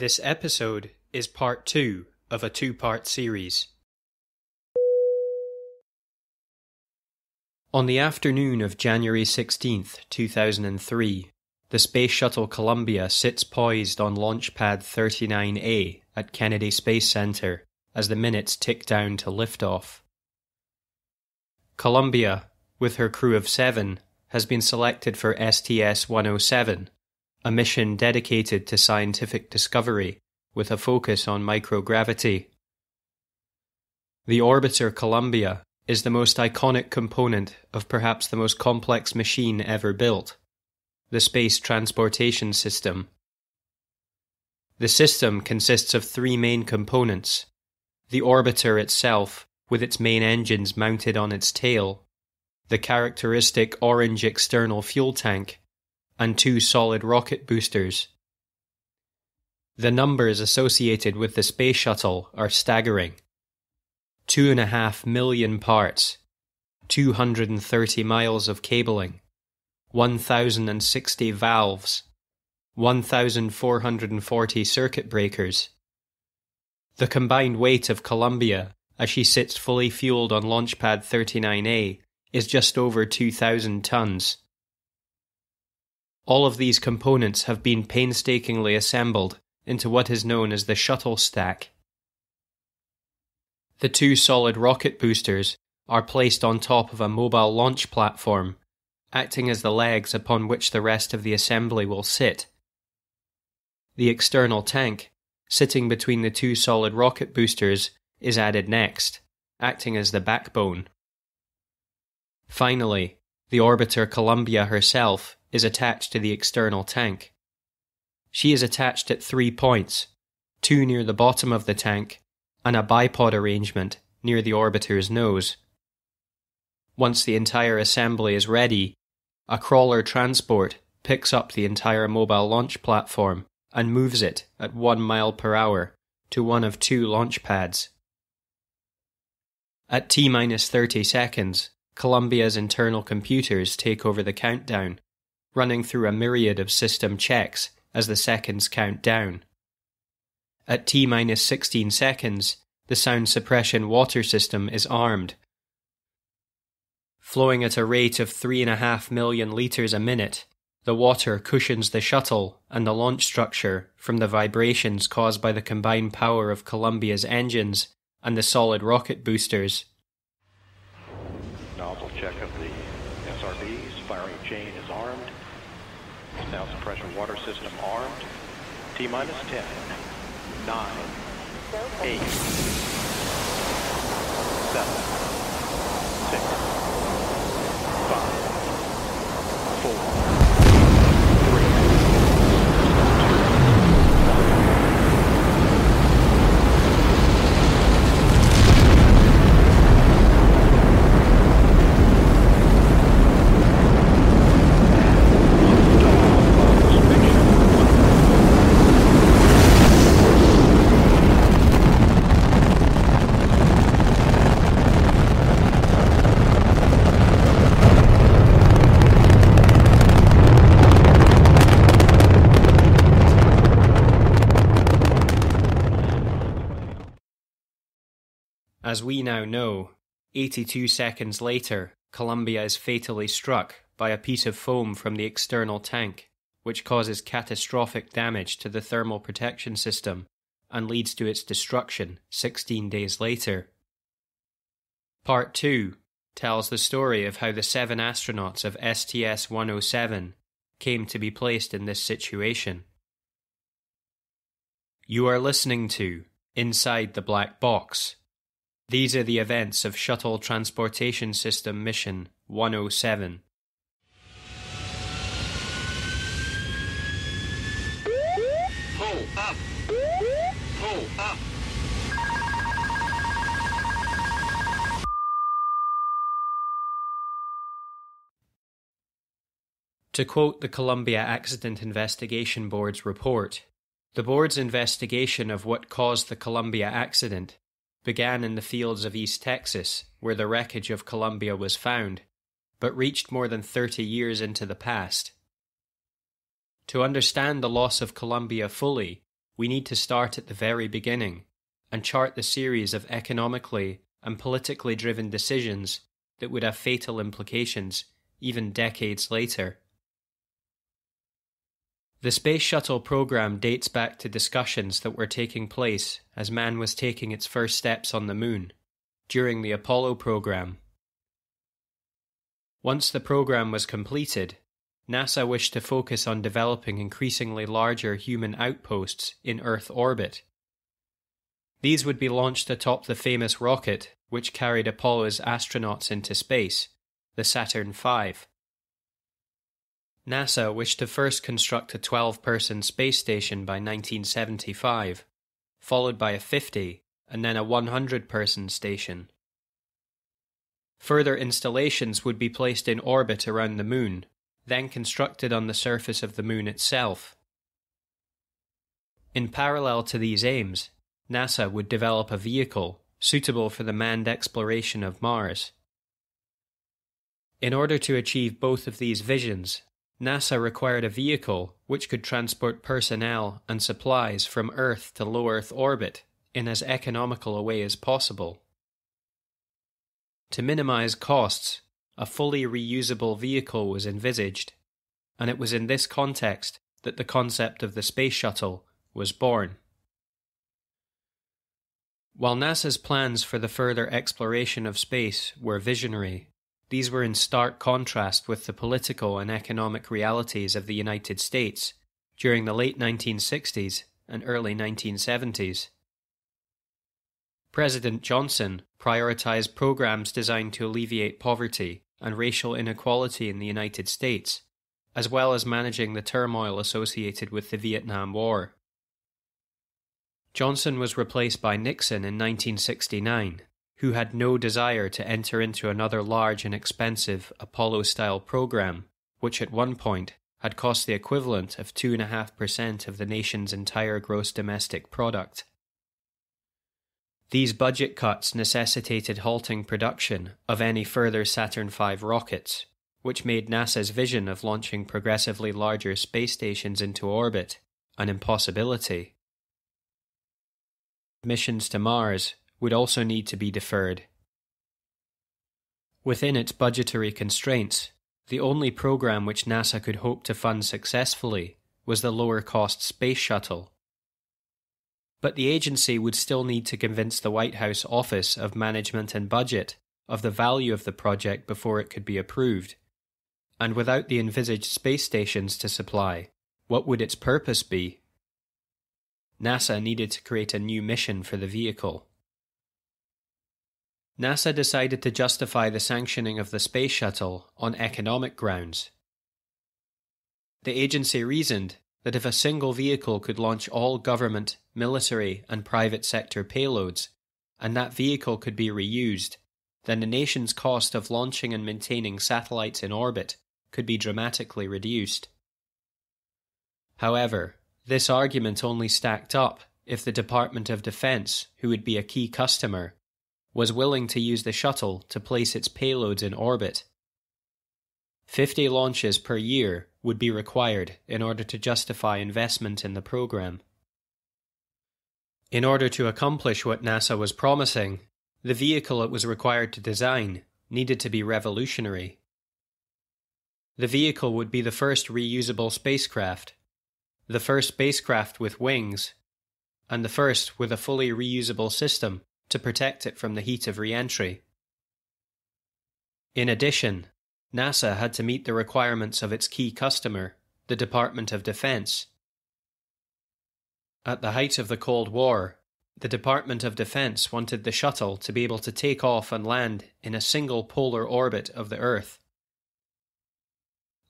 This episode is part two of a two part series. On the afternoon of January 16th, 2003, the Space Shuttle Columbia sits poised on Launch Pad 39A at Kennedy Space Center as the minutes tick down to liftoff. Columbia, with her crew of seven, has been selected for STS 107, a mission dedicated to scientific discovery with a focus on microgravity. The orbiter Columbia is the most iconic component of perhaps the most complex machine ever built the Space Transportation System. The system consists of three main components the orbiter itself, with its main engines mounted on its tail, the characteristic orange external fuel tank, and two solid rocket boosters. The numbers associated with the space shuttle are staggering. Two and a half million parts, 230 miles of cabling, 1,060 valves, 1,440 circuit breakers. The combined weight of Columbia as she sits fully fueled on Launchpad 39A is just over 2,000 tons. All of these components have been painstakingly assembled into what is known as the shuttle stack. The two solid rocket boosters are placed on top of a mobile launch platform, acting as the legs upon which the rest of the assembly will sit. The external tank, sitting between the two solid rocket boosters, is added next, acting as the backbone. Finally, the orbiter Columbia herself is attached to the external tank. She is attached at three points two near the bottom of the tank, and a bipod arrangement near the orbiter's nose. Once the entire assembly is ready, a crawler transport picks up the entire mobile launch platform and moves it at 1 mile per hour to one of two launch pads. At T minus 30 seconds, Columbia's internal computers take over the countdown, running through a myriad of system checks as the seconds count down. At T minus 16 seconds, the sound suppression water system is armed. Flowing at a rate of 3.5 million litres a minute, the water cushions the shuttle and the launch structure from the vibrations caused by the combined power of Columbia's engines and the solid rocket boosters. Nozzle check of the SRBs. Firing chain is armed. Sound suppression water system armed. T minus 10, 9, 8, 7, 6, 5, 4, As we now know, 82 seconds later, Columbia is fatally struck by a piece of foam from the external tank, which causes catastrophic damage to the thermal protection system and leads to its destruction 16 days later. Part 2 tells the story of how the seven astronauts of STS 107 came to be placed in this situation. You are listening to Inside the Black Box these are the events of Shuttle Transportation System Mission 107. Pull up! Pull up! To quote the Columbia Accident Investigation Board's report, the board's investigation of what caused the Columbia accident began in the fields of East Texas, where the wreckage of Columbia was found, but reached more than 30 years into the past. To understand the loss of Columbia fully, we need to start at the very beginning and chart the series of economically and politically driven decisions that would have fatal implications even decades later. The Space Shuttle program dates back to discussions that were taking place as man was taking its first steps on the Moon during the Apollo program. Once the program was completed, NASA wished to focus on developing increasingly larger human outposts in Earth orbit. These would be launched atop the famous rocket which carried Apollo's astronauts into space, the Saturn V. NASA wished to first construct a 12 person space station by 1975, followed by a 50 and then a 100 person station. Further installations would be placed in orbit around the Moon then constructed on the surface of the Moon itself. In parallel to these aims, NASA would develop a vehicle suitable for the manned exploration of Mars. In order to achieve both of these visions, NASA required a vehicle which could transport personnel and supplies from Earth to low Earth orbit in as economical a way as possible. To minimize costs, a fully reusable vehicle was envisaged, and it was in this context that the concept of the Space Shuttle was born. While NASA's plans for the further exploration of space were visionary, these were in stark contrast with the political and economic realities of the United States during the late 1960s and early 1970s. President Johnson prioritized programs designed to alleviate poverty and racial inequality in the United States, as well as managing the turmoil associated with the Vietnam War. Johnson was replaced by Nixon in 1969, who had no desire to enter into another large and expensive Apollo style program, which at one point had cost the equivalent of 2.5% of the nation's entire gross domestic product. These budget cuts necessitated halting production of any further Saturn V rockets, which made NASA's vision of launching progressively larger space stations into orbit an impossibility. Missions to Mars would also need to be deferred. Within its budgetary constraints, the only program which NASA could hope to fund successfully was the lower cost Space Shuttle, but the agency would still need to convince the White House Office of Management and Budget of the value of the project before it could be approved. And without the envisaged space stations to supply, what would its purpose be? NASA needed to create a new mission for the vehicle. NASA decided to justify the sanctioning of the space shuttle on economic grounds. The agency reasoned that if a single vehicle could launch all government, military, and private sector payloads, and that vehicle could be reused, then the nation's cost of launching and maintaining satellites in orbit could be dramatically reduced. However, this argument only stacked up if the Department of Defense, who would be a key customer, was willing to use the shuttle to place its payloads in orbit. 50 launches per year would be required in order to justify investment in the program. In order to accomplish what NASA was promising, the vehicle it was required to design needed to be revolutionary. The vehicle would be the first reusable spacecraft, the first spacecraft with wings, and the first with a fully reusable system to protect it from the heat of reentry. In addition, NASA had to meet the requirements of its key customer, the Department of Defense. At the height of the Cold War, the Department of Defense wanted the shuttle to be able to take off and land in a single polar orbit of the Earth.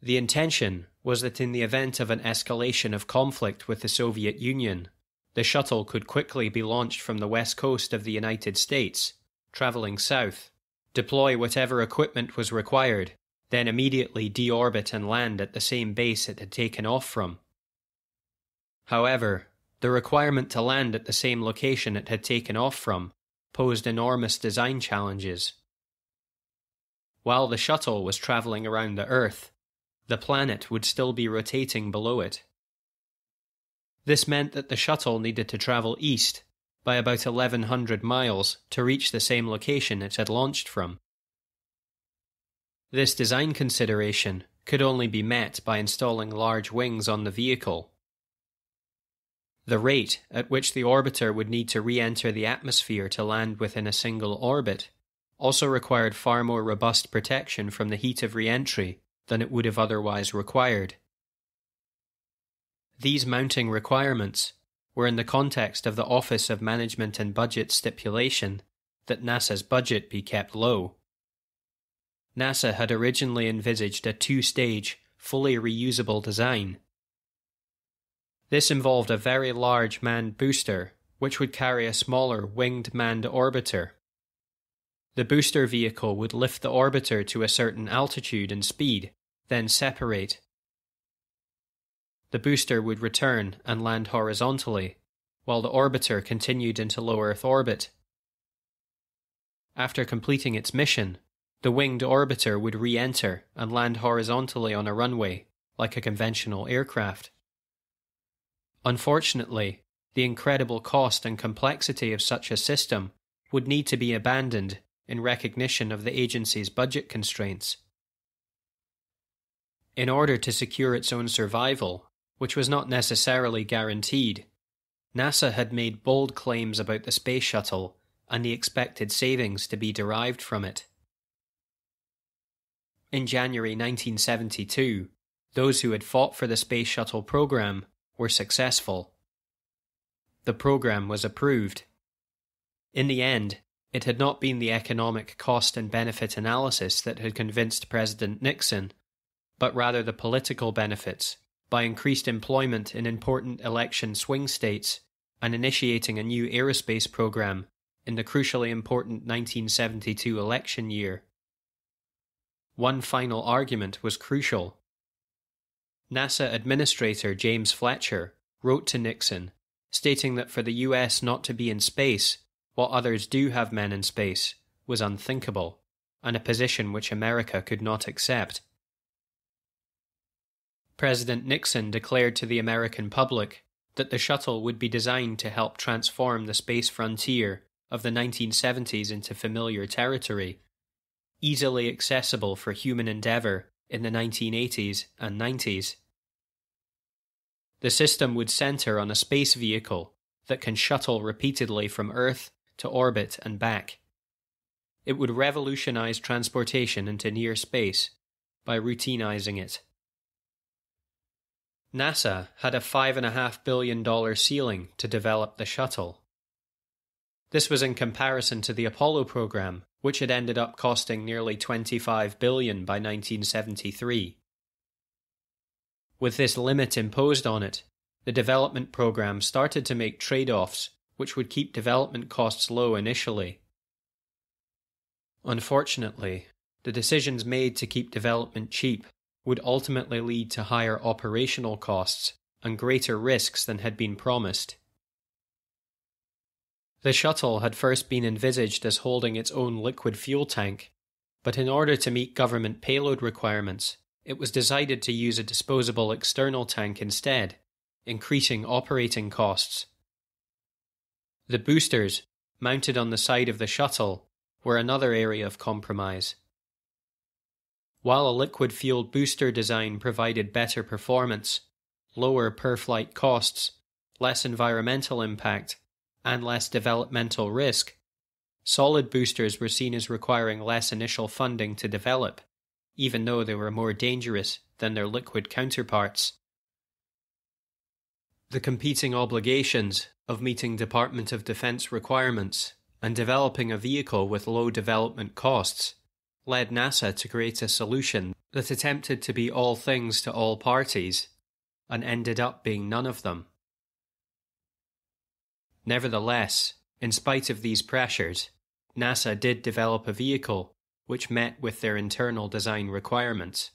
The intention was that in the event of an escalation of conflict with the Soviet Union, the shuttle could quickly be launched from the west coast of the United States, travelling south, deploy whatever equipment was required, then immediately deorbit and land at the same base it had taken off from. However, the requirement to land at the same location it had taken off from posed enormous design challenges. While the shuttle was travelling around the Earth, the planet would still be rotating below it. This meant that the shuttle needed to travel east by about 1100 miles to reach the same location it had launched from. This design consideration could only be met by installing large wings on the vehicle. The rate at which the orbiter would need to re enter the atmosphere to land within a single orbit also required far more robust protection from the heat of re entry than it would have otherwise required. These mounting requirements were in the context of the Office of Management and Budget stipulation that NASA's budget be kept low. NASA had originally envisaged a two stage, fully reusable design. This involved a very large manned booster, which would carry a smaller winged manned orbiter. The booster vehicle would lift the orbiter to a certain altitude and speed, then separate. The booster would return and land horizontally, while the orbiter continued into low Earth orbit. After completing its mission, the winged orbiter would re enter and land horizontally on a runway, like a conventional aircraft. Unfortunately, the incredible cost and complexity of such a system would need to be abandoned in recognition of the agency's budget constraints. In order to secure its own survival, which was not necessarily guaranteed, NASA had made bold claims about the space shuttle and the expected savings to be derived from it. In January 1972, those who had fought for the Space Shuttle program were successful. The program was approved. In the end, it had not been the economic cost and benefit analysis that had convinced President Nixon, but rather the political benefits by increased employment in important election swing states and initiating a new aerospace program in the crucially important 1972 election year. One final argument was crucial. NASA Administrator James Fletcher wrote to Nixon, stating that for the US not to be in space while others do have men in space was unthinkable, and a position which America could not accept. President Nixon declared to the American public that the shuttle would be designed to help transform the space frontier of the 1970s into familiar territory easily accessible for human endeavour in the 1980s and 90s. The system would centre on a space vehicle that can shuttle repeatedly from Earth to orbit and back. It would revolutionise transportation into near space by routinizing it. NASA had a $5.5 billion ceiling to develop the shuttle. This was in comparison to the Apollo program, which had ended up costing nearly 25 billion by 1973. With this limit imposed on it, the development program started to make trade-offs which would keep development costs low initially. Unfortunately, the decisions made to keep development cheap would ultimately lead to higher operational costs and greater risks than had been promised. The shuttle had first been envisaged as holding its own liquid fuel tank, but in order to meet government payload requirements, it was decided to use a disposable external tank instead, increasing operating costs. The boosters, mounted on the side of the shuttle, were another area of compromise. While a liquid fueled booster design provided better performance, lower per flight costs, less environmental impact, and less developmental risk, solid boosters were seen as requiring less initial funding to develop, even though they were more dangerous than their liquid counterparts. The competing obligations of meeting Department of Defense requirements and developing a vehicle with low development costs led NASA to create a solution that attempted to be all things to all parties and ended up being none of them. Nevertheless, in spite of these pressures, NASA did develop a vehicle which met with their internal design requirements.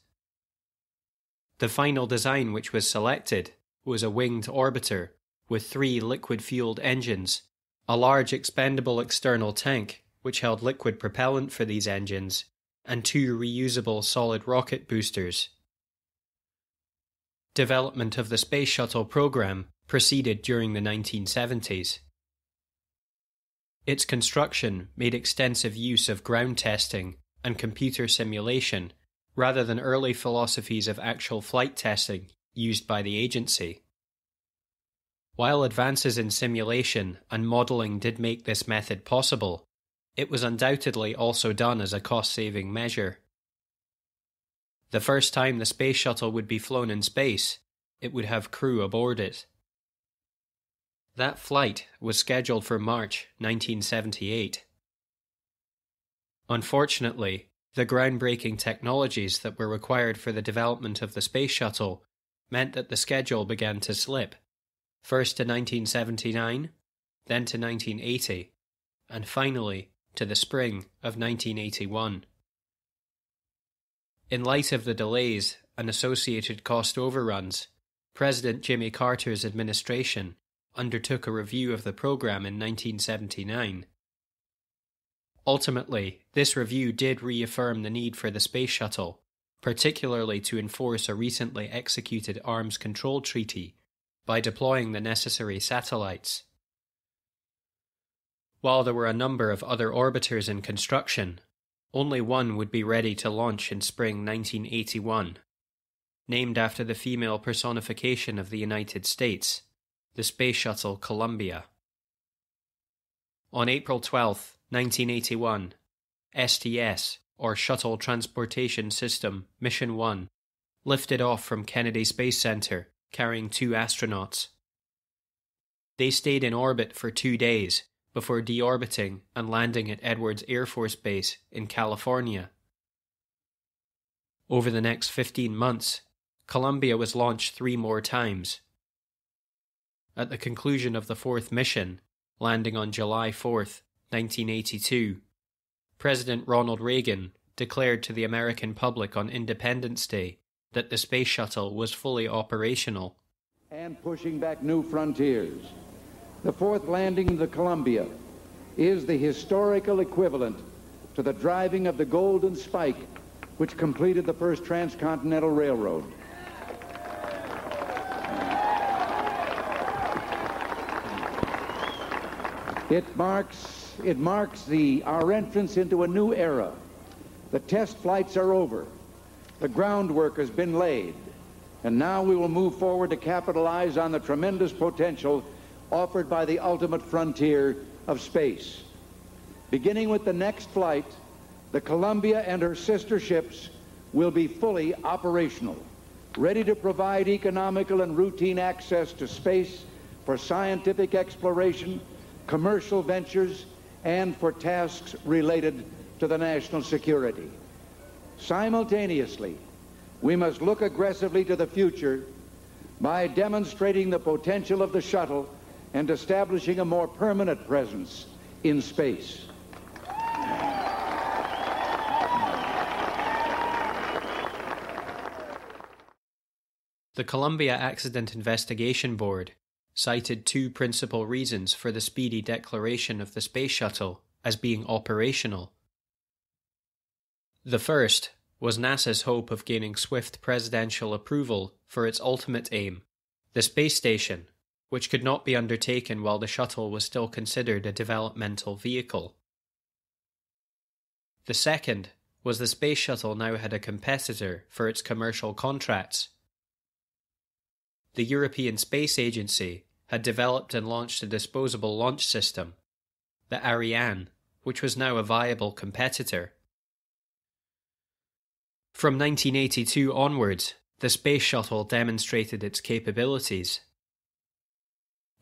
The final design which was selected was a winged orbiter with three liquid fueled engines, a large expendable external tank which held liquid propellant for these engines, and two reusable solid rocket boosters. Development of the Space Shuttle program proceeded during the 1970s. Its construction made extensive use of ground testing and computer simulation rather than early philosophies of actual flight testing used by the agency. While advances in simulation and modelling did make this method possible, it was undoubtedly also done as a cost saving measure. The first time the space shuttle would be flown in space, it would have crew aboard it. That flight was scheduled for March 1978. Unfortunately, the groundbreaking technologies that were required for the development of the space shuttle meant that the schedule began to slip, first to 1979, then to 1980, and finally to the spring of 1981. In light of the delays and associated cost overruns, President Jimmy Carter's administration undertook a review of the program in 1979. Ultimately, this review did reaffirm the need for the space shuttle, particularly to enforce a recently executed arms control treaty by deploying the necessary satellites. While there were a number of other orbiters in construction, only one would be ready to launch in spring 1981, named after the female personification of the United States, the Space Shuttle Columbia. On April 12, 1981, STS, or Shuttle Transportation System Mission 1, lifted off from Kennedy Space Center carrying two astronauts. They stayed in orbit for two days before deorbiting and landing at Edwards Air Force Base in California. Over the next 15 months, Columbia was launched three more times at the conclusion of the fourth mission, landing on July 4, 1982, President Ronald Reagan declared to the American public on Independence Day that the space shuttle was fully operational. And pushing back new frontiers. The fourth landing of the Columbia is the historical equivalent to the driving of the Golden Spike, which completed the first transcontinental railroad. It marks, it marks the, our entrance into a new era. The test flights are over. The groundwork has been laid. And now we will move forward to capitalize on the tremendous potential offered by the ultimate frontier of space. Beginning with the next flight, the Columbia and her sister ships will be fully operational, ready to provide economical and routine access to space for scientific exploration commercial ventures, and for tasks related to the national security. Simultaneously, we must look aggressively to the future by demonstrating the potential of the shuttle and establishing a more permanent presence in space. The Columbia Accident Investigation Board cited two principal reasons for the speedy declaration of the Space Shuttle as being operational. The first was NASA's hope of gaining swift presidential approval for its ultimate aim, the space station, which could not be undertaken while the shuttle was still considered a developmental vehicle. The second was the Space Shuttle now had a competitor for its commercial contracts the European Space Agency had developed and launched a disposable launch system, the Ariane, which was now a viable competitor. From 1982 onwards, the Space Shuttle demonstrated its capabilities.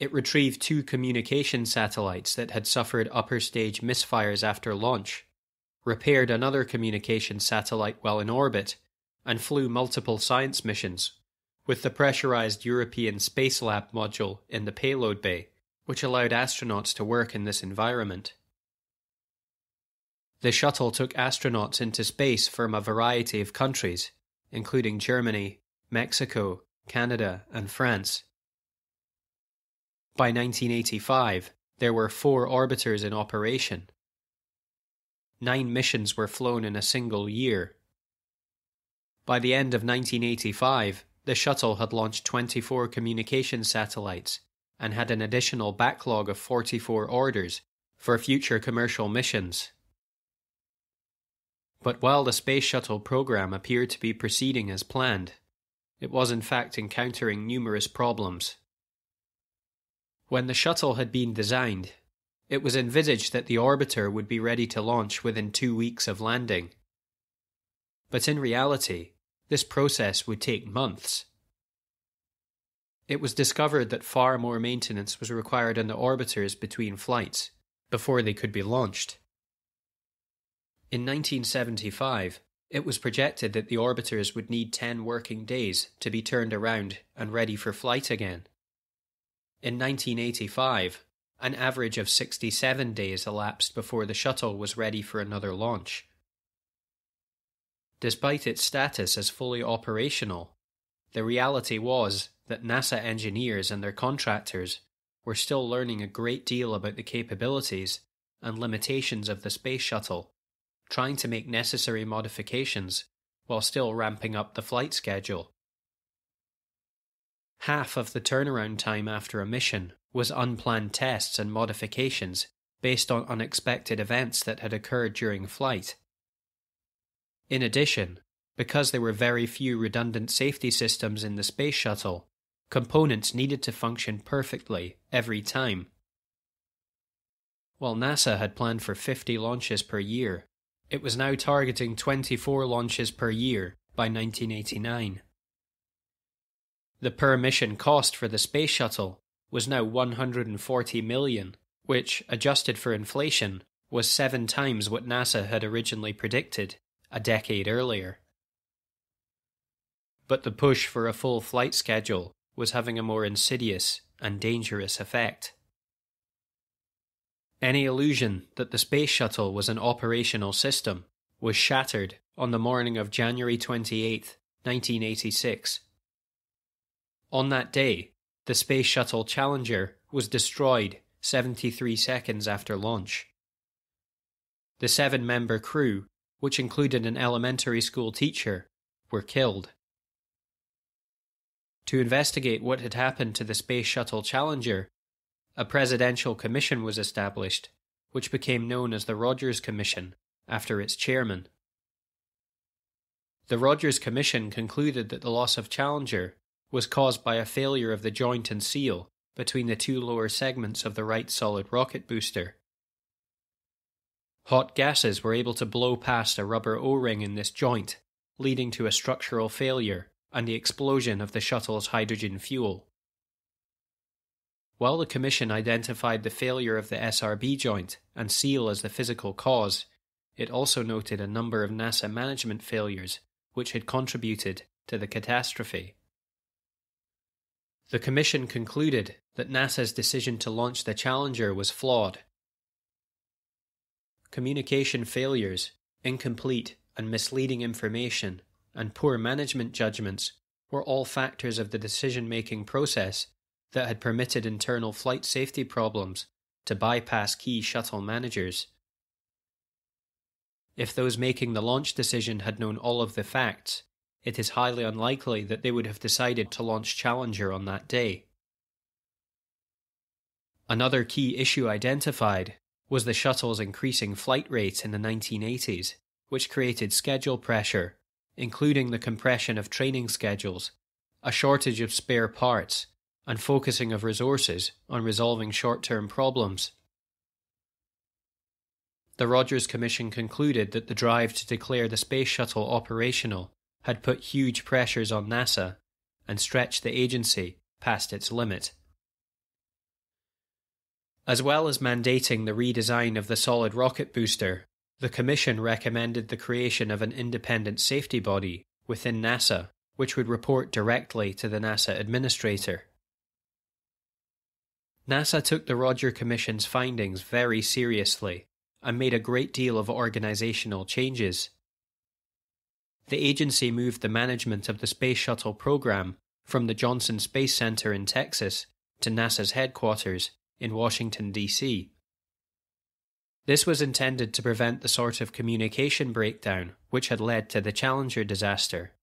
It retrieved two communication satellites that had suffered upper stage misfires after launch, repaired another communication satellite while in orbit, and flew multiple science missions with the pressurized European Space Lab module in the payload bay, which allowed astronauts to work in this environment. The shuttle took astronauts into space from a variety of countries, including Germany, Mexico, Canada, and France. By 1985, there were four orbiters in operation. Nine missions were flown in a single year. By the end of 1985, the shuttle had launched 24 communication satellites and had an additional backlog of 44 orders for future commercial missions. But while the Space Shuttle program appeared to be proceeding as planned, it was in fact encountering numerous problems. When the shuttle had been designed, it was envisaged that the orbiter would be ready to launch within two weeks of landing. But in reality, this process would take months. It was discovered that far more maintenance was required on the orbiters between flights before they could be launched. In 1975, it was projected that the orbiters would need 10 working days to be turned around and ready for flight again. In 1985, an average of 67 days elapsed before the shuttle was ready for another launch. Despite its status as fully operational, the reality was that NASA engineers and their contractors were still learning a great deal about the capabilities and limitations of the space shuttle trying to make necessary modifications while still ramping up the flight schedule. Half of the turnaround time after a mission was unplanned tests and modifications based on unexpected events that had occurred during flight. In addition, because there were very few redundant safety systems in the space shuttle, components needed to function perfectly every time. While NASA had planned for 50 launches per year, it was now targeting 24 launches per year by 1989. The per mission cost for the space shuttle was now 140 million, which, adjusted for inflation, was seven times what NASA had originally predicted a decade earlier. But the push for a full flight schedule was having a more insidious and dangerous effect. Any illusion that the space shuttle was an operational system was shattered on the morning of January 28, 1986. On that day, the Space Shuttle Challenger was destroyed 73 seconds after launch. The seven member crew, which included an elementary school teacher, were killed. To investigate what had happened to the Space Shuttle Challenger, a presidential commission was established, which became known as the Rogers Commission after its chairman. The Rogers Commission concluded that the loss of Challenger was caused by a failure of the joint and seal between the two lower segments of the right solid rocket booster. Hot gases were able to blow past a rubber O ring in this joint, leading to a structural failure and the explosion of the shuttle's hydrogen fuel. While the Commission identified the failure of the SRB joint and seal as the physical cause, it also noted a number of NASA management failures which had contributed to the catastrophe. The Commission concluded that NASA's decision to launch the Challenger was flawed. Communication failures, incomplete and misleading information, and poor management judgments were all factors of the decision making process that had permitted internal flight safety problems to bypass key shuttle managers. If those making the launch decision had known all of the facts, it is highly unlikely that they would have decided to launch Challenger on that day. Another key issue identified was the shuttle's increasing flight rate in the 1980s, which created schedule pressure, including the compression of training schedules, a shortage of spare parts, and focusing of resources on resolving short term problems. The Rogers Commission concluded that the drive to declare the Space Shuttle operational had put huge pressures on NASA and stretched the agency past its limit. As well as mandating the redesign of the solid rocket booster, the Commission recommended the creation of an independent safety body within NASA which would report directly to the NASA administrator. NASA took the Roger Commission's findings very seriously and made a great deal of organizational changes. The agency moved the management of the Space Shuttle program from the Johnson Space Center in Texas to NASA's headquarters in Washington, D.C. This was intended to prevent the sort of communication breakdown which had led to the Challenger disaster.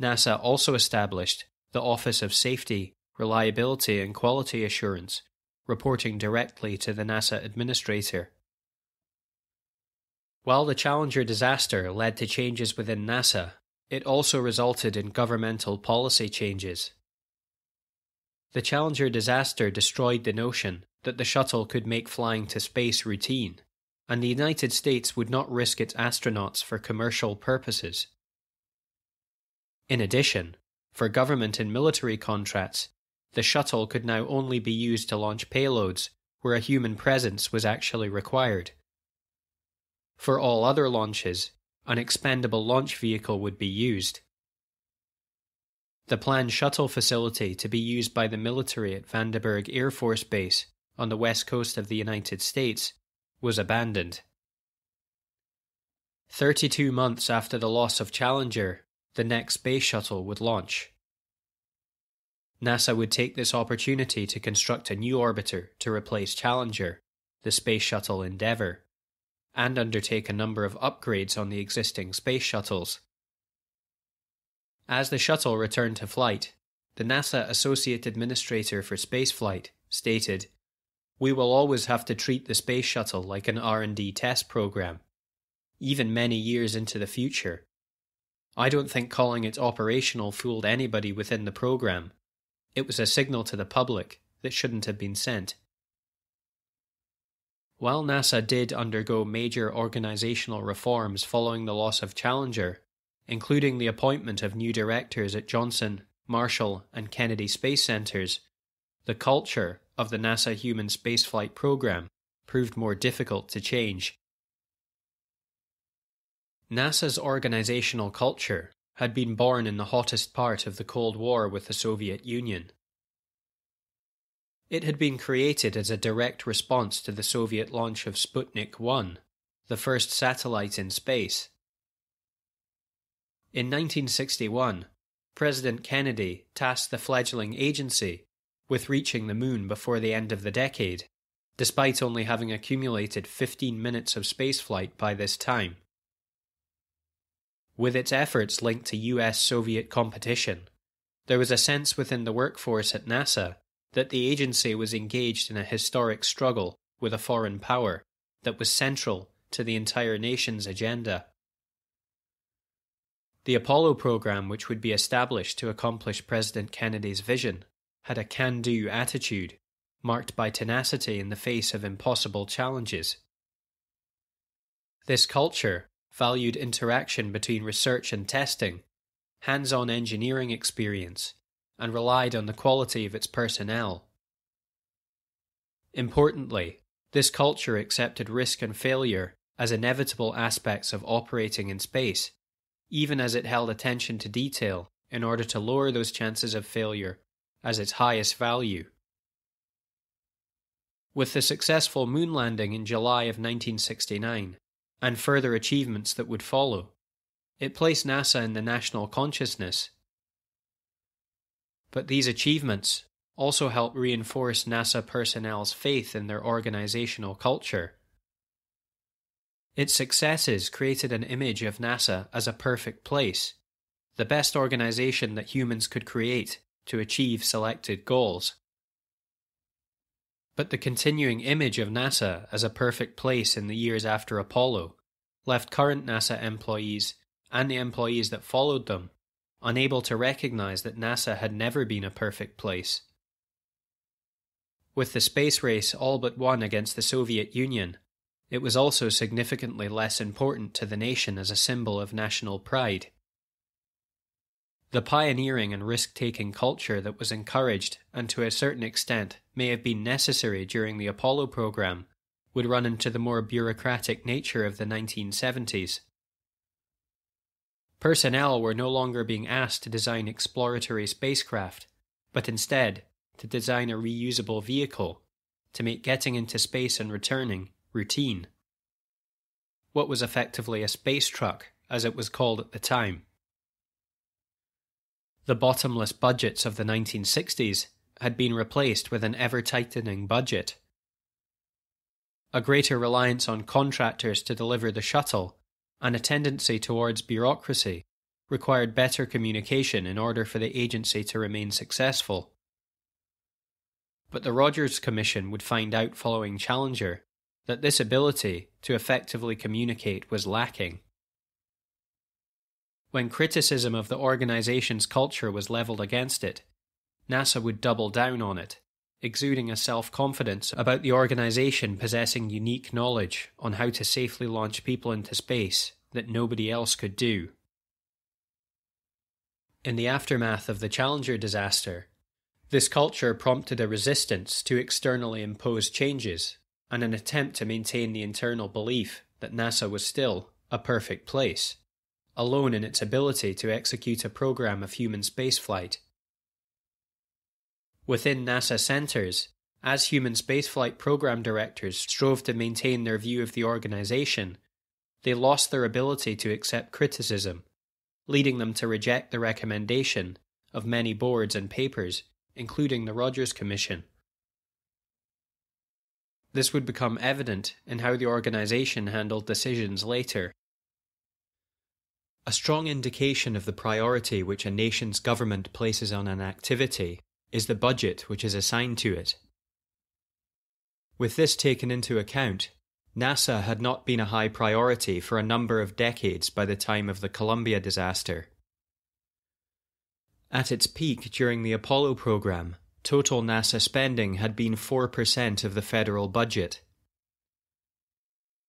NASA also established the Office of Safety, Reliability and Quality Assurance, reporting directly to the NASA administrator. While the Challenger disaster led to changes within NASA, it also resulted in governmental policy changes. The Challenger disaster destroyed the notion that the shuttle could make flying to space routine, and the United States would not risk its astronauts for commercial purposes. In addition, for government and military contracts, the shuttle could now only be used to launch payloads where a human presence was actually required. For all other launches, an expendable launch vehicle would be used. The planned shuttle facility to be used by the military at Vandenberg Air Force Base on the west coast of the United States was abandoned. 32 months after the loss of Challenger, the next space shuttle would launch. NASA would take this opportunity to construct a new orbiter to replace Challenger, the Space Shuttle Endeavour and undertake a number of upgrades on the existing space shuttles. As the shuttle returned to flight, the NASA Associate Administrator for Spaceflight stated, "We will always have to treat the space shuttle like an R&D test program, even many years into the future. I don't think calling it operational fooled anybody within the program. It was a signal to the public that shouldn't have been sent." While NASA did undergo major organizational reforms following the loss of Challenger, including the appointment of new directors at Johnson, Marshall, and Kennedy Space Centers, the culture of the NASA human spaceflight program proved more difficult to change. NASA's organizational culture had been born in the hottest part of the Cold War with the Soviet Union. It had been created as a direct response to the Soviet launch of Sputnik 1, the first satellite in space. In 1961, President Kennedy tasked the fledgling agency with reaching the moon before the end of the decade, despite only having accumulated 15 minutes of spaceflight by this time. With its efforts linked to US Soviet competition, there was a sense within the workforce at NASA that the agency was engaged in a historic struggle with a foreign power that was central to the entire nation's agenda. The Apollo program, which would be established to accomplish President Kennedy's vision, had a can do attitude, marked by tenacity in the face of impossible challenges. This culture valued interaction between research and testing, hands on engineering experience, and relied on the quality of its personnel. Importantly, this culture accepted risk and failure as inevitable aspects of operating in space, even as it held attention to detail in order to lower those chances of failure as its highest value. With the successful moon landing in July of 1969 and further achievements that would follow, it placed NASA in the national consciousness but these achievements also help reinforce NASA personnel's faith in their organizational culture. Its successes created an image of NASA as a perfect place, the best organization that humans could create to achieve selected goals. But the continuing image of NASA as a perfect place in the years after Apollo left current NASA employees and the employees that followed them unable to recognize that NASA had never been a perfect place. With the space race all but won against the Soviet Union, it was also significantly less important to the nation as a symbol of national pride. The pioneering and risk taking culture that was encouraged and to a certain extent may have been necessary during the Apollo program would run into the more bureaucratic nature of the 1970s. Personnel were no longer being asked to design exploratory spacecraft, but instead to design a reusable vehicle to make getting into space and returning routine. What was effectively a space truck, as it was called at the time. The bottomless budgets of the 1960s had been replaced with an ever tightening budget. A greater reliance on contractors to deliver the shuttle and a tendency towards bureaucracy required better communication in order for the agency to remain successful. But the Rogers Commission would find out following Challenger that this ability to effectively communicate was lacking. When criticism of the organization's culture was leveled against it, NASA would double down on it, exuding a self confidence about the organization possessing unique knowledge on how to safely launch people into space that nobody else could do. In the aftermath of the Challenger disaster, this culture prompted a resistance to externally imposed changes and an attempt to maintain the internal belief that NASA was still a perfect place, alone in its ability to execute a program of human spaceflight. Within NASA centers, as human spaceflight program directors strove to maintain their view of the organization, they lost their ability to accept criticism, leading them to reject the recommendation of many boards and papers, including the Rogers Commission. This would become evident in how the organization handled decisions later. A strong indication of the priority which a nation's government places on an activity is the budget which is assigned to it. With this taken into account, NASA had not been a high priority for a number of decades by the time of the Columbia disaster. At its peak during the Apollo program, total NASA spending had been 4% of the federal budget.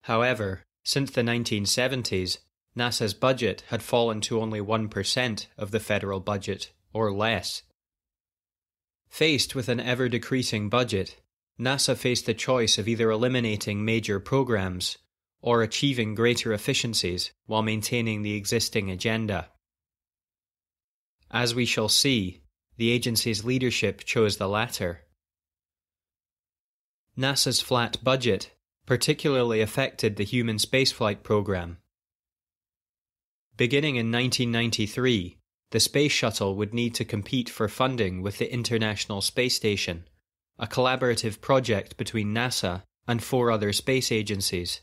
However, since the 1970s, NASA's budget had fallen to only 1% of the federal budget, or less. Faced with an ever decreasing budget, NASA faced the choice of either eliminating major programs or achieving greater efficiencies while maintaining the existing agenda. As we shall see, the agency's leadership chose the latter. NASA's flat budget particularly affected the human spaceflight program. Beginning in 1993, the Space Shuttle would need to compete for funding with the International Space Station, a collaborative project between NASA and four other space agencies.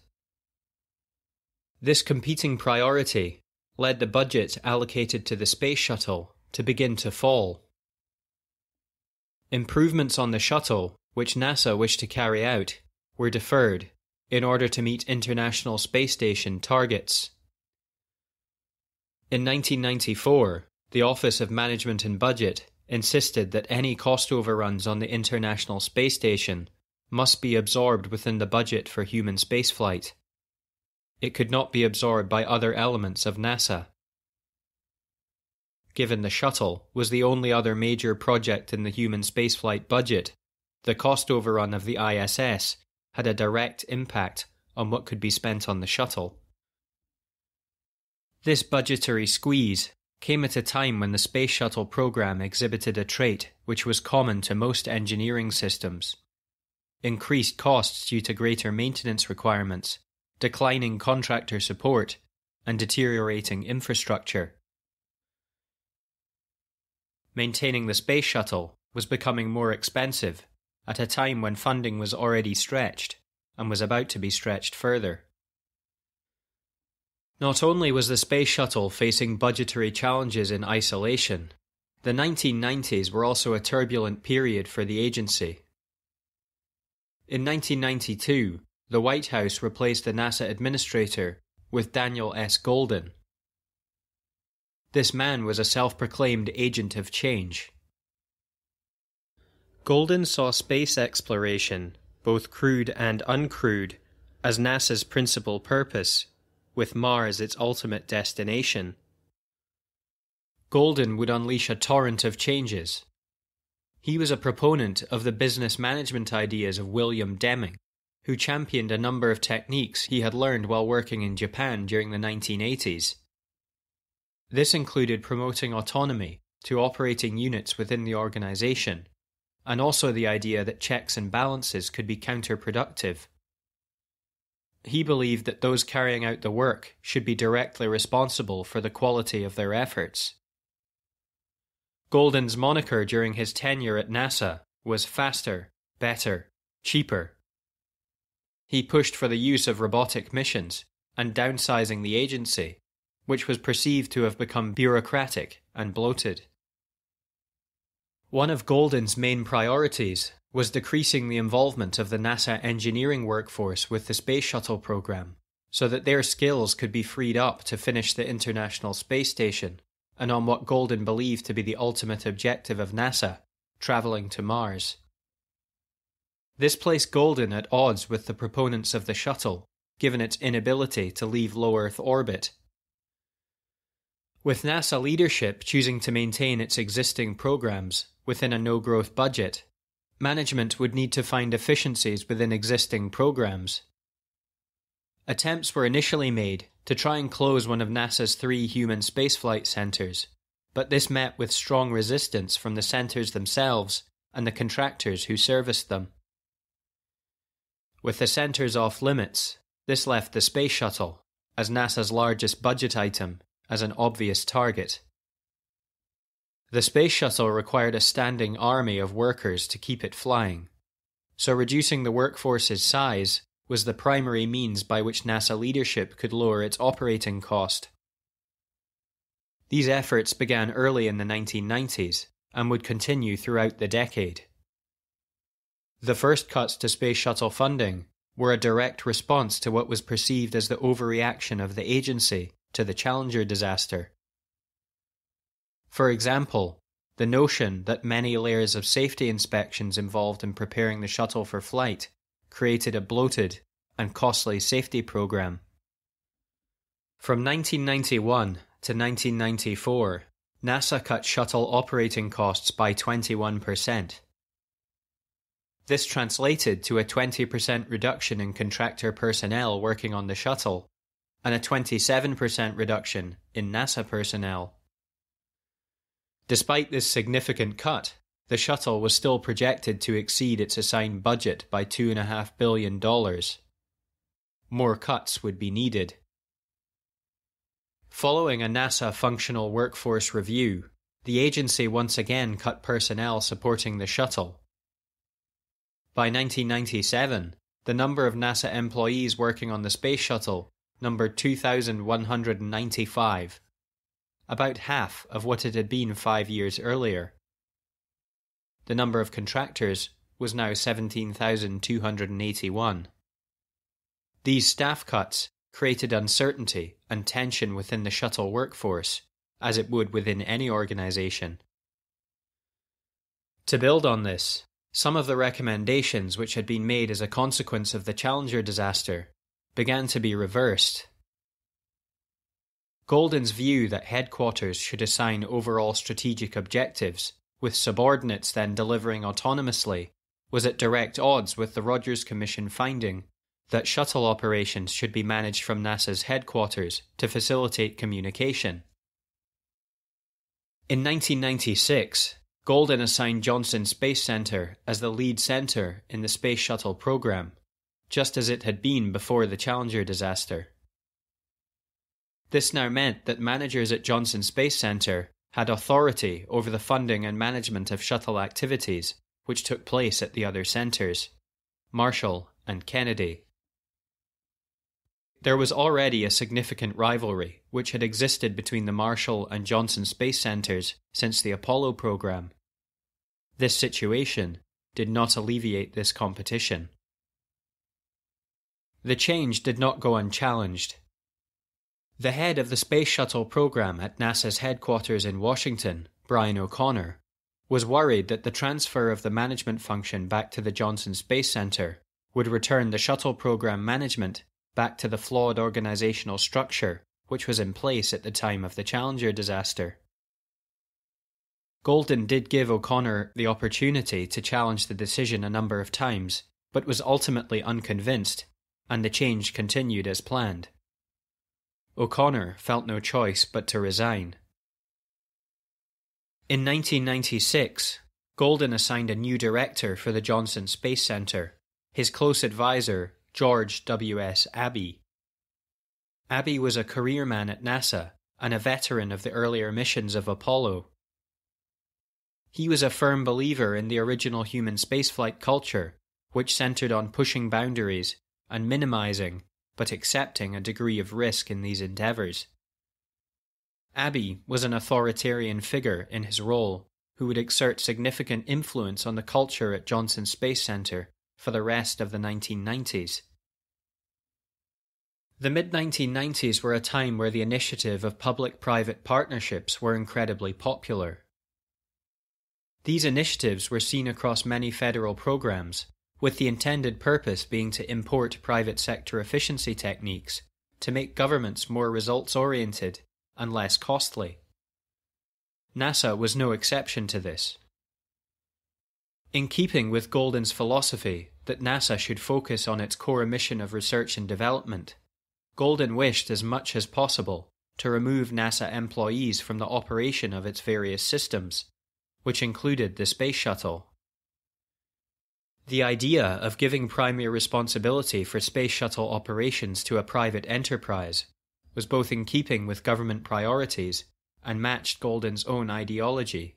This competing priority led the budget allocated to the Space Shuttle to begin to fall. Improvements on the shuttle, which NASA wished to carry out, were deferred in order to meet International Space Station targets. In 1994, the Office of Management and Budget insisted that any cost overruns on the International Space Station must be absorbed within the budget for human spaceflight. It could not be absorbed by other elements of NASA given the shuttle was the only other major project in the human spaceflight budget, the cost overrun of the ISS had a direct impact on what could be spent on the shuttle. This budgetary squeeze came at a time when the Space Shuttle program exhibited a trait which was common to most engineering systems increased costs due to greater maintenance requirements, declining contractor support, and deteriorating infrastructure. Maintaining the space shuttle was becoming more expensive at a time when funding was already stretched and was about to be stretched further. Not only was the space shuttle facing budgetary challenges in isolation, the 1990s were also a turbulent period for the agency. In 1992, the White House replaced the NASA administrator with Daniel S. Goldin, this man was a self proclaimed agent of change. Goldin saw space exploration, both crewed and uncrewed, as NASA's principal purpose, with Mars its ultimate destination. Goldin would unleash a torrent of changes. He was a proponent of the business management ideas of William Deming, who championed a number of techniques he had learned while working in Japan during the 1980s. This included promoting autonomy to operating units within the organization, and also the idea that checks and balances could be counterproductive. He believed that those carrying out the work should be directly responsible for the quality of their efforts. Goldin's moniker during his tenure at NASA was faster, better, cheaper. He pushed for the use of robotic missions and downsizing the agency which was perceived to have become bureaucratic and bloated. One of Goldin's main priorities was decreasing the involvement of the NASA engineering workforce with the Space Shuttle program so that their skills could be freed up to finish the International Space Station and on what Goldin believed to be the ultimate objective of NASA travelling to Mars. This placed Goldin at odds with the proponents of the shuttle, given its inability to leave low Earth orbit. With NASA leadership choosing to maintain its existing programs within a no growth budget, management would need to find efficiencies within existing programs. Attempts were initially made to try and close one of NASA's three human spaceflight centers, but this met with strong resistance from the centers themselves and the contractors who serviced them. With the centers off limits, this left the Space Shuttle, as NASA's largest budget item, as an obvious target. The Space Shuttle required a standing army of workers to keep it flying, so reducing the workforce's size was the primary means by which NASA leadership could lower its operating cost. These efforts began early in the 1990s and would continue throughout the decade. The first cuts to Space Shuttle funding were a direct response to what was perceived as the overreaction of the agency to the Challenger disaster. For example, the notion that many layers of safety inspections involved in preparing the shuttle for flight created a bloated and costly safety program. From 1991 to 1994, NASA cut shuttle operating costs by 21%. This translated to a 20% reduction in contractor personnel working on the shuttle and a 27% reduction in NASA personnel. Despite this significant cut, the shuttle was still projected to exceed its assigned budget by $2.5 billion. More cuts would be needed. Following a NASA functional workforce review, the agency once again cut personnel supporting the shuttle. By 1997, the number of NASA employees working on the Space Shuttle numbered 2,195, about half of what it had been five years earlier. The number of contractors was now 17,281. These staff cuts created uncertainty and tension within the shuttle workforce, as it would within any organisation. To build on this, some of the recommendations which had been made as a consequence of the Challenger disaster began to be reversed. Goldin's view that headquarters should assign overall strategic objectives, with subordinates then delivering autonomously, was at direct odds with the Rogers Commission finding that shuttle operations should be managed from NASA's headquarters to facilitate communication. In 1996, Goldin assigned Johnson Space Center as the lead center in the Space Shuttle program, just as it had been before the Challenger disaster. This now meant that managers at Johnson Space Center had authority over the funding and management of shuttle activities which took place at the other centers, Marshall and Kennedy. There was already a significant rivalry which had existed between the Marshall and Johnson Space Centers since the Apollo program. This situation did not alleviate this competition. The change did not go unchallenged. The head of the Space Shuttle program at NASA's headquarters in Washington, Brian O'Connor, was worried that the transfer of the management function back to the Johnson Space Center would return the shuttle program management back to the flawed organizational structure which was in place at the time of the Challenger disaster. Goldin did give O'Connor the opportunity to challenge the decision a number of times, but was ultimately unconvinced, and the change continued as planned. O'Connor felt no choice but to resign. In 1996, Goldin assigned a new director for the Johnson Space Center, his close advisor, George W.S. Abbey. Abbey was a career man at NASA and a veteran of the earlier missions of Apollo. He was a firm believer in the original human spaceflight culture, which centered on pushing boundaries and minimizing, but accepting a degree of risk in these endeavors. Abbey was an authoritarian figure in his role who would exert significant influence on the culture at Johnson Space Center for the rest of the 1990s. The mid 1990s were a time where the initiative of public private partnerships were incredibly popular. These initiatives were seen across many federal programs, with the intended purpose being to import private sector efficiency techniques to make governments more results oriented and less costly. NASA was no exception to this. In keeping with Goldin's philosophy that NASA should focus on its core mission of research and development, Goldin wished as much as possible to remove NASA employees from the operation of its various systems, which included the Space Shuttle. The idea of giving primary responsibility for Space Shuttle operations to a private enterprise was both in keeping with government priorities and matched Goldin's own ideology.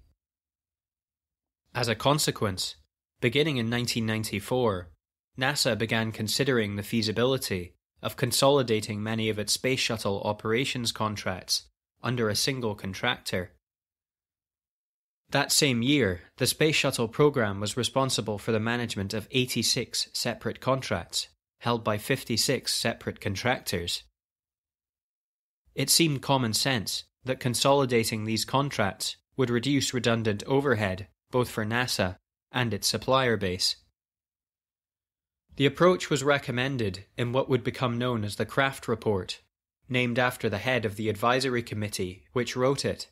As a consequence, beginning in 1994, NASA began considering the feasibility of consolidating many of its space shuttle operations contracts under a single contractor. That same year, the Space Shuttle program was responsible for the management of 86 separate contracts, held by 56 separate contractors. It seemed common sense that consolidating these contracts would reduce redundant overhead both for NASA and its supplier base. The approach was recommended in what would become known as the Kraft Report, named after the head of the advisory committee which wrote it.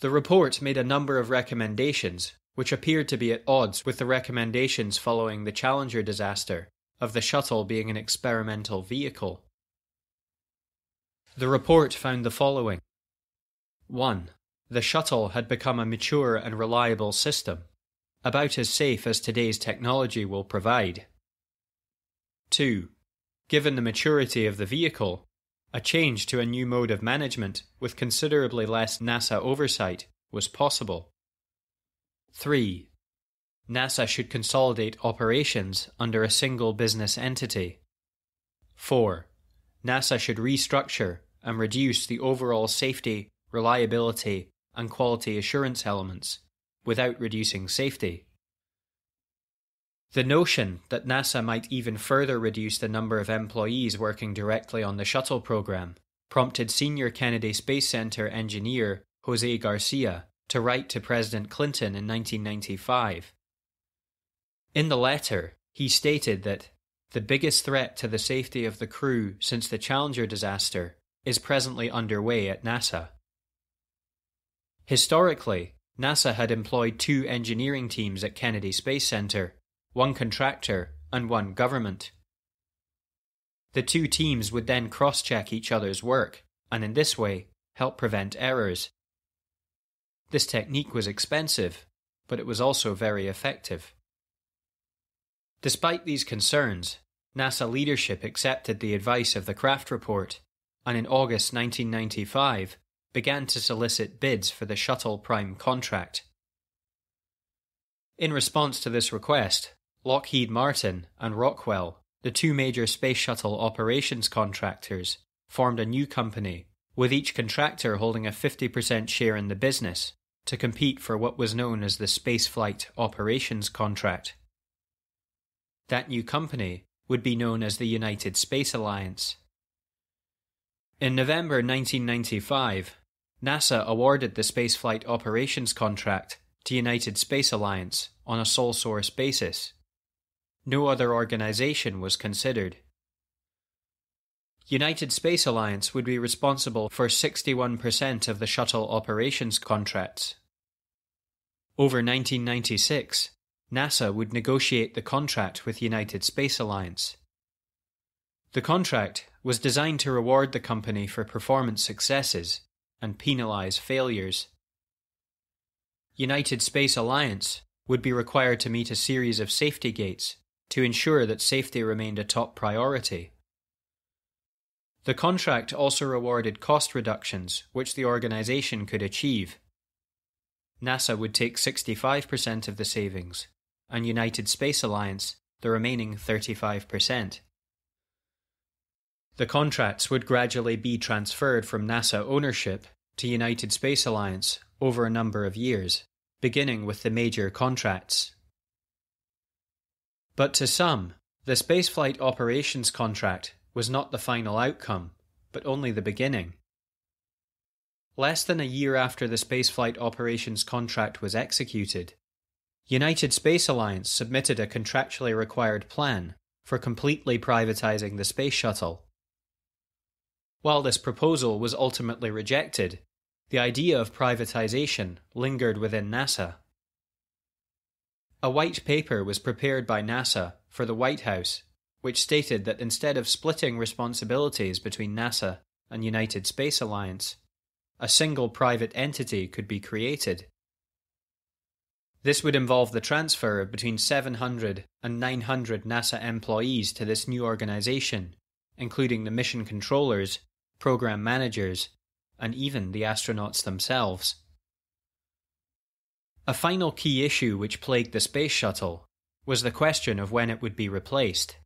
The report made a number of recommendations which appeared to be at odds with the recommendations following the Challenger disaster of the shuttle being an experimental vehicle. The report found the following 1. The shuttle had become a mature and reliable system, about as safe as today's technology will provide. 2. Given the maturity of the vehicle, a change to a new mode of management with considerably less NASA oversight was possible. 3. NASA should consolidate operations under a single business entity. 4. NASA should restructure and reduce the overall safety, reliability, and quality assurance elements without reducing safety. The notion that NASA might even further reduce the number of employees working directly on the shuttle program prompted senior Kennedy Space Center engineer Jose Garcia to write to President Clinton in 1995. In the letter, he stated that the biggest threat to the safety of the crew since the Challenger disaster is presently underway at NASA. Historically, NASA had employed two engineering teams at Kennedy Space Center, one contractor and one government. The two teams would then cross check each other's work and in this way help prevent errors. This technique was expensive, but it was also very effective. Despite these concerns, NASA leadership accepted the advice of the Kraft Report and in August 1995 began to solicit bids for the Shuttle Prime contract. In response to this request, Lockheed Martin and Rockwell, the two major space shuttle operations contractors, formed a new company, with each contractor holding a 50% share in the business, to compete for what was known as the Spaceflight Operations Contract. That new company would be known as the United Space Alliance. In November 1995, NASA awarded the spaceflight operations contract to United Space Alliance on a sole source basis. No other organization was considered. United Space Alliance would be responsible for 61% of the shuttle operations contracts. Over 1996, NASA would negotiate the contract with United Space Alliance. The contract was designed to reward the company for performance successes and penalize failures. United Space Alliance would be required to meet a series of safety gates to ensure that safety remained a top priority. The contract also rewarded cost reductions which the organization could achieve. NASA would take 65% of the savings, and United Space Alliance the remaining 35%. The contracts would gradually be transferred from NASA ownership to United Space Alliance over a number of years, beginning with the major contracts. But to some, the spaceflight operations contract was not the final outcome, but only the beginning. Less than a year after the spaceflight operations contract was executed, United Space Alliance submitted a contractually required plan for completely privatizing the space shuttle. While this proposal was ultimately rejected, the idea of privatization lingered within NASA. A white paper was prepared by NASA for the White House, which stated that instead of splitting responsibilities between NASA and United Space Alliance, a single private entity could be created. This would involve the transfer of between 700 and 900 NASA employees to this new organization, including the mission controllers, program managers, and even the astronauts themselves. A final key issue which plagued the Space Shuttle was the question of when it would be replaced.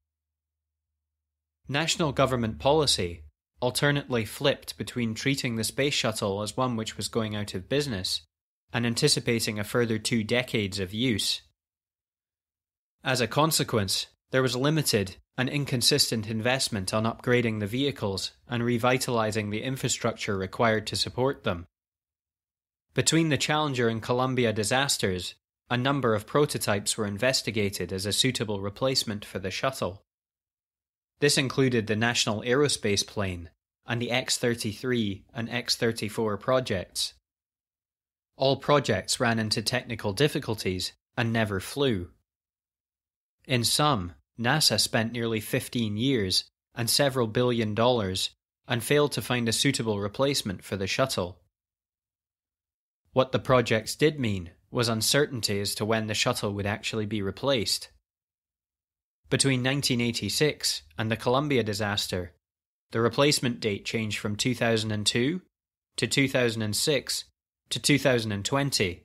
National government policy alternately flipped between treating the Space Shuttle as one which was going out of business and anticipating a further two decades of use. As a consequence, there was limited and inconsistent investment on upgrading the vehicles and revitalizing the infrastructure required to support them. Between the Challenger and Columbia disasters, a number of prototypes were investigated as a suitable replacement for the shuttle. This included the National Aerospace Plane and the X 33 and X 34 projects. All projects ran into technical difficulties and never flew. In sum, NASA spent nearly 15 years and several billion dollars and failed to find a suitable replacement for the shuttle. What the projects did mean was uncertainty as to when the shuttle would actually be replaced. Between 1986 and the Columbia disaster, the replacement date changed from 2002 to 2006 to 2020.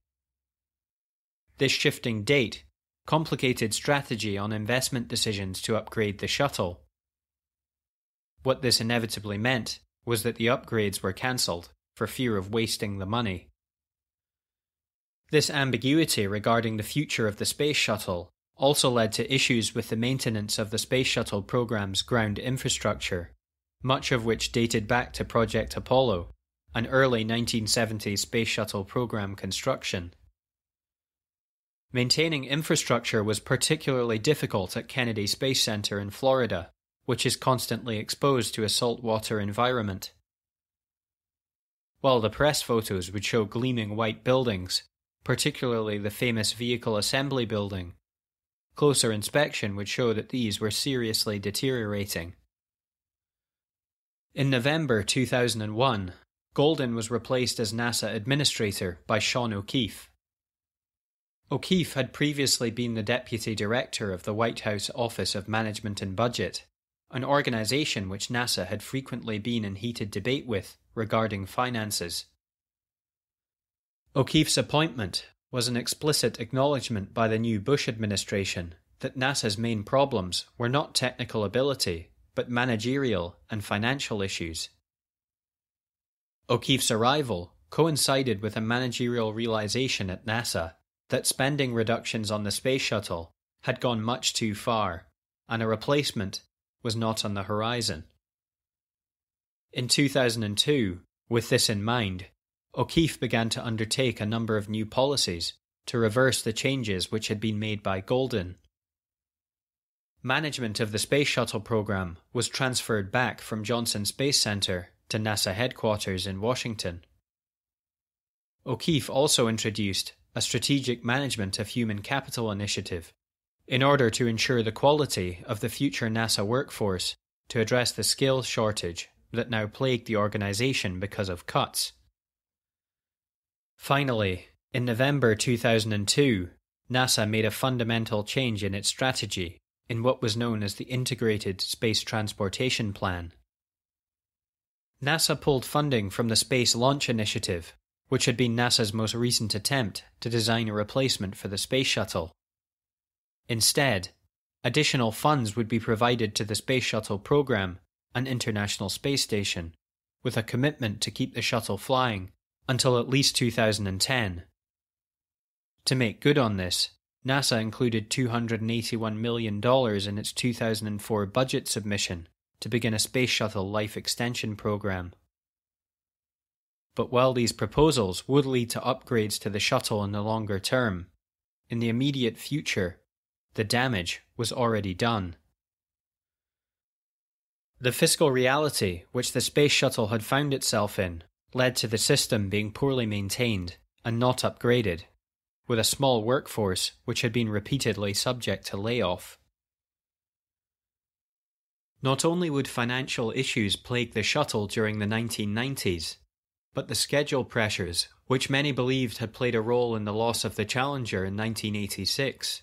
This shifting date complicated strategy on investment decisions to upgrade the shuttle. What this inevitably meant was that the upgrades were cancelled for fear of wasting the money. This ambiguity regarding the future of the space shuttle also led to issues with the maintenance of the space shuttle program's ground infrastructure, much of which dated back to Project Apollo, an early 1970s space shuttle program construction. Maintaining infrastructure was particularly difficult at Kennedy Space Center in Florida, which is constantly exposed to a saltwater environment. While the press photos would show gleaming white buildings, particularly the famous Vehicle Assembly Building, closer inspection would show that these were seriously deteriorating. In November 2001, Goldin was replaced as NASA administrator by Sean O'Keefe. O'Keefe had previously been the deputy director of the White House Office of Management and Budget, an organization which NASA had frequently been in heated debate with regarding finances. O'Keefe's appointment was an explicit acknowledgement by the new Bush administration that NASA's main problems were not technical ability, but managerial and financial issues. O'Keefe's arrival coincided with a managerial realization at NASA that spending reductions on the space shuttle had gone much too far, and a replacement was not on the horizon. In 2002, with this in mind, O'Keefe began to undertake a number of new policies to reverse the changes which had been made by Goldin. Management of the Space Shuttle program was transferred back from Johnson Space Center to NASA headquarters in Washington. O'Keefe also introduced a strategic management of human capital initiative, in order to ensure the quality of the future NASA workforce to address the skill shortage that now plagued the organization because of cuts. Finally, in November 2002, NASA made a fundamental change in its strategy in what was known as the Integrated Space Transportation Plan. NASA pulled funding from the Space Launch Initiative which had been NASA's most recent attempt to design a replacement for the Space Shuttle. Instead, additional funds would be provided to the Space Shuttle program and International Space Station, with a commitment to keep the shuttle flying until at least 2010. To make good on this, NASA included $281 million in its 2004 budget submission to begin a Space Shuttle life extension program. But while these proposals would lead to upgrades to the shuttle in the longer term, in the immediate future, the damage was already done. The fiscal reality which the Space Shuttle had found itself in led to the system being poorly maintained and not upgraded, with a small workforce which had been repeatedly subject to layoff. Not only would financial issues plague the shuttle during the 1990s, but the schedule pressures, which many believed had played a role in the loss of the Challenger in 1986,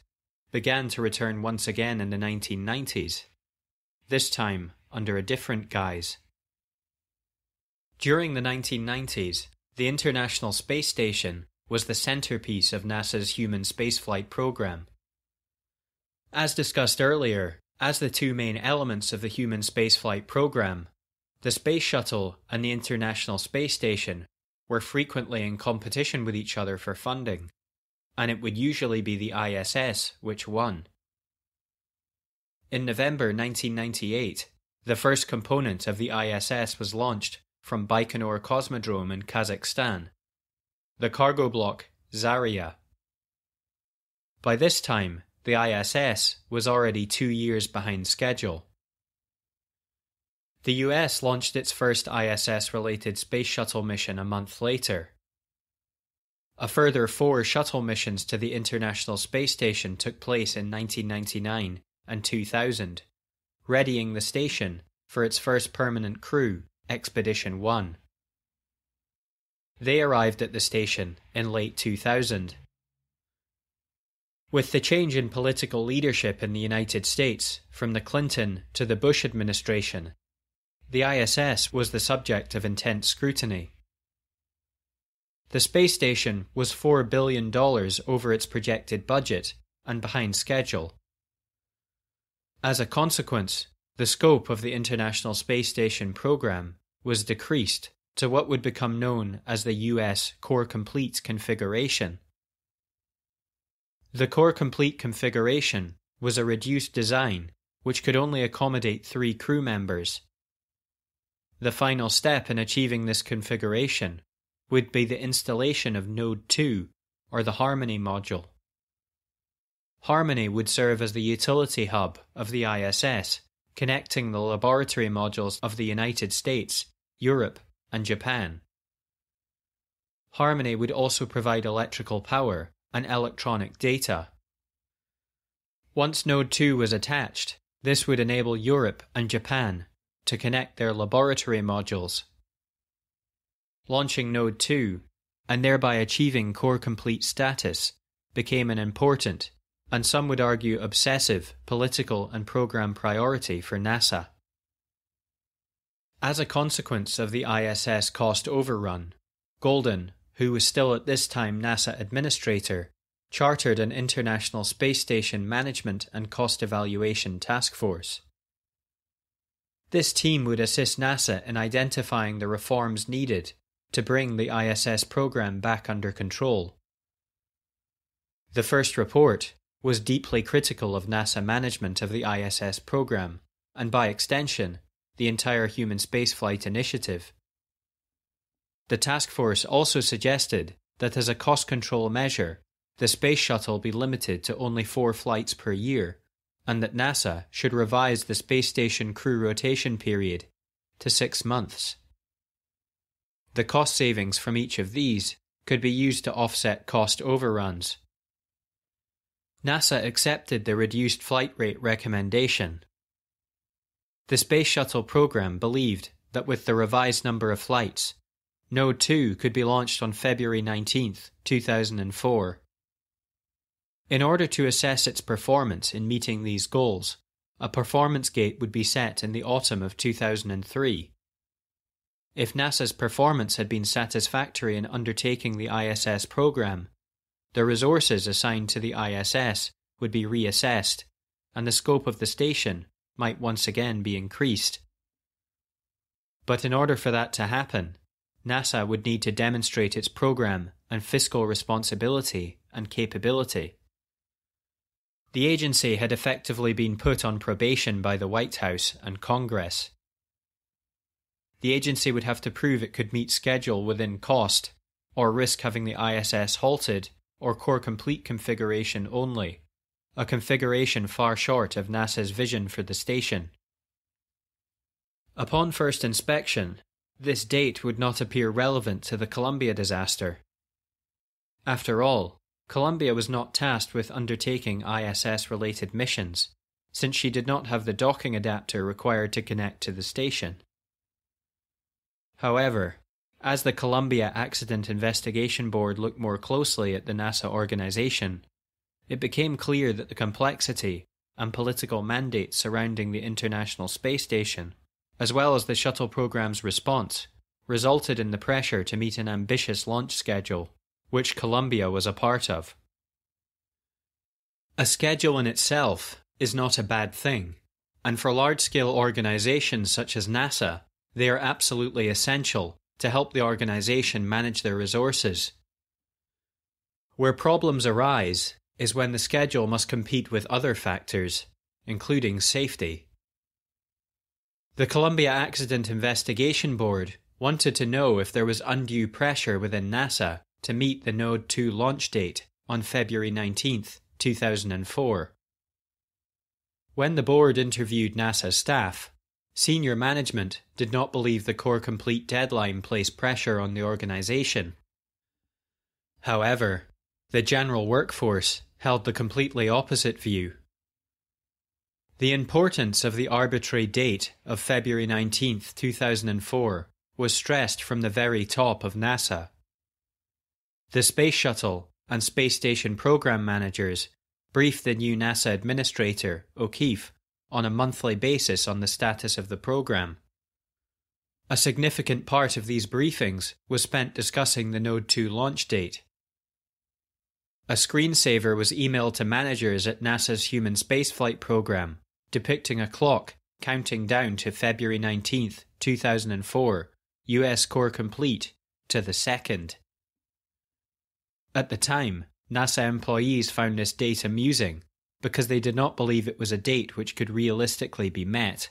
began to return once again in the 1990s, this time under a different guise. During the 1990s, the International Space Station was the centerpiece of NASA's human spaceflight program. As discussed earlier, as the two main elements of the human spaceflight program, the Space Shuttle and the International Space Station were frequently in competition with each other for funding, and it would usually be the ISS which won. In November 1998, the first component of the ISS was launched from Baikonur Cosmodrome in Kazakhstan, the cargo block Zarya. By this time, the ISS was already two years behind schedule. The US launched its first ISS related space shuttle mission a month later. A further four shuttle missions to the International Space Station took place in 1999 and 2000, readying the station for its first permanent crew, Expedition 1. They arrived at the station in late 2000. With the change in political leadership in the United States from the Clinton to the Bush administration, the ISS was the subject of intense scrutiny. The space station was $4 billion over its projected budget and behind schedule. As a consequence, the scope of the International Space Station program was decreased to what would become known as the US Core Complete configuration. The Core Complete configuration was a reduced design which could only accommodate three crew members the final step in achieving this configuration would be the installation of Node 2, or the Harmony module. Harmony would serve as the utility hub of the ISS, connecting the laboratory modules of the United States, Europe, and Japan. Harmony would also provide electrical power and electronic data. Once Node 2 was attached, this would enable Europe and Japan to connect their laboratory modules. Launching Node 2, and thereby achieving core complete status, became an important, and some would argue obsessive, political and program priority for NASA. As a consequence of the ISS cost overrun, Goldin, who was still at this time NASA administrator, chartered an International Space Station Management and Cost Evaluation Task Force. This team would assist NASA in identifying the reforms needed to bring the ISS program back under control. The first report was deeply critical of NASA management of the ISS program, and by extension, the entire human spaceflight initiative. The task force also suggested that as a cost control measure, the space shuttle be limited to only four flights per year and that NASA should revise the space station crew rotation period to six months. The cost savings from each of these could be used to offset cost overruns. NASA accepted the reduced flight rate recommendation. The Space Shuttle program believed that with the revised number of flights, Node 2 could be launched on February 19, 2004. In order to assess its performance in meeting these goals, a performance gate would be set in the autumn of 2003. If NASA's performance had been satisfactory in undertaking the ISS program, the resources assigned to the ISS would be reassessed, and the scope of the station might once again be increased. But in order for that to happen, NASA would need to demonstrate its program and fiscal responsibility and capability. The agency had effectively been put on probation by the White House and Congress. The agency would have to prove it could meet schedule within cost, or risk having the ISS halted or core complete configuration only, a configuration far short of NASA's vision for the station. Upon first inspection, this date would not appear relevant to the Columbia disaster. After all, Columbia was not tasked with undertaking ISS related missions, since she did not have the docking adapter required to connect to the station. However, as the Columbia Accident Investigation Board looked more closely at the NASA organization, it became clear that the complexity and political mandates surrounding the International Space Station as well as the shuttle program's response, resulted in the pressure to meet an ambitious launch schedule, which Columbia was a part of. A schedule in itself is not a bad thing, and for large scale organizations such as NASA, they are absolutely essential to help the organization manage their resources. Where problems arise is when the schedule must compete with other factors, including safety. The Columbia Accident Investigation Board wanted to know if there was undue pressure within NASA to meet the Node 2 launch date on February 19, 2004. When the board interviewed NASA staff, senior management did not believe the core complete deadline placed pressure on the organization. However, the general workforce held the completely opposite view. The importance of the arbitrary date of February 19, 2004 was stressed from the very top of NASA. The Space Shuttle and Space Station program managers briefed the new NASA administrator, O'Keefe, on a monthly basis on the status of the program. A significant part of these briefings was spent discussing the Node 2 launch date. A screensaver was emailed to managers at NASA's human spaceflight program depicting a clock counting down to February 19, 2004, US core complete, to the second. At the time, NASA employees found this date amusing because they did not believe it was a date which could realistically be met.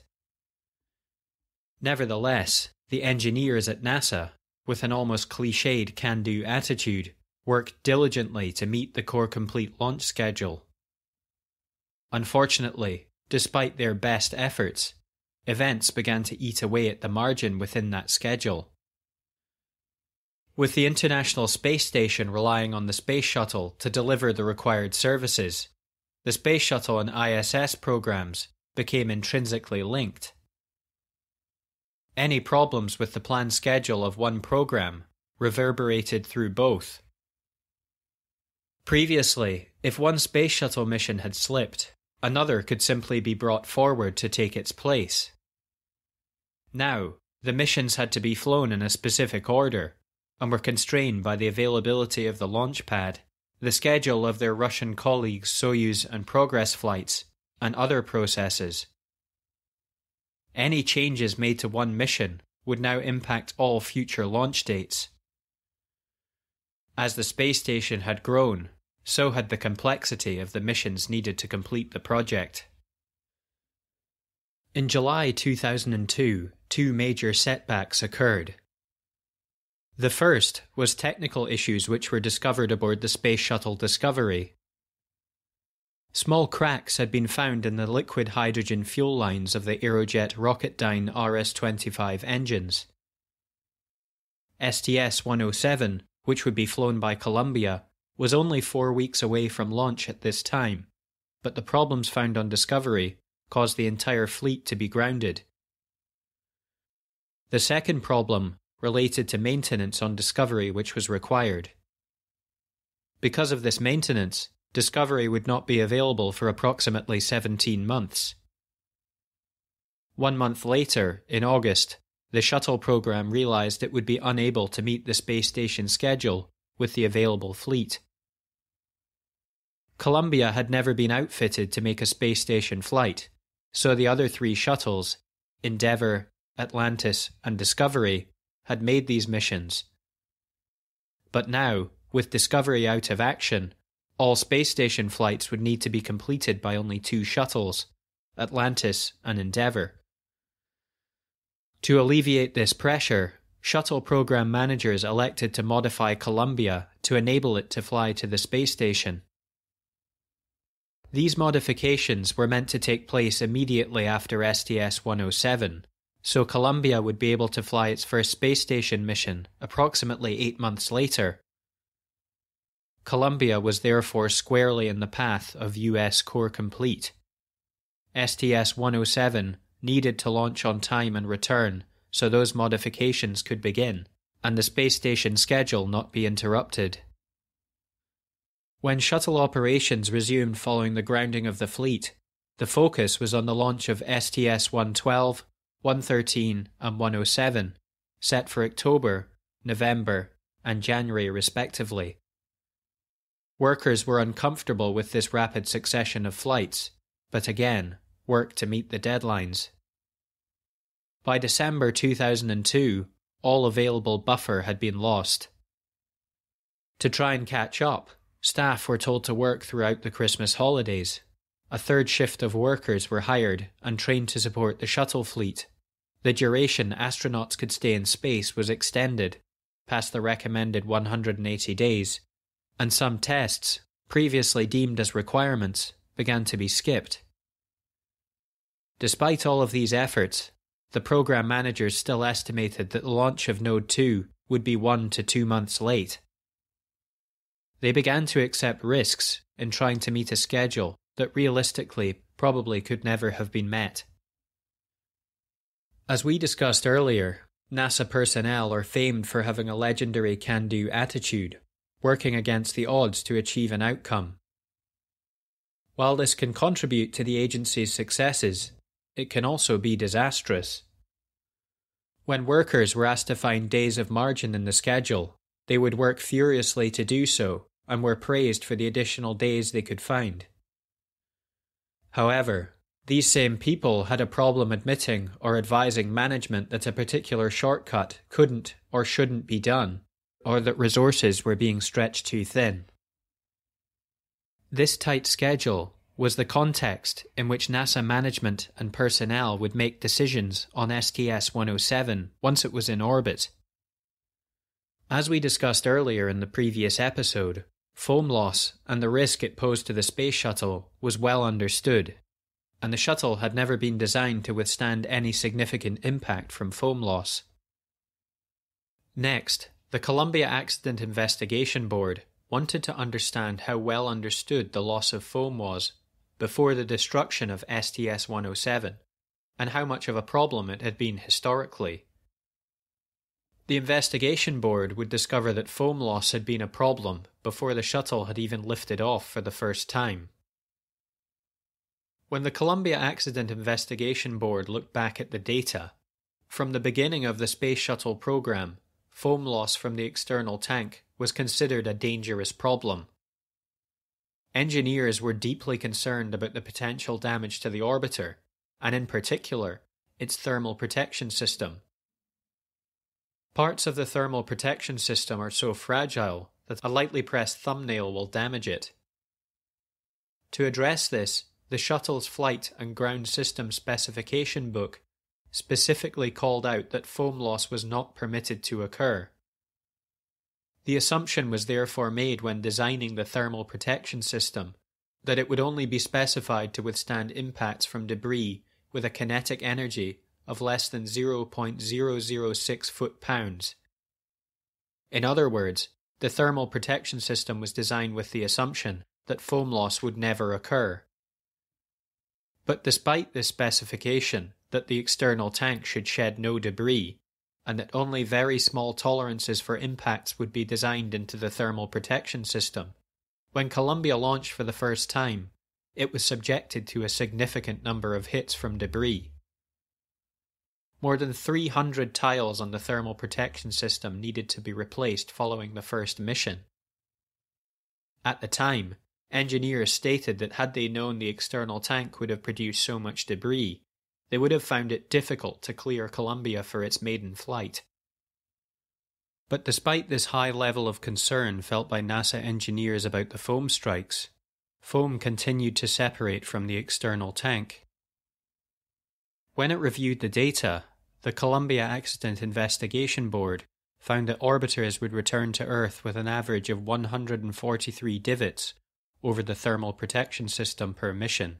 Nevertheless, the engineers at NASA, with an almost cliched can do attitude, worked diligently to meet the core complete launch schedule. Unfortunately, Despite their best efforts, events began to eat away at the margin within that schedule. With the International Space Station relying on the Space Shuttle to deliver the required services, the Space Shuttle and ISS programs became intrinsically linked. Any problems with the planned schedule of one program reverberated through both. Previously, if one Space Shuttle mission had slipped, Another could simply be brought forward to take its place. Now, the missions had to be flown in a specific order, and were constrained by the availability of the launch pad, the schedule of their Russian colleagues' Soyuz and Progress flights, and other processes. Any changes made to one mission would now impact all future launch dates. As the space station had grown, so had the complexity of the missions needed to complete the project. In July 2002, two major setbacks occurred. The first was technical issues which were discovered aboard the Space Shuttle Discovery. Small cracks had been found in the liquid hydrogen fuel lines of the Aerojet Rocketdyne RS 25 engines. STS 107, which would be flown by Columbia, was only four weeks away from launch at this time, but the problems found on Discovery caused the entire fleet to be grounded. The second problem related to maintenance on Discovery, which was required. Because of this maintenance, Discovery would not be available for approximately 17 months. One month later, in August, the shuttle program realized it would be unable to meet the space station schedule with the available fleet. Columbia had never been outfitted to make a space station flight, so the other three shuttles, Endeavour, Atlantis, and Discovery had made these missions. But now, with Discovery out of action, all space station flights would need to be completed by only two shuttles Atlantis and Endeavour. To alleviate this pressure, shuttle program managers elected to modify Columbia to enable it to fly to the space station. These modifications were meant to take place immediately after STS 107, so Columbia would be able to fly its first space station mission approximately eight months later. Columbia was therefore squarely in the path of US Core Complete. STS 107 needed to launch on time and return so those modifications could begin, and the space station schedule not be interrupted. When shuttle operations resumed following the grounding of the fleet, the focus was on the launch of STS 112, 113, and 107, set for October, November, and January respectively. Workers were uncomfortable with this rapid succession of flights, but again, worked to meet the deadlines. By December 2002, all available buffer had been lost. To try and catch up, staff were told to work throughout the Christmas holidays. A third shift of workers were hired and trained to support the shuttle fleet. The duration astronauts could stay in space was extended, past the recommended 180 days, and some tests, previously deemed as requirements, began to be skipped. Despite all of these efforts, the program managers still estimated that the launch of Node 2 would be one to two months late. They began to accept risks in trying to meet a schedule that realistically probably could never have been met. As we discussed earlier, NASA personnel are famed for having a legendary can do attitude working against the odds to achieve an outcome. While this can contribute to the agency's successes, it can also be disastrous. When workers were asked to find days of margin in the schedule, they would work furiously to do so and were praised for the additional days they could find. However, these same people had a problem admitting or advising management that a particular shortcut couldn't or shouldn't be done or that resources were being stretched too thin. This tight schedule was the context in which NASA management and personnel would make decisions on STS 107 once it was in orbit. As we discussed earlier in the previous episode, foam loss and the risk it posed to the space shuttle was well understood, and the shuttle had never been designed to withstand any significant impact from foam loss. Next, the Columbia Accident Investigation Board wanted to understand how well understood the loss of foam was before the destruction of STS 107 and how much of a problem it had been historically. The investigation board would discover that foam loss had been a problem before the shuttle had even lifted off for the first time. When the Columbia Accident Investigation Board looked back at the data, from the beginning of the Space Shuttle program, foam loss from the external tank was considered a dangerous problem. Engineers were deeply concerned about the potential damage to the orbiter, and in particular, its thermal protection system. Parts of the thermal protection system are so fragile that a lightly pressed thumbnail will damage it. To address this, the shuttle's flight and ground system specification book specifically called out that foam loss was not permitted to occur. The assumption was therefore made when designing the thermal protection system that it would only be specified to withstand impacts from debris with a kinetic energy of less than 0.006 foot pounds. In other words, the thermal protection system was designed with the assumption that foam loss would never occur. But despite this specification, that the external tank should shed no debris, and that only very small tolerances for impacts would be designed into the thermal protection system. When Columbia launched for the first time, it was subjected to a significant number of hits from debris. More than 300 tiles on the thermal protection system needed to be replaced following the first mission. At the time, engineers stated that had they known the external tank would have produced so much debris, they would have found it difficult to clear Columbia for its maiden flight. But despite this high level of concern felt by NASA engineers about the foam strikes, foam continued to separate from the external tank. When it reviewed the data, the Columbia Accident Investigation Board found that orbiters would return to Earth with an average of 143 divots over the thermal protection system per mission.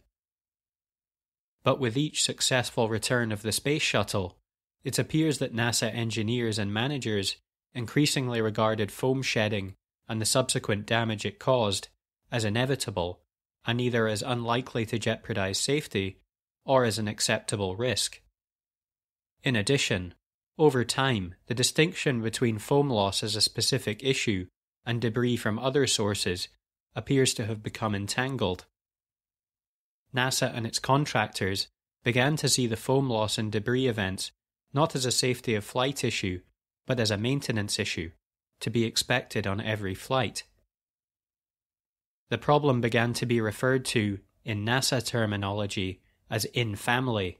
But with each successful return of the Space Shuttle, it appears that NASA engineers and managers increasingly regarded foam shedding and the subsequent damage it caused as inevitable and either as unlikely to jeopardize safety or as an acceptable risk. In addition, over time, the distinction between foam loss as a specific issue and debris from other sources appears to have become entangled. NASA and its contractors began to see the foam loss and debris events not as a safety of flight issue, but as a maintenance issue, to be expected on every flight. The problem began to be referred to, in NASA terminology, as in family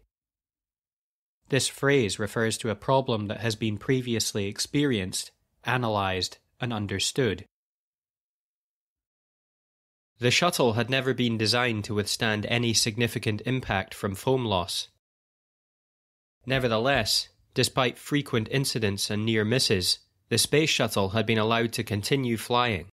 this phrase refers to a problem that has been previously experienced, analysed, and understood. The shuttle had never been designed to withstand any significant impact from foam loss. Nevertheless, despite frequent incidents and near misses, the space shuttle had been allowed to continue flying.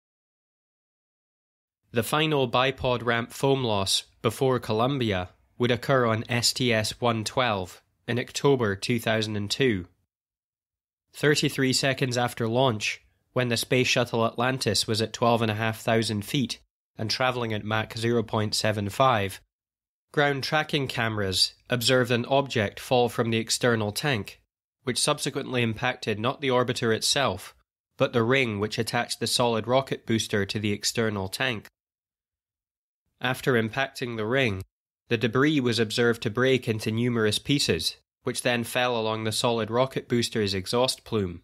The final bipod ramp foam loss before Columbia would occur on STS 112 in October 2002. 33 seconds after launch, when the Space Shuttle Atlantis was at 12,500 feet and travelling at Mach 0.75, ground tracking cameras observed an object fall from the external tank, which subsequently impacted not the orbiter itself, but the ring which attached the solid rocket booster to the external tank. After impacting the ring, the debris was observed to break into numerous pieces, which then fell along the solid rocket booster's exhaust plume.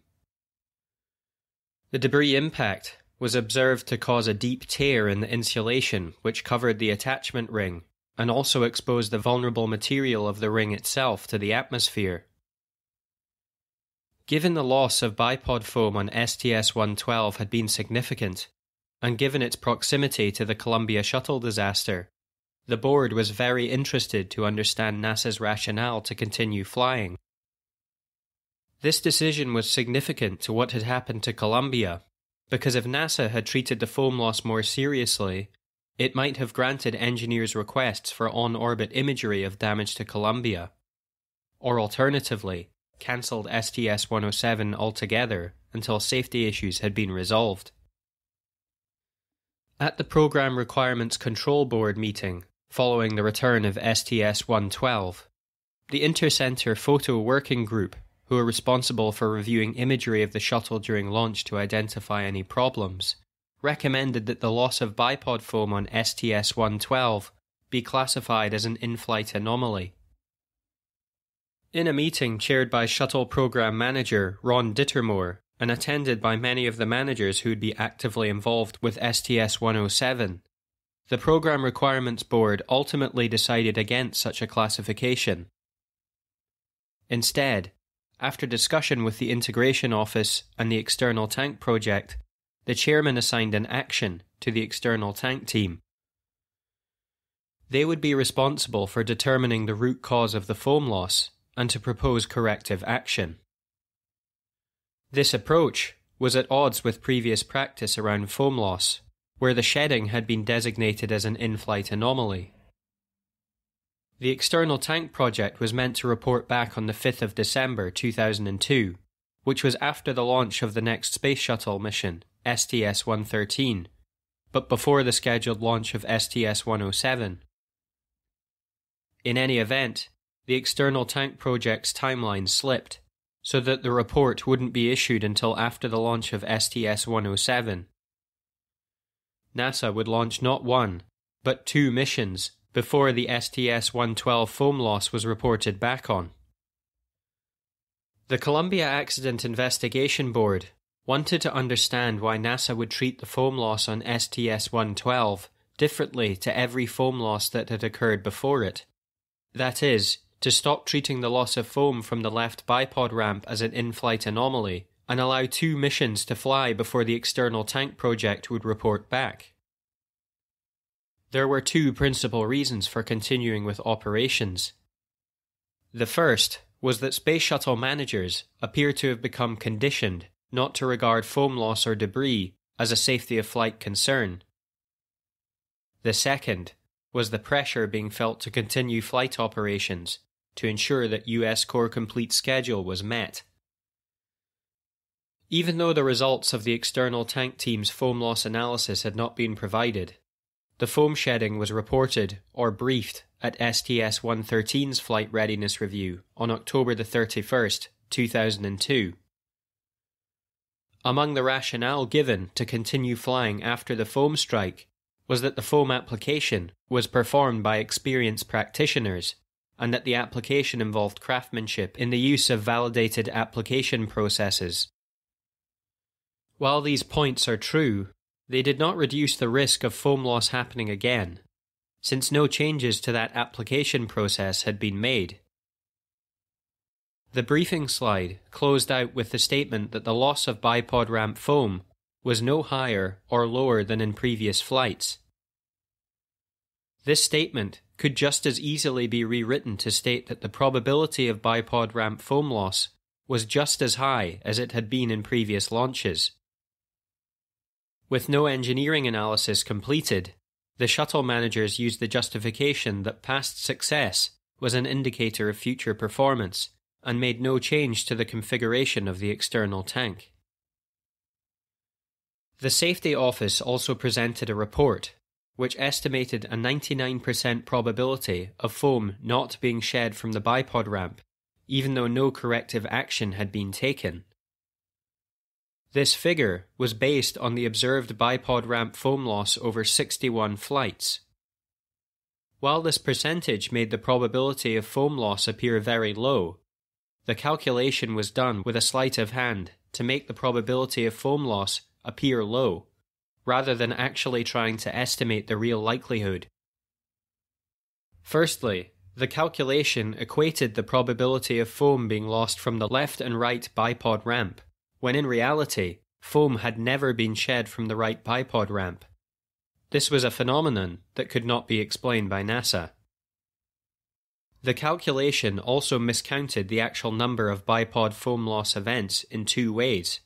The debris impact was observed to cause a deep tear in the insulation which covered the attachment ring and also exposed the vulnerable material of the ring itself to the atmosphere. Given the loss of bipod foam on STS 112 had been significant, and given its proximity to the Columbia shuttle disaster, the board was very interested to understand NASA's rationale to continue flying. This decision was significant to what had happened to Columbia, because if NASA had treated the foam loss more seriously, it might have granted engineers' requests for on orbit imagery of damage to Columbia, or alternatively, cancelled STS 107 altogether until safety issues had been resolved. At the Program Requirements Control Board meeting, following the return of STS 112. The Intercenter Photo Working Group, who are responsible for reviewing imagery of the shuttle during launch to identify any problems, recommended that the loss of bipod foam on STS 112 be classified as an in flight anomaly. In a meeting chaired by Shuttle Program Manager Ron Dittermore and attended by many of the managers who'd be actively involved with STS 107, the Program Requirements Board ultimately decided against such a classification. Instead, after discussion with the Integration Office and the External Tank Project, the chairman assigned an action to the External Tank team. They would be responsible for determining the root cause of the foam loss and to propose corrective action. This approach was at odds with previous practice around foam loss where the shedding had been designated as an in flight anomaly. The external tank project was meant to report back on the 5th of December 2002, which was after the launch of the next Space Shuttle mission, STS 113, but before the scheduled launch of STS 107. In any event, the external tank project's timeline slipped, so that the report wouldn't be issued until after the launch of STS 107 NASA would launch not one, but two missions before the STS 112 foam loss was reported back on. The Columbia Accident Investigation Board wanted to understand why NASA would treat the foam loss on STS 112 differently to every foam loss that had occurred before it. That is, to stop treating the loss of foam from the left bipod ramp as an in flight anomaly and allow two missions to fly before the external tank project would report back. There were two principal reasons for continuing with operations. The first was that space shuttle managers appear to have become conditioned not to regard foam loss or debris as a safety of flight concern. The second was the pressure being felt to continue flight operations to ensure that US Core Complete schedule was met. Even though the results of the external tank team's foam loss analysis had not been provided, the foam shedding was reported or briefed at STS 113's flight readiness review on October the 31st, 2002. Among the rationale given to continue flying after the foam strike was that the foam application was performed by experienced practitioners and that the application involved craftsmanship in the use of validated application processes. While these points are true, they did not reduce the risk of foam loss happening again, since no changes to that application process had been made. The briefing slide closed out with the statement that the loss of bipod ramp foam was no higher or lower than in previous flights. This statement could just as easily be rewritten to state that the probability of bipod ramp foam loss was just as high as it had been in previous launches. With no engineering analysis completed, the shuttle managers used the justification that past success was an indicator of future performance and made no change to the configuration of the external tank. The Safety Office also presented a report which estimated a 99% probability of foam not being shed from the bipod ramp, even though no corrective action had been taken. This figure was based on the observed bipod ramp foam loss over 61 flights. While this percentage made the probability of foam loss appear very low, the calculation was done with a sleight of hand to make the probability of foam loss appear low, rather than actually trying to estimate the real likelihood. Firstly, the calculation equated the probability of foam being lost from the left and right bipod ramp, when in reality, foam had never been shed from the right bipod ramp. This was a phenomenon that could not be explained by NASA. The calculation also miscounted the actual number of bipod foam loss events in two ways.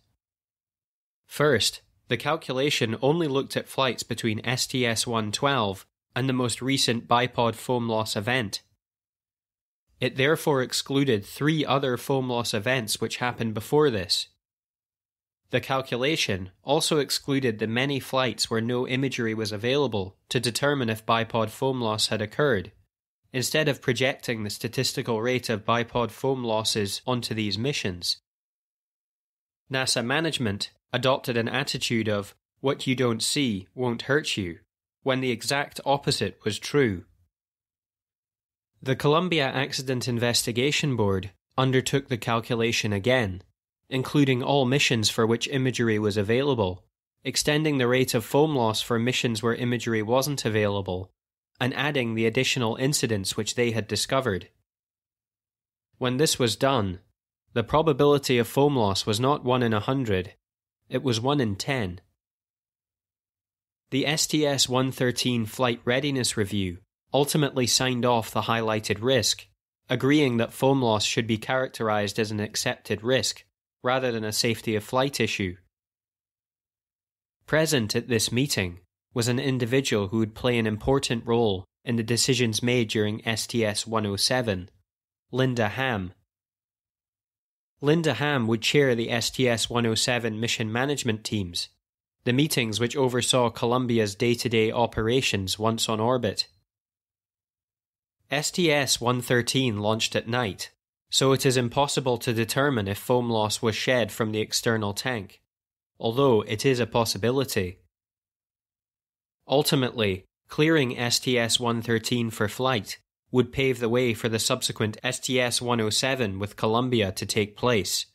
First, the calculation only looked at flights between STS 112 and the most recent bipod foam loss event. It therefore excluded three other foam loss events which happened before this. The calculation also excluded the many flights where no imagery was available to determine if bipod foam loss had occurred, instead of projecting the statistical rate of bipod foam losses onto these missions. NASA management adopted an attitude of, what you don't see won't hurt you, when the exact opposite was true. The Columbia Accident Investigation Board undertook the calculation again, including all missions for which imagery was available, extending the rate of foam loss for missions where imagery wasn't available, and adding the additional incidents which they had discovered. When this was done, the probability of foam loss was not 1 in a hundred, it was 1 in 10. The STS 113 Flight Readiness Review ultimately signed off the highlighted risk, agreeing that foam loss should be characterized as an accepted risk rather than a safety of flight issue. Present at this meeting was an individual who would play an important role in the decisions made during STS 107, Linda Ham, Linda Ham would chair the STS 107 mission management teams, the meetings which oversaw Columbia's day to day operations once on orbit. STS 113 launched at night, so it is impossible to determine if foam loss was shed from the external tank, although it is a possibility. Ultimately, clearing STS 113 for flight would pave the way for the subsequent STS 107 with Columbia to take place.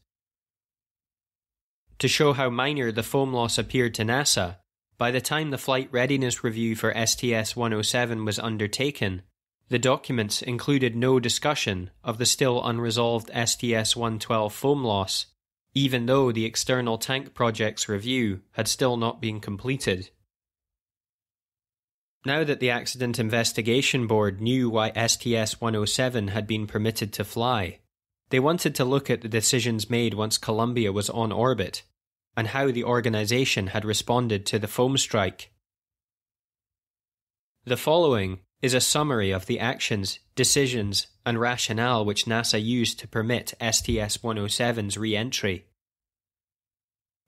To show how minor the foam loss appeared to NASA, by the time the flight readiness review for STS 107 was undertaken, The documents included no discussion of the still unresolved STS 112 foam loss, even though the external tank project's review had still not been completed. Now that the Accident Investigation Board knew why STS 107 had been permitted to fly, they wanted to look at the decisions made once Columbia was on orbit and how the organization had responded to the foam strike. The following is a summary of the actions, decisions, and rationale which NASA used to permit STS 107's re entry.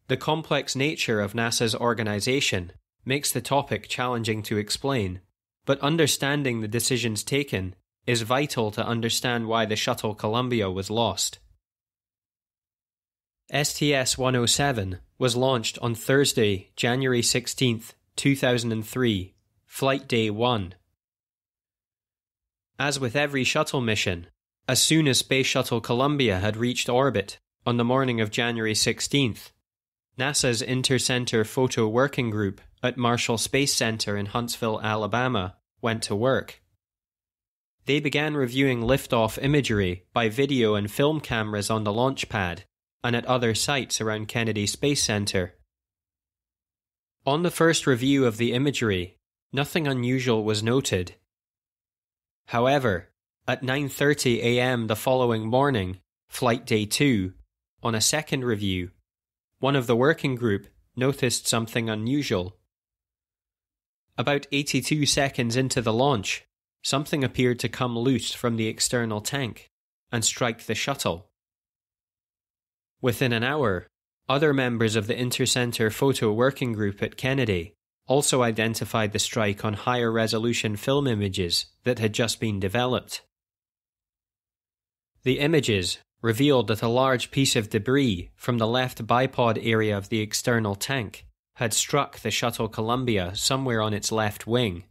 The complex nature of NASA's organization makes the topic challenging to explain, but understanding the decisions taken is vital to understand why the shuttle Columbia was lost. STS 107 was launched on Thursday, January 16, 2003, Flight Day 1. As with every shuttle mission, as soon as Space Shuttle Columbia had reached orbit on the morning of January 16th, NASA's Intercenter Photo Working Group at Marshall Space Center in Huntsville, Alabama, went to work. They began reviewing liftoff imagery by video and film cameras on the launch pad and at other sites around Kennedy Space Center. On the first review of the imagery, nothing unusual was noted. However, at 9:30 a.m. the following morning, flight day 2, on a second review, one of the working group noticed something unusual. About 82 seconds into the launch, something appeared to come loose from the external tank and strike the shuttle. Within an hour, other members of the Intercenter Photo Working Group at Kennedy also identified the strike on higher resolution film images that had just been developed. The images revealed that a large piece of debris from the left bipod area of the external tank had struck the shuttle Columbia somewhere on its left wing.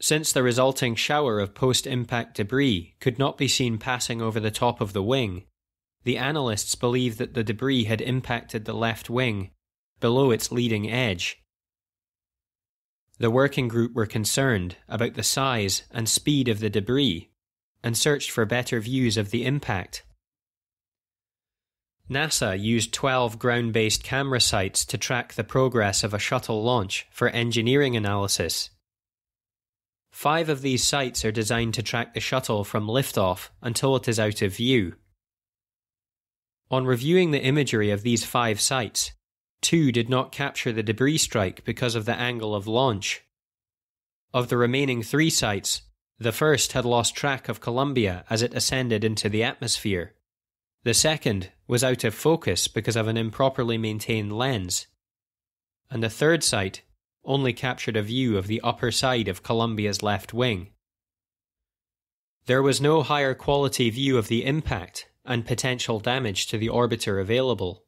Since the resulting shower of post impact debris could not be seen passing over the top of the wing, the analysts believe that the debris had impacted the left wing, below its leading edge. The working group were concerned about the size and speed of the debris and searched for better views of the impact. NASA used 12 ground based camera sites to track the progress of a shuttle launch for engineering analysis. Five of these sites are designed to track the shuttle from liftoff until it is out of view. On reviewing the imagery of these five sites, two did not capture the debris strike because of the angle of launch. Of the remaining three sites, the first had lost track of Columbia as it ascended into the atmosphere. The second was out of focus because of an improperly maintained lens. And the third site only captured a view of the upper side of Columbia's left wing. There was no higher quality view of the impact and potential damage to the orbiter available.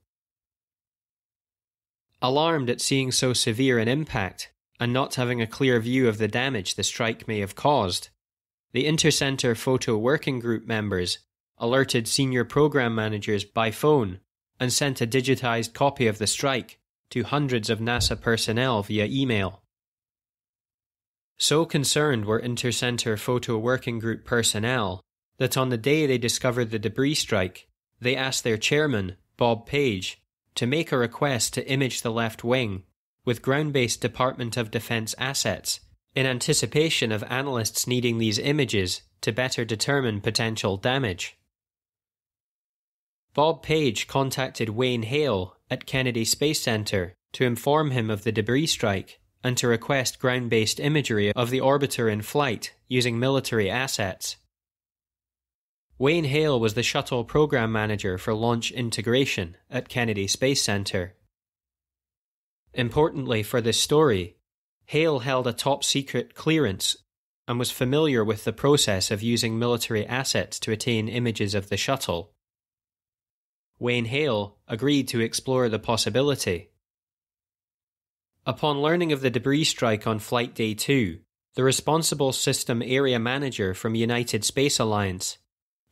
Alarmed at seeing so severe an impact and not having a clear view of the damage the strike may have caused, the Intercenter Photo Working Group members alerted senior program managers by phone and sent a digitized copy of the strike to hundreds of NASA personnel via email. So concerned were Intercenter Photo Working Group personnel that on the day they discovered the debris strike, they asked their chairman, Bob Page, to make a request to image the left wing with ground based Department of Defense assets in anticipation of analysts needing these images to better determine potential damage. Bob Page contacted Wayne Hale at Kennedy Space Center to inform him of the debris strike and to request ground based imagery of the orbiter in flight using military assets. Wayne Hale was the shuttle program manager for launch integration at Kennedy Space Center. Importantly for this story, Hale held a top secret clearance and was familiar with the process of using military assets to attain images of the shuttle. Wayne Hale agreed to explore the possibility. Upon learning of the debris strike on Flight Day 2, the responsible system area manager from United Space Alliance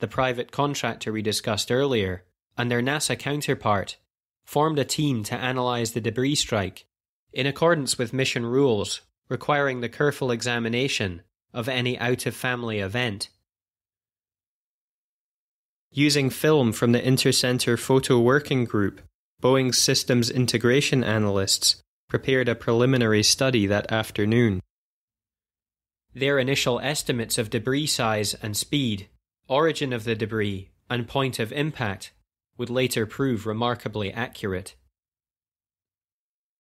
the private contractor we discussed earlier, and their NASA counterpart, formed a team to analyze the debris strike, in accordance with mission rules requiring the careful examination of any out of family event. Using film from the Intercenter Photo Working Group, Boeing's systems integration analysts prepared a preliminary study that afternoon. Their initial estimates of debris size and speed, origin of the debris, and point of impact would later prove remarkably accurate.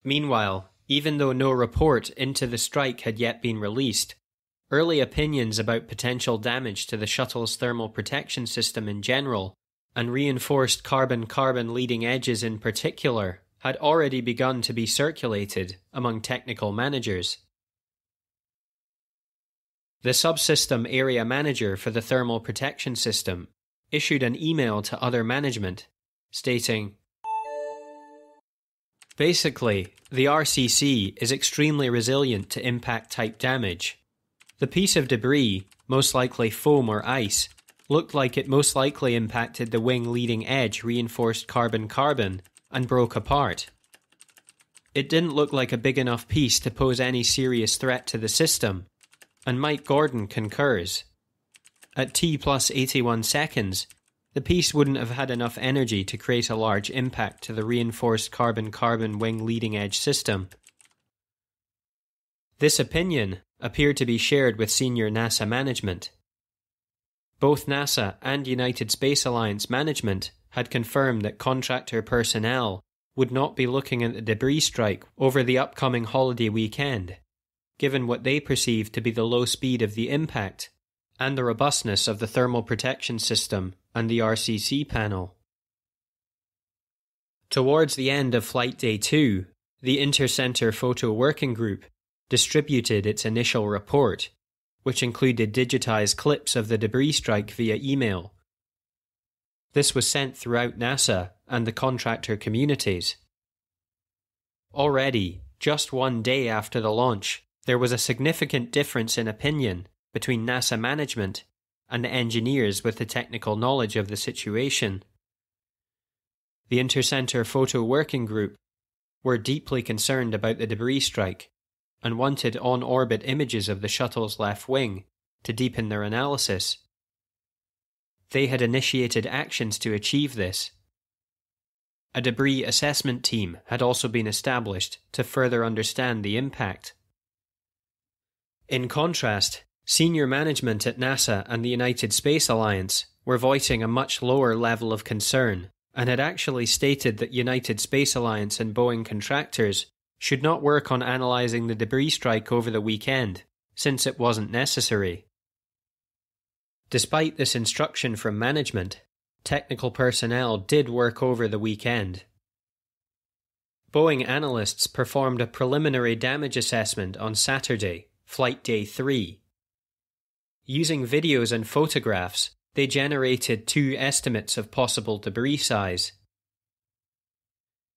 Meanwhile, even though no report into the strike had yet been released, Early opinions about potential damage to the shuttle's thermal protection system in general, and reinforced carbon carbon leading edges in particular, had already begun to be circulated among technical managers. The subsystem area manager for the thermal protection system issued an email to other management stating Basically, the RCC is extremely resilient to impact type damage the piece of debris, most likely foam or ice, looked like it most likely impacted the wing leading edge reinforced carbon carbon and broke apart. It didn't look like a big enough piece to pose any serious threat to the system, and Mike Gordon concurs. At T plus 81 seconds, the piece wouldn't have had enough energy to create a large impact to the reinforced carbon carbon wing leading edge system. This opinion appeared to be shared with senior NASA management. Both NASA and United Space Alliance management had confirmed that contractor personnel would not be looking at the debris strike over the upcoming holiday weekend, given what they perceived to be the low speed of the impact and the robustness of the thermal protection system and the RCC panel. Towards the end of Flight Day 2, the Intercenter Photo Working Group distributed its initial report, which included digitized clips of the debris strike via email. This was sent throughout NASA and the contractor communities. Already, just one day after the launch, there was a significant difference in opinion between NASA management and the engineers with the technical knowledge of the situation. The Intercenter Photo Working Group were deeply concerned about the debris strike and wanted on orbit images of the shuttle's left wing to deepen their analysis. They had initiated actions to achieve this. A debris assessment team had also been established to further understand the impact. In contrast, senior management at NASA and the United Space Alliance were voicing a much lower level of concern and had actually stated that United Space Alliance and Boeing contractors should not work on analysing the debris strike over the weekend, since it wasn't necessary. Despite this instruction from management, technical personnel did work over the weekend. Boeing analysts performed a preliminary damage assessment on Saturday, Flight Day 3. Using videos and photographs, they generated two estimates of possible debris size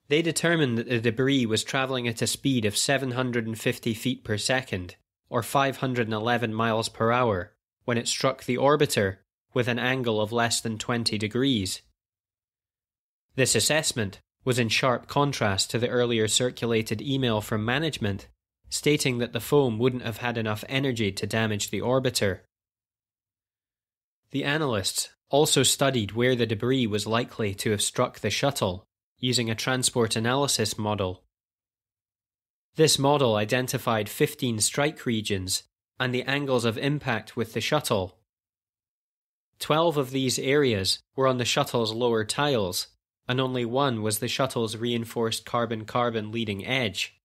they determined that the debris was travelling at a speed of 750 feet per second, or 511 miles per hour, when it struck the orbiter with an angle of less than 20 degrees. This assessment was in sharp contrast to the earlier circulated email from management stating that the foam wouldn't have had enough energy to damage the orbiter. The analysts also studied where the debris was likely to have struck the shuttle using a transport analysis model. This model identified 15 strike regions and the angles of impact with the shuttle. 12 of these areas were on the shuttle's lower tiles, and only one was the shuttle's reinforced carbon carbon leading edge.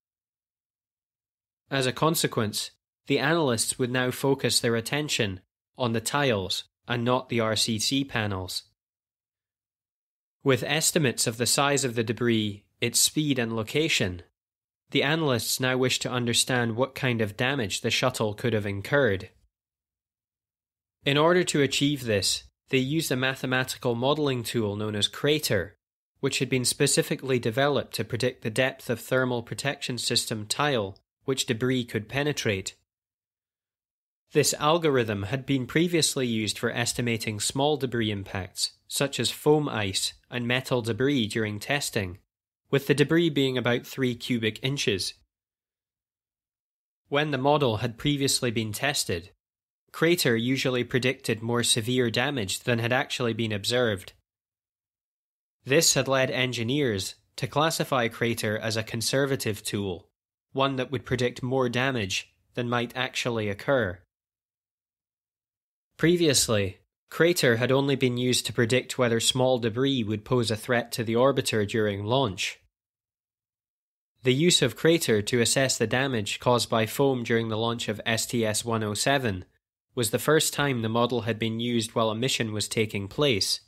As a consequence, the analysts would now focus their attention on the tiles and not the RCC panels. With estimates of the size of the debris, its speed and location, the analysts now wish to understand what kind of damage the shuttle could have incurred. In order to achieve this, they used a mathematical modelling tool known as Crater, which had been specifically developed to predict the depth of thermal protection system tile which debris could penetrate. This algorithm had been previously used for estimating small debris impacts, such as foam ice and metal debris during testing, with the debris being about 3 cubic inches. When the model had previously been tested, Crater usually predicted more severe damage than had actually been observed. This had led engineers to classify Crater as a conservative tool, one that would predict more damage than might actually occur. Previously, Crater had only been used to predict whether small debris would pose a threat to the orbiter during launch. The use of Crater to assess the damage caused by foam during the launch of STS 107 was the first time the model had been used while a mission was taking place.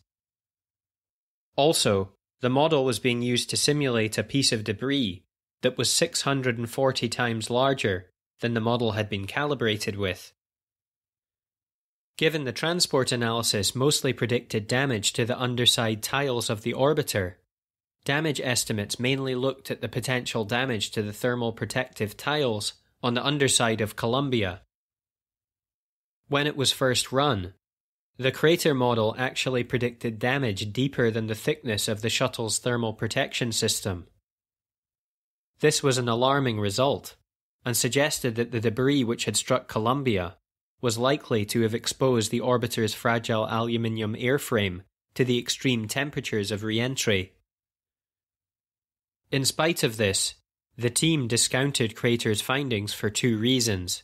Also, the model was being used to simulate a piece of debris that was 640 times larger than the model had been calibrated with. Given the transport analysis mostly predicted damage to the underside tiles of the orbiter, damage estimates mainly looked at the potential damage to the thermal protective tiles on the underside of Columbia. When it was first run, the crater model actually predicted damage deeper than the thickness of the shuttle's thermal protection system. This was an alarming result, and suggested that the debris which had struck Columbia was likely to have exposed the orbiter's fragile aluminium airframe to the extreme temperatures of re-entry. In spite of this, the team discounted Crater's findings for two reasons.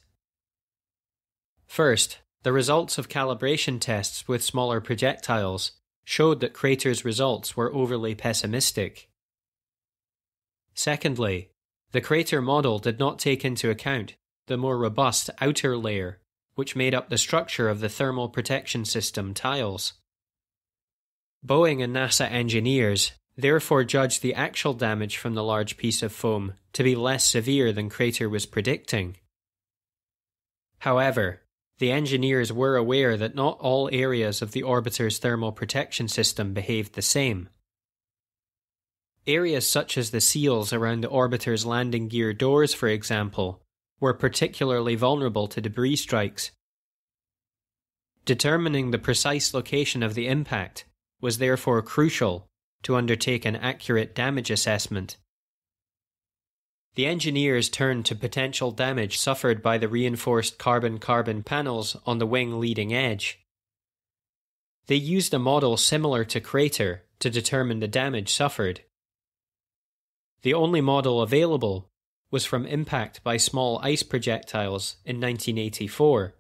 First, the results of calibration tests with smaller projectiles showed that Crater's results were overly pessimistic. Secondly, the crater model did not take into account the more robust outer layer, which made up the structure of the thermal protection system tiles. Boeing and NASA engineers therefore judged the actual damage from the large piece of foam to be less severe than Crater was predicting. However, the engineers were aware that not all areas of the orbiter's thermal protection system behaved the same. Areas such as the seals around the orbiter's landing gear doors, for example, were particularly vulnerable to debris strikes. Determining the precise location of the impact was therefore crucial to undertake an accurate damage assessment. The engineers turned to potential damage suffered by the reinforced carbon carbon panels on the wing leading edge. They used a model similar to Crater to determine the damage suffered. The only model available was from impact by small ice projectiles in 1984.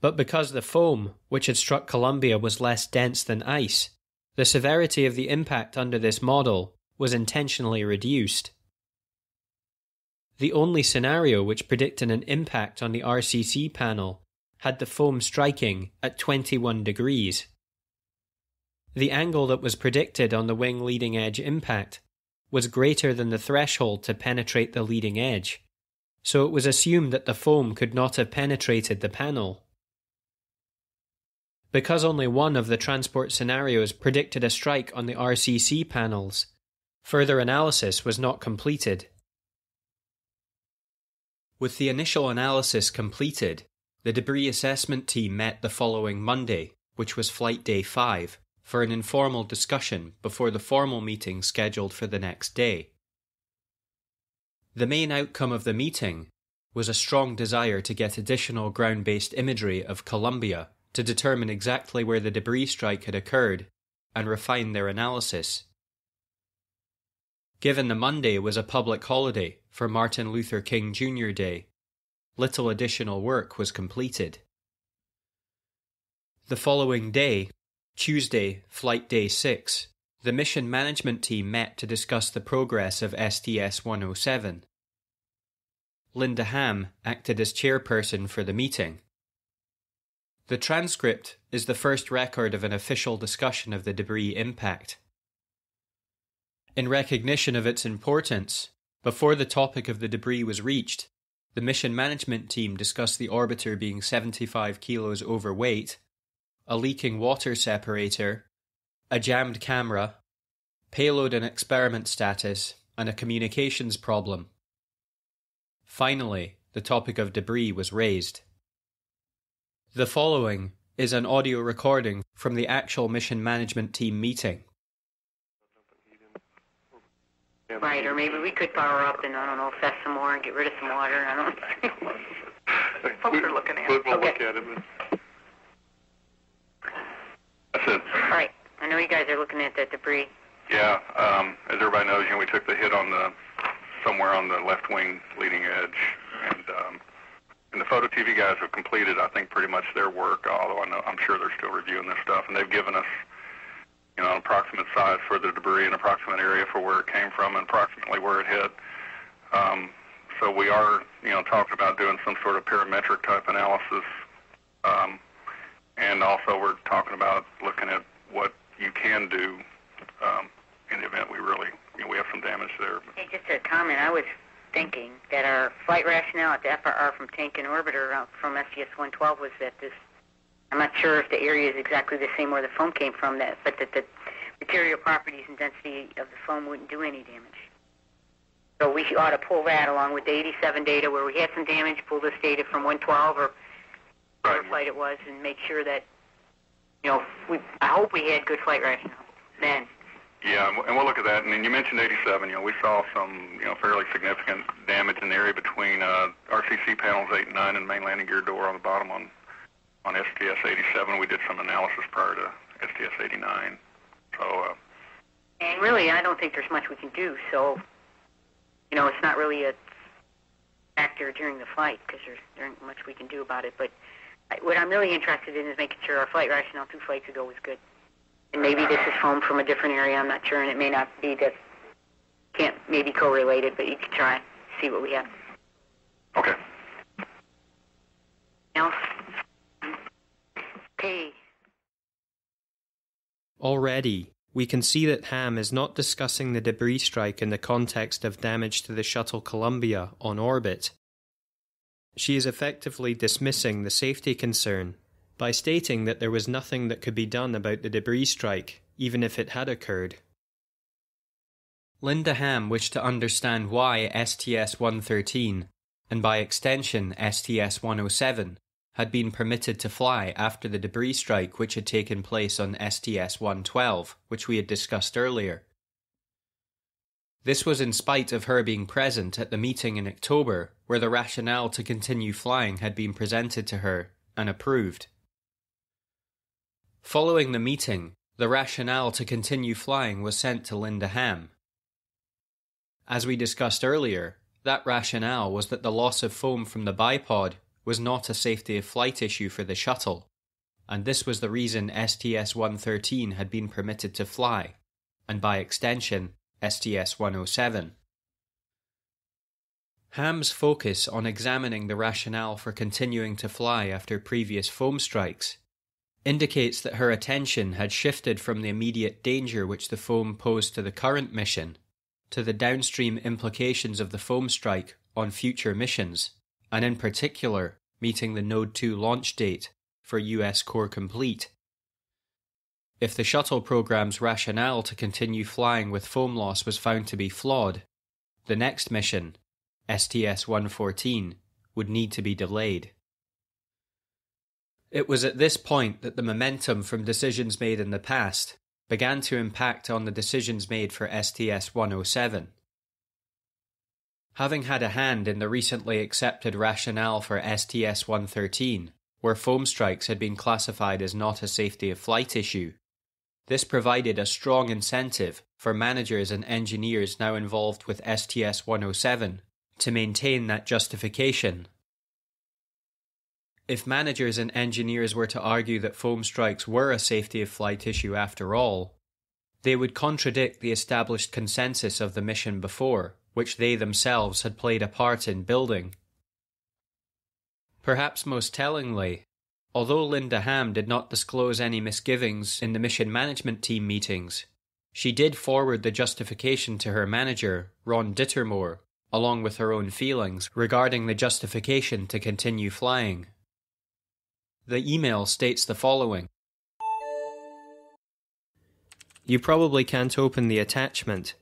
But because the foam which had struck Columbia was less dense than ice, the severity of the impact under this model was intentionally reduced. The only scenario which predicted an impact on the RCC panel had the foam striking at 21 degrees. The angle that was predicted on the wing leading edge impact was greater than the threshold to penetrate the leading edge, so it was assumed that the foam could not have penetrated the panel. Because only one of the transport scenarios predicted a strike on the RCC panels, further analysis was not completed. With the initial analysis completed, the debris assessment team met the following Monday, which was flight day 5, for an informal discussion before the formal meeting scheduled for the next day. The main outcome of the meeting was a strong desire to get additional ground based imagery of Columbia to determine exactly where the debris strike had occurred and refine their analysis. Given the Monday was a public holiday for Martin Luther King Jr. Day, little additional work was completed. The following day, Tuesday, Flight Day 6, the mission management team met to discuss the progress of STS 107. Linda Ham acted as chairperson for the meeting. The transcript is the first record of an official discussion of the debris impact. In recognition of its importance, before the topic of the debris was reached, the mission management team discussed the orbiter being 75 kilos overweight, a leaking water separator, a jammed camera, payload and experiment status, and a communications problem. Finally, the topic of debris was raised. The following is an audio recording from the actual mission management team meeting. Right, or maybe we could power up and I don't know, fess some more and get rid of some water. I don't. folks are looking at. We'll, we'll Okay. look at it. But- That's it. All right. I know you guys are looking at that debris. Yeah, um, as everybody knows, you know, we took the hit on the somewhere on the left wing leading edge, and um, and the photo TV guys have completed, I think, pretty much their work. Although I know, I'm sure they're still reviewing this stuff, and they've given us, you know, an approximate size for the debris, an approximate area for where it came from, and approximately where it hit. Um, so we are, you know, talking about doing some sort of parametric type analysis, um, and also we're talking about looking at what you can do um, in the event we really, you know, we have some damage there. Hey, just a comment. I was thinking that our flight rationale at the FRR from tank and orbiter uh, from STS-112 was that this. I'm not sure if the area is exactly the same where the foam came from, that, but that the material properties and density of the foam wouldn't do any damage. So we ought to pull that along with the 87 data where we had some damage, pull this data from 112 or whatever Right. flight it was, and make sure that, you know, we, I hope we had good flight rationale then. Yeah, and we'll- look at that. And then you mentioned 87. You know, we saw some, you know, fairly significant damage in the area between uh, RCC panels 8 and 9 and main landing gear door on the bottom on on STS 87. We did some analysis prior to STS 89. So, uh, And really, I don't think there's much we can do. So, you know, it's not really a factor during the flight because there's there isn't much we can do about it. But what I'm really interested in is making sure our flight rationale two flights ago was good. And maybe this is foam from a different area. I'm not sure, and it may not be that can't maybe correlated, but you can try see what we have. okay. Else? Okay. Already, we can see that Ham is not discussing the debris strike in the context of damage to the shuttle Columbia on orbit. She is effectively dismissing the safety concern by stating that there was nothing that could be done about the debris strike, even if it had occurred. Linda Ham wished to understand why STS 113, and by extension STS 107, had been permitted to fly after the debris strike which had taken place on STS 112, which we had discussed earlier. This was in spite of her being present at the meeting in October, where the rationale to continue flying had been presented to her and approved. Following the meeting, the rationale to continue flying was sent to Linda Ham. As we discussed earlier, that rationale was that the loss of foam from the bipod was not a safety of flight issue for the shuttle, and this was the reason STS 113 had been permitted to fly, and by extension, STS 107. Ham's focus on examining the rationale for continuing to fly after previous foam strikes indicates that her attention had shifted from the immediate danger which the foam posed to the current mission to the downstream implications of the foam strike on future missions, and in particular, meeting the Node 2 launch date for US Core Complete. If the shuttle program's rationale to continue flying with foam loss was found to be flawed, the next mission, STS 114, would need to be delayed. It was at this point that the momentum from decisions made in the past began to impact on the decisions made for STS 107. Having had a hand in the recently accepted rationale for STS 113, where foam strikes had been classified as not a safety of flight issue, this provided a strong incentive for managers and engineers now involved with STS 107 to maintain that justification. If managers and engineers were to argue that foam strikes were a safety of flight issue after all, they would contradict the established consensus of the mission before, which they themselves had played a part in building. Perhaps most tellingly, although Linda Ham did not disclose any misgivings in the mission management team meetings, she did forward the justification to her manager, Ron Dittermore, along with her own feelings regarding the justification to continue flying. The email states the following You probably can't open the attachment,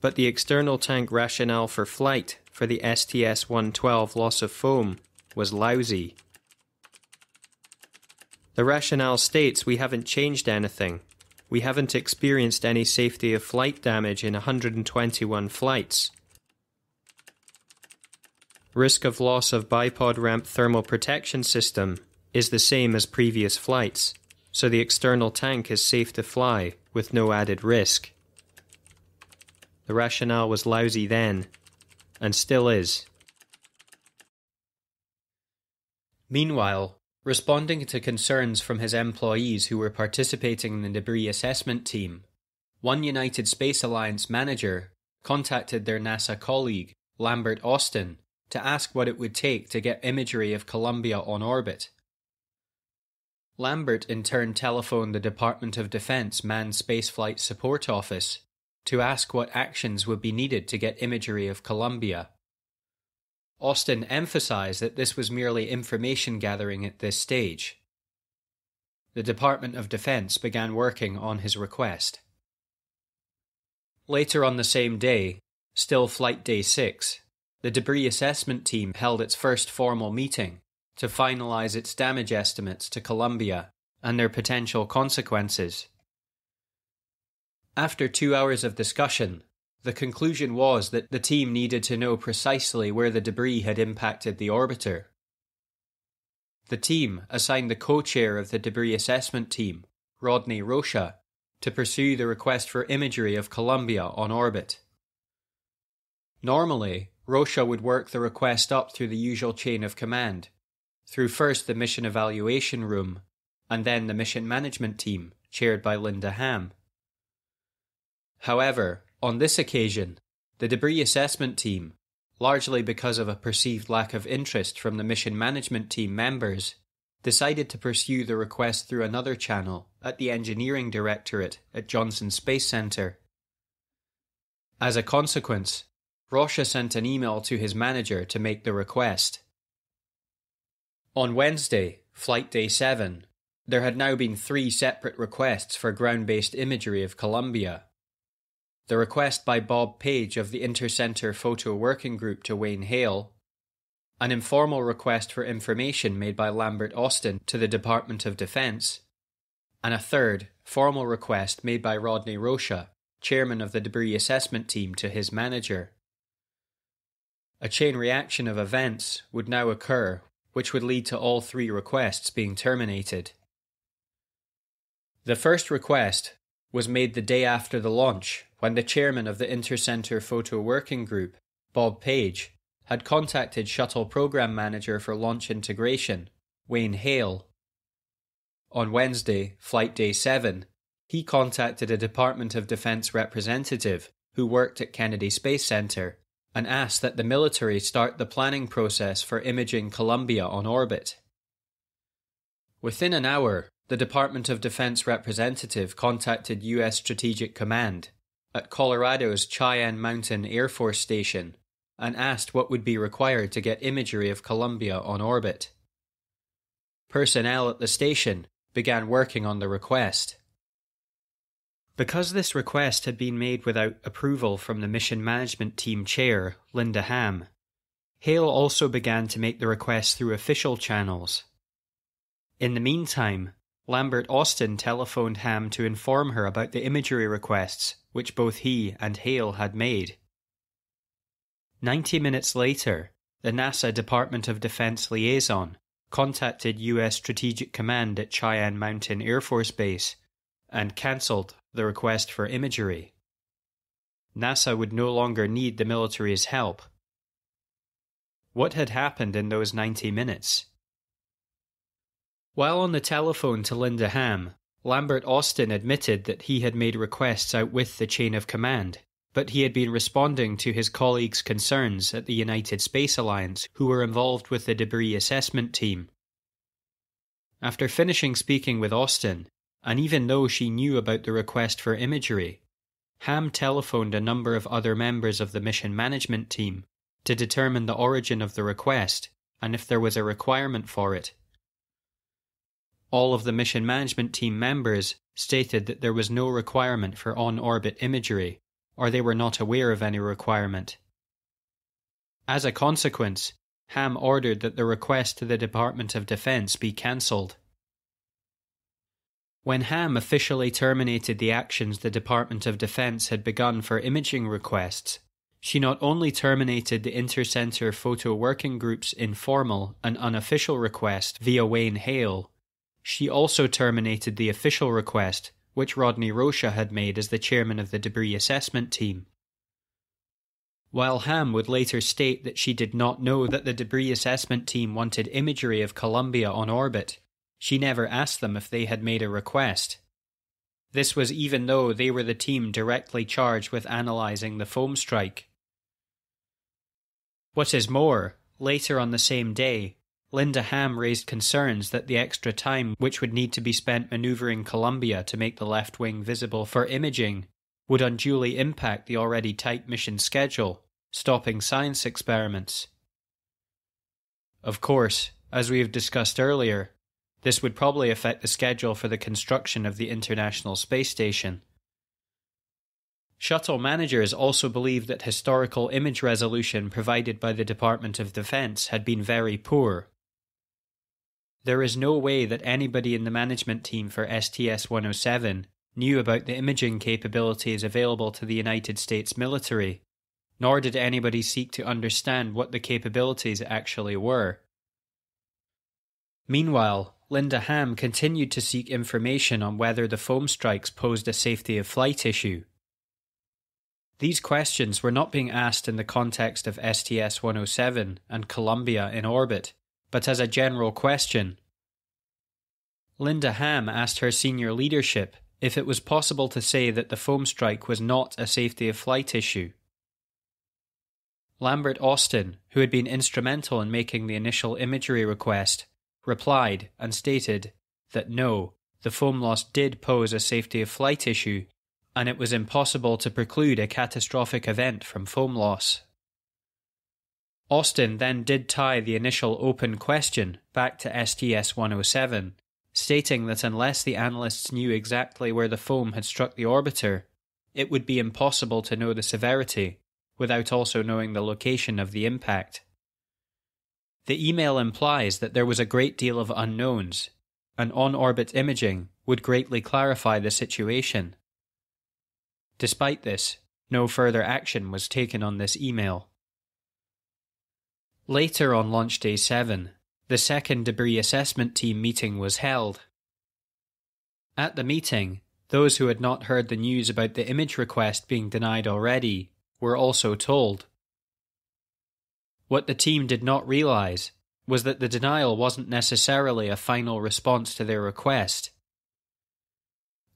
but the external tank rationale for flight for the STS 112 loss of foam was lousy. The rationale states we haven't changed anything. We haven't experienced any safety of flight damage in 121 flights. risk of loss of bipod ramp thermal protection system is the same as previous flights, so the external tank is safe to fly with no added risk. The rationale was lousy then, and still is. Meanwhile, responding to concerns from his employees who were participating in the debris assessment team, one United Space Alliance manager contacted their NASA colleague, Lambert Austin, to ask what it would take to get imagery of Columbia on orbit. Lambert in turn telephoned the Department of Defense Manned Spaceflight Support Office to ask what actions would be needed to get imagery of Columbia. Austin emphasized that this was merely information gathering at this stage. The Department of Defense began working on his request. Later on the same day, still Flight Day 6, the debris assessment team held its first formal meeting to finalize its damage estimates to Columbia and their potential consequences. After two hours of discussion, the conclusion was that the team needed to know precisely where the debris had impacted the orbiter. The team assigned the co chair of the debris assessment team, Rodney Rocha, to pursue the request for imagery of Columbia on orbit. Normally, Rocha would work the request up through the usual chain of command, through first the mission evaluation room, and then the mission management team, chaired by Linda Ham. However, on this occasion, the debris assessment team, largely because of a perceived lack of interest from the mission management team members, decided to pursue the request through another channel at the Engineering Directorate at Johnson Space Center. As a consequence, Rocha sent an email to his manager to make the request. On Wednesday, Flight Day 7, there had now been three separate requests for ground based imagery of Columbia. The request by Bob Page of the Intercenter Photo Working Group to Wayne Hale an informal request for information made by Lambert Austin to the Department of Defense, and a third, formal request made by Rodney Rocha, chairman of the debris assessment team, to his manager. A chain reaction of events would now occur, which would lead to all three requests being terminated. The first request was made the day after the launch when the chairman of the Intercenter Photo Working Group, Bob Page, had contacted Shuttle Program Manager for Launch Integration, Wayne Hale. On Wednesday, Flight Day 7, he contacted a Department of Defense representative who worked at Kennedy Space Center and asked that the military start the planning process for imaging Columbia on orbit. Within an hour, the Department of Defense representative contacted U.S. Strategic Command at Colorado's Cheyenne Mountain Air Force Station and asked what would be required to get imagery of Columbia on orbit. Personnel at the station began working on the request. Because this request had been made without approval from the mission management team chair, Linda Ham, Hale also began to make the request through official channels. In the meantime, Lambert Austin telephoned Ham to inform her about the imagery requests which both he and Hale had made. Ninety minutes later, the NASA Department of Defense liaison contacted U.S. Strategic Command at Cheyenne Mountain Air Force Base and cancelled the request for imagery. NASA would no longer need the military's help. What had happened in those 90 minutes? While on the telephone to Linda Ham, Lambert Austin admitted that he had made requests out with the chain of command but he had been responding to his colleagues' concerns at the United Space Alliance who were involved with the debris assessment team. After finishing speaking with Austin, and even though she knew about the request for imagery, Ham telephoned a number of other members of the mission management team to determine the origin of the request and if there was a requirement for it. All of the mission management team members stated that there was no requirement for on orbit imagery or they were not aware of any requirement. As a consequence, Ham ordered that the request to the Department of Defense be cancelled. When Ham officially terminated the actions the Department of Defense had begun for imaging requests, she not only terminated the Intercenter Photo Working Group's informal and unofficial request via Wayne Hale, she also terminated the official request which Rodney Rocha had made as the chairman of the debris assessment team. While Ham would later state that she did not know that the debris assessment team wanted imagery of Columbia on orbit, she never asked them if they had made a request. This was even though they were the team directly charged with analysing the foam strike. What is more, later on the same day, Linda Ham raised concerns that the extra time which would need to be spent manoeuvring Columbia to make the left wing visible for imaging would unduly impact the already tight mission schedule, stopping science experiments. Of course, as we have discussed earlier, this would probably affect the schedule for the construction of the International Space Station. Shuttle managers also believed that historical image resolution provided by the Department of Defense had been very poor. There is no way that anybody in the management team for STS 107 knew about the imaging capabilities available to the United States military, nor did anybody seek to understand what the capabilities actually were. Meanwhile, Linda Ham continued to seek information on whether the foam strikes posed a safety of flight issue. These questions were not being asked in the context of STS 107 and Columbia in orbit, but as a general question. Linda Ham asked her senior leadership if it was possible to say that the foam strike was not a safety of flight issue. Lambert Austin, who had been instrumental in making the initial imagery request, replied and stated that no, the foam loss did pose a safety of flight issue and it was impossible to preclude a catastrophic event from foam loss. Austin then did tie the initial open question back to STS 107, stating that unless the analysts knew exactly where the foam had struck the orbiter, it would be impossible to know the severity without also knowing the location of the impact. The email implies that there was a great deal of unknowns, and on orbit imaging would greatly clarify the situation. Despite this, no further action was taken on this email. Later on launch day 7, the second debris assessment team meeting was held. At the meeting, those who had not heard the news about the image request being denied already were also told. What the team did not realise was that the denial wasn't necessarily a final response to their request,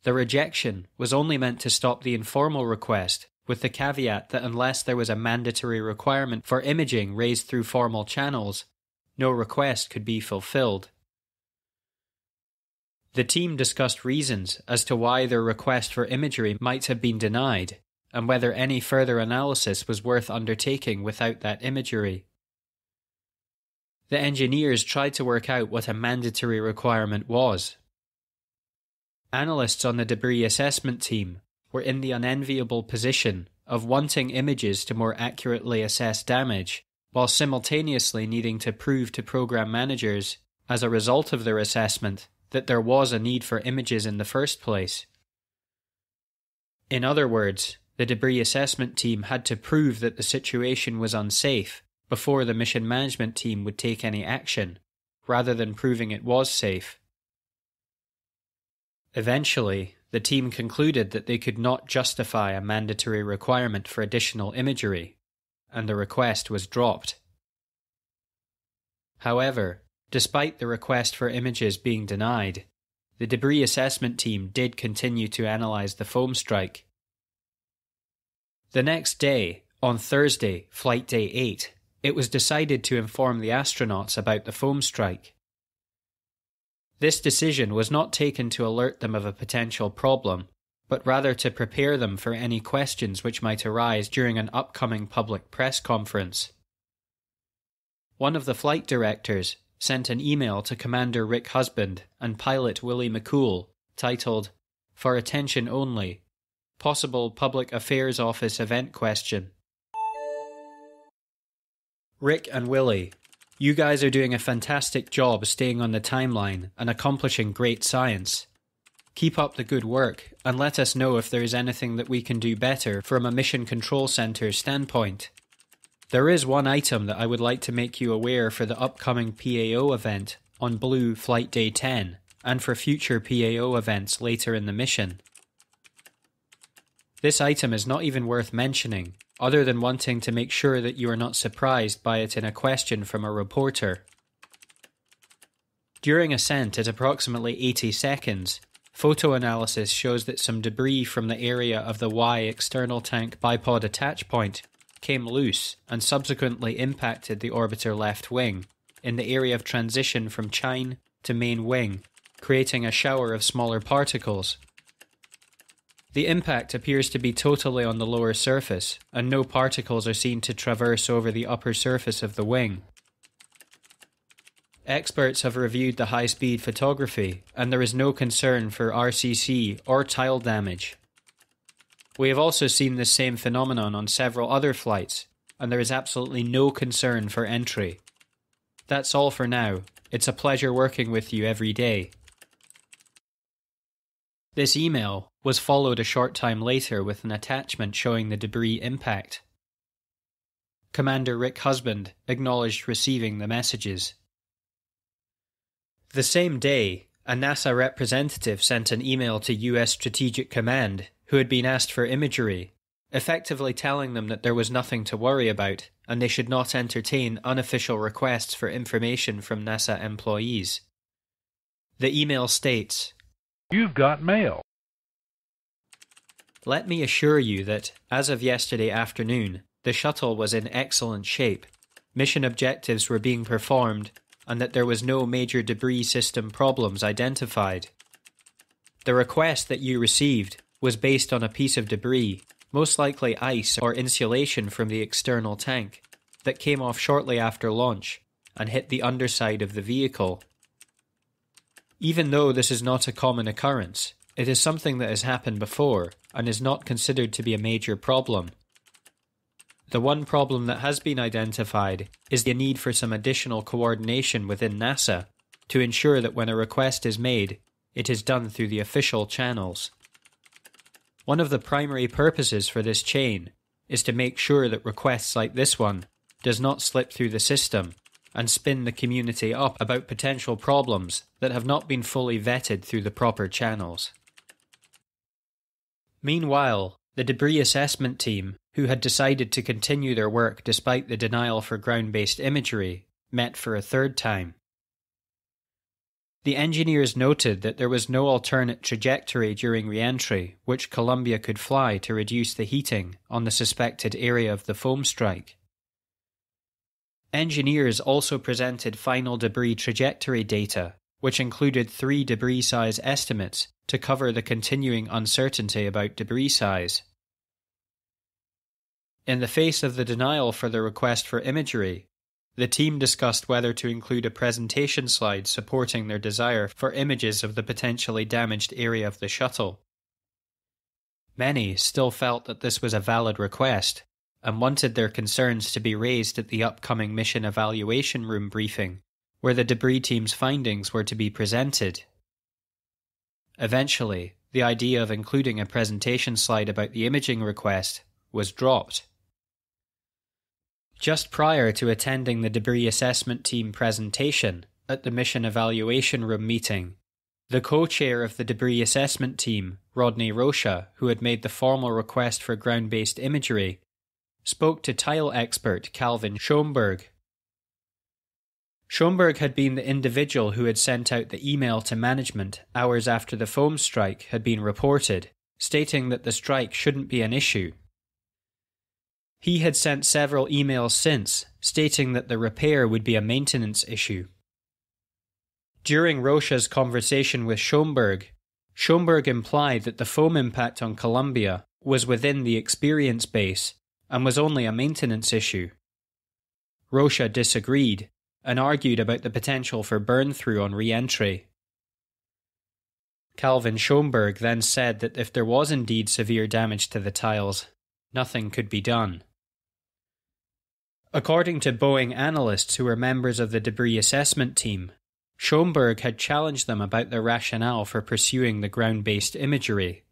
the rejection was only meant to stop the informal request, with the caveat that unless there was a mandatory requirement for imaging raised through formal channels, no request could be fulfilled. The team discussed reasons as to why their request for imagery might have been denied, and whether any further analysis was worth undertaking without that imagery. The engineers tried to work out what a mandatory requirement was, Analysts on the debris assessment team were in the unenviable position of wanting images to more accurately assess damage, while simultaneously needing to prove to program managers, as a result of their assessment, that there was a need for images in the first place. In other words, the debris assessment team had to prove that the situation was unsafe before the mission management team would take any action, rather than proving it was safe. Eventually, the team concluded that they could not justify a mandatory requirement for additional imagery, and the request was dropped. However, despite the request for images being denied, the debris assessment team did continue to analyze the foam strike. The next day, on Thursday, Flight Day 8, it was decided to inform the astronauts about the foam strike. This decision was not taken to alert them of a potential problem, but rather to prepare them for any questions which might arise during an upcoming public press conference. One of the flight directors sent an email to Commander Rick Husband and pilot Willie McCool titled, For Attention Only Possible Public Affairs Office Event Question. Rick and Willie you guys are doing a fantastic job staying on the timeline and accomplishing great science. Keep up the good work and let us know if there is anything that we can do better from a Mission Control Center standpoint. There is one item that I would like to make you aware for the upcoming PAO event on Blue Flight Day 10 and for future PAO events later in the mission. This item is not even worth mentioning, other than wanting to make sure that you are not surprised by it in a question from a reporter. During ascent at approximately 80 seconds, photo analysis shows that some debris from the area of the Y external tank bipod attach point came loose and subsequently impacted the orbiter left wing in the area of transition from chine to main wing, creating a shower of smaller particles. The impact appears to be totally on the lower surface, and no particles are seen to traverse over the upper surface of the wing. Experts have reviewed the high speed photography, and there is no concern for RCC or tile damage. We have also seen this same phenomenon on several other flights, and there is absolutely no concern for entry. That's all for now. It's a pleasure working with you every day. This email was followed a short time later with an attachment showing the debris impact. Commander Rick Husband acknowledged receiving the messages. The same day, a NASA representative sent an email to US Strategic Command who had been asked for imagery, effectively telling them that there was nothing to worry about and they should not entertain unofficial requests for information from NASA employees. The email states You've got mail. Let me assure you that, as of yesterday afternoon, the shuttle was in excellent shape, mission objectives were being performed, and that there was no major debris system problems identified. The request that you received was based on a piece of debris, most likely ice or insulation from the external tank, that came off shortly after launch and hit the underside of the vehicle. Even though this is not a common occurrence, it is something that has happened before and is not considered to be a major problem. The one problem that has been identified is the need for some additional coordination within NASA to ensure that when a request is made, it is done through the official channels. One of the primary purposes for this chain is to make sure that requests like this one does not slip through the system and spin the community up about potential problems that have not been fully vetted through the proper channels. Meanwhile, the debris assessment team, who had decided to continue their work despite the denial for ground based imagery, met for a third time. The engineers noted that there was no alternate trajectory during re-entry which Columbia could fly to reduce the heating on the suspected area of the foam strike. Engineers also presented final debris trajectory data, which included three debris size estimates to cover the continuing uncertainty about debris size. In the face of the denial for the request for imagery, the team discussed whether to include a presentation slide supporting their desire for images of the potentially damaged area of the shuttle. Many still felt that this was a valid request, and wanted their concerns to be raised at the upcoming mission evaluation room briefing, where the debris team's findings were to be presented. Eventually, the idea of including a presentation slide about the imaging request was dropped. Just prior to attending the debris assessment team presentation at the mission evaluation room meeting, the co chair of the debris assessment team, Rodney Rocha, who had made the formal request for ground based imagery, spoke to tile expert Calvin Schomburg. Schomburg had been the individual who had sent out the email to management hours after the foam strike had been reported, stating that the strike shouldn't be an issue. He had sent several emails since, stating that the repair would be a maintenance issue. During Rocha's conversation with Schomburg, Schomburg implied that the foam impact on Columbia was within the experience base and was only a maintenance issue. Rocha disagreed and argued about the potential for burn through on re entry. Calvin Schomburg then said that if there was indeed severe damage to the tiles, nothing could be done. According to Boeing analysts who were members of the debris assessment team, Schomburg had challenged them about their rationale for pursuing the ground based imagery.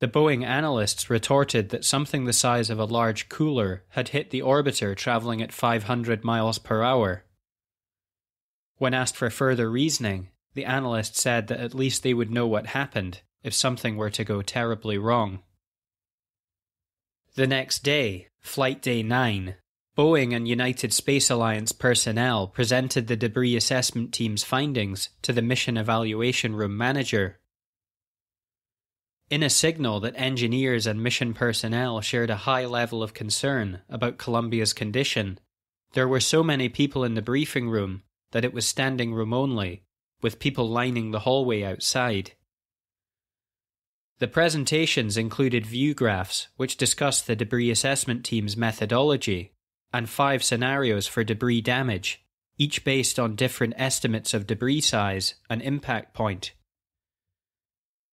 The Boeing analysts retorted that something the size of a large cooler had hit the orbiter traveling at 500 miles per hour. When asked for further reasoning, the analyst said that at least they would know what happened if something were to go terribly wrong. The next day, Flight Day 9, Boeing and United Space Alliance personnel presented the debris assessment team's findings to the Mission Evaluation Room manager. In a signal that engineers and mission personnel shared a high level of concern about Columbia's condition, there were so many people in the briefing room that it was standing room only, with people lining the hallway outside. The presentations included view graphs which discussed the debris assessment team's methodology and five scenarios for debris damage, each based on different estimates of debris size and impact point.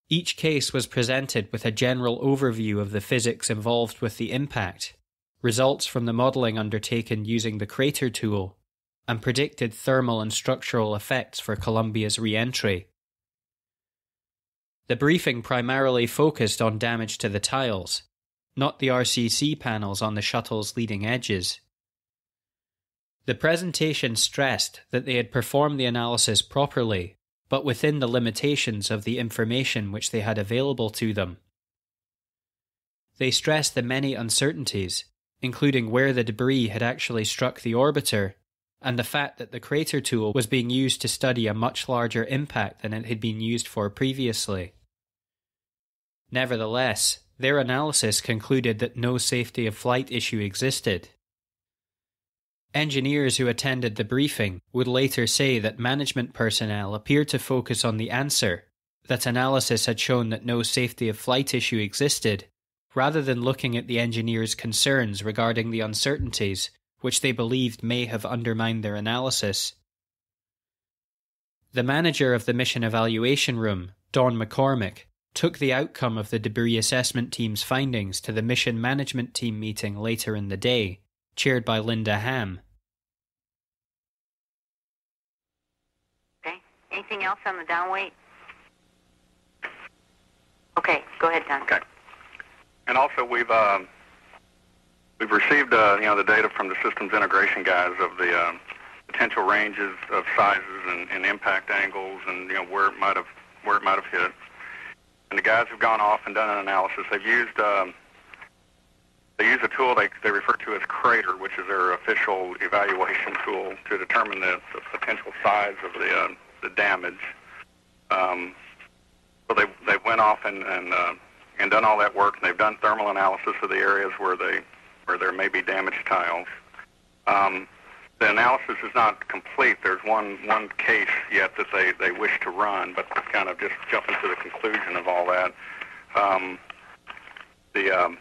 Each case was presented with a general overview of the physics involved with the impact, results from the modelling undertaken using the crater tool, and predicted thermal and structural effects for Columbia's re entry. The briefing primarily focused on damage to the tiles, not the RCC panels on the shuttle's leading edges. The presentation stressed that they had performed the analysis properly, but within the limitations of the information which they had available to them. They stressed the many uncertainties, including where the debris had actually struck the orbiter, and the fact that the crater tool was being used to study a much larger impact than it had been used for previously. Nevertheless, their analysis concluded that no safety of flight issue existed, Engineers who attended the briefing would later say that management personnel appeared to focus on the answer, that analysis had shown that no safety of flight issue existed, rather than looking at the engineers' concerns regarding the uncertainties which they believed may have undermined their analysis. The manager of the mission evaluation room, Don McCormick, took the outcome of the debris assessment team's findings to the mission management team meeting later in the day, chaired by Linda Ham. Anything else on the downweight? Okay, go ahead, Don. Okay. And also, we've um, we've received uh, you know the data from the systems integration guys of the uh, potential ranges of sizes and, and impact angles, and you know where it might have where it might have hit. And the guys have gone off and done an analysis. They've used um, they use a tool they, they refer to as Crater, which is their official evaluation tool to determine the, the potential size of the uh, the damage. Um, so they they went off and and uh, and done all that work, and they've done thermal analysis of the areas where they where there may be damaged tiles. Um, the analysis is not complete. There's one one case yet that they they wish to run, but kind of just jumping to the conclusion of all that. Um, the um,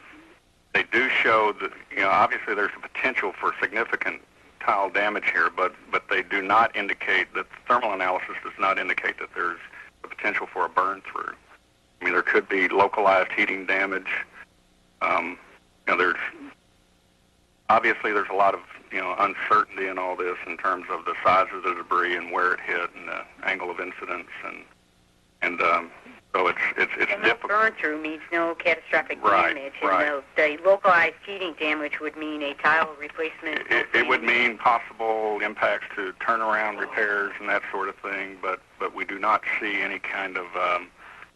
they do show that you know obviously there's a potential for significant tile damage here, but but they do not indicate that thermal analysis does not indicate that there's a potential for a burn through. I mean, there could be localized heating damage. Um, you know, there's obviously there's a lot of you know uncertainty in all this in terms of the size of the debris and where it hit and the angle of incidence and and um, so it's it's it's and difficult. no burn through means no catastrophic Right, damage. right. And the, the localized heating damage would mean a tile replacement. It, it would mean possible impacts to turnaround repairs and that sort of thing, but but we do not see any kind of um,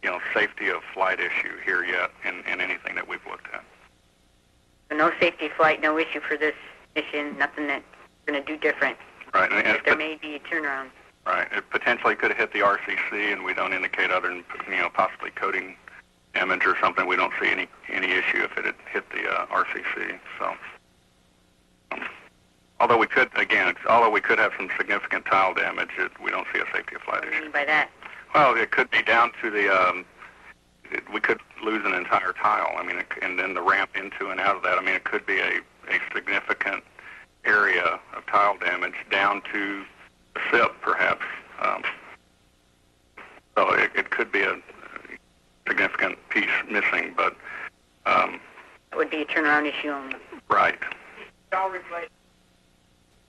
you know safety of flight issue here yet in, in anything that we've looked at. So no safety flight, no issue for this mission. Nothing that's going to do different. Right, and, and If there may be a turnaround. Right, it potentially could have hit the RCC, and we don't indicate other than you know possibly coating damage or something. We don't see any any issue if it had hit the uh, RCC. So. um, Although we could, again, it's, although we could have some significant tile damage, it, we don't see a safety of flight What do you mean by that? Well, it could be down to the. Um, it, we could lose an entire tile. I mean, it, and then the ramp into and out of that. I mean, it could be a, a significant area of tile damage down to SIP, perhaps. Um, so it, it could be a significant piece missing, but um, That would be a turnaround issue only. right.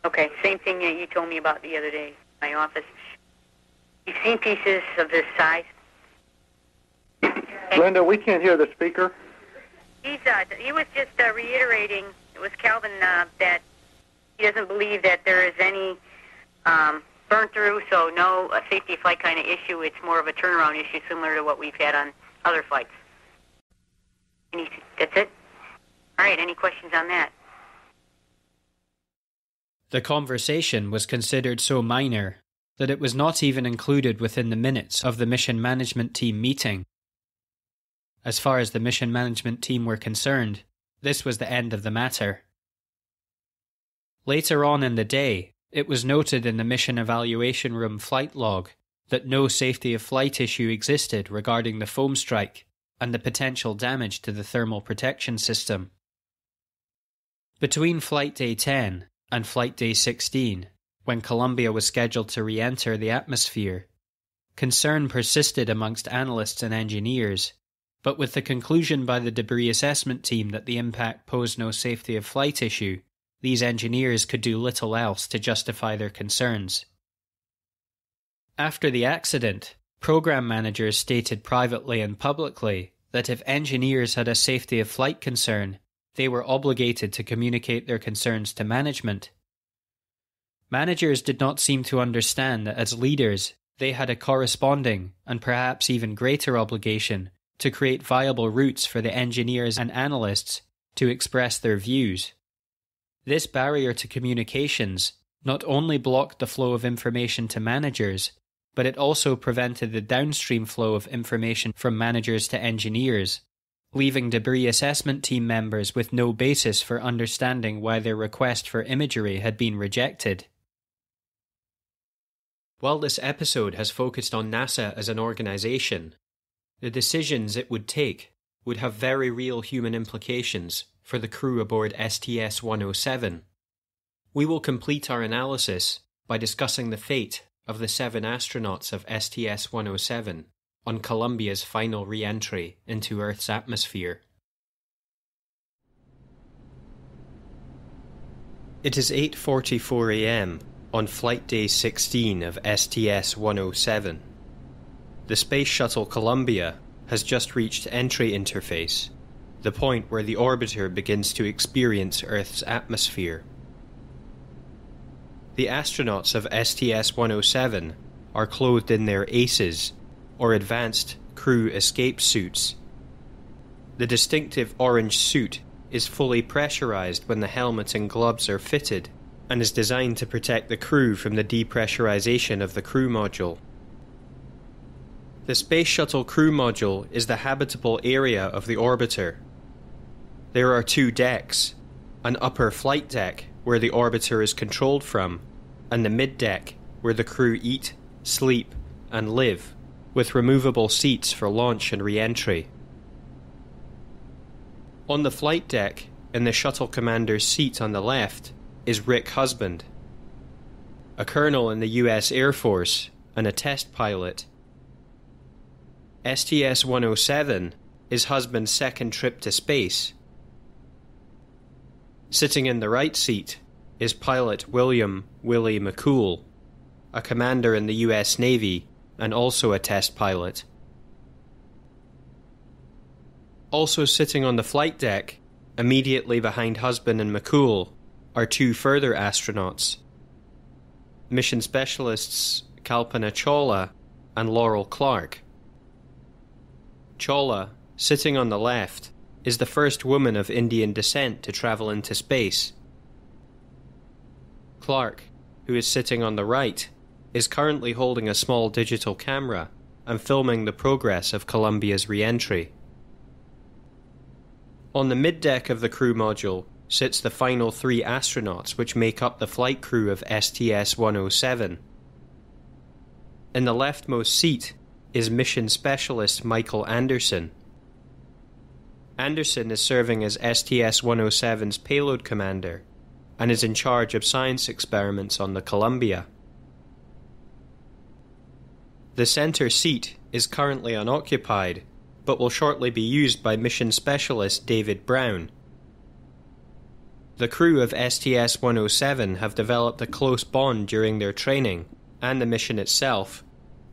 Okay, same thing that you told me about the other day. my office. You've seen pieces of this size. Linda, we can't hear the speaker. He's uh, he was just uh, reiterating. It was Calvin uh, that he doesn't believe that there is any um, burn through, so no a safety flight kind of issue. It's more of a turnaround issue, similar to what we've had on other flights. Any, that's it. All right. Any questions on that? The conversation was considered so minor that it was not even included within the minutes of the mission management team meeting. As far as the mission management team were concerned, this was the end of the matter. Later on in the day, it was noted in the mission evaluation room flight log that no safety of flight issue existed regarding the foam strike and the potential damage to the thermal protection system. Between Flight Day 10 and Flight Day 16, when Columbia was scheduled to re enter the atmosphere, concern persisted amongst analysts and engineers but with the conclusion by the debris assessment team that the impact posed no safety of flight issue, these engineers could do little else to justify their concerns. After the accident, program managers stated privately and publicly that if engineers had a safety of flight concern, they were obligated to communicate their concerns to management. Managers did not seem to understand that as leaders, they had a corresponding and perhaps even greater obligation to create viable routes for the engineers and analysts to express their views. This barrier to communications not only blocked the flow of information to managers, but it also prevented the downstream flow of information from managers to engineers, leaving debris assessment team members with no basis for understanding why their request for imagery had been rejected. While this episode has focused on NASA as an organization, the decisions it would take would have very real human implications for the crew aboard STS 107. We will complete our analysis by discussing the fate of the seven astronauts of STS 107 on Columbia's final re entry into Earth's atmosphere. It is 8:44 a.m. on flight day 16 of STS 107. The Space Shuttle Columbia has just reached entry interface, the point where the orbiter begins to experience Earth's atmosphere. The astronauts of STS 107 are clothed in their ACES, or Advanced Crew Escape Suits. The distinctive orange suit is fully pressurized when the helmet and gloves are fitted and is designed to protect the crew from the depressurization of the crew module. The Space Shuttle Crew Module is the habitable area of the orbiter. There are two decks an upper flight deck, where the orbiter is controlled from, and the mid deck, where the crew eat, sleep, and live, with removable seats for launch and re entry. On the flight deck, in the shuttle commander's seat on the left, is Rick Husband, a colonel in the US Air Force and a test pilot STS 107 is Husband's second trip to space. Sitting in the right seat is pilot William Willie McCool, a commander in the US Navy and also a test pilot. Also sitting on the flight deck, immediately behind Husband and McCool, are two further astronauts. Mission specialists Kalpana Chawla and Laurel Clark. Chawla, sitting on the left, is the first woman of Indian descent to travel into space. Clark, who is sitting on the right, is currently holding a small digital camera and filming the progress of Columbia's re entry. On the middeck of the crew module sits the final three astronauts which make up the flight crew of STS 107. In the leftmost seat is Mission Specialist Michael Anderson. Anderson is serving as STS 107's payload commander and is in charge of science experiments on the Columbia. The center seat is currently unoccupied, but will shortly be used by mission specialist David Brown. The crew of STS 107 have developed a close bond during their training and the mission itself,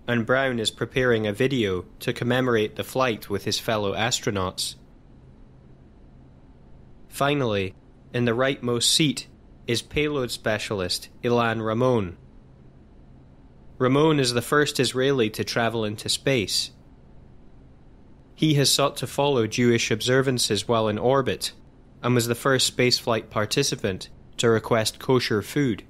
and Brown is preparing a video to commemorate the flight with his fellow astronauts. Finally, in the rightmost seat is payload specialist Ilan Ramon. Ramon is the first Israeli to travel into space. He has sought to follow Jewish observances while in orbit and was the first spaceflight participant to request kosher food.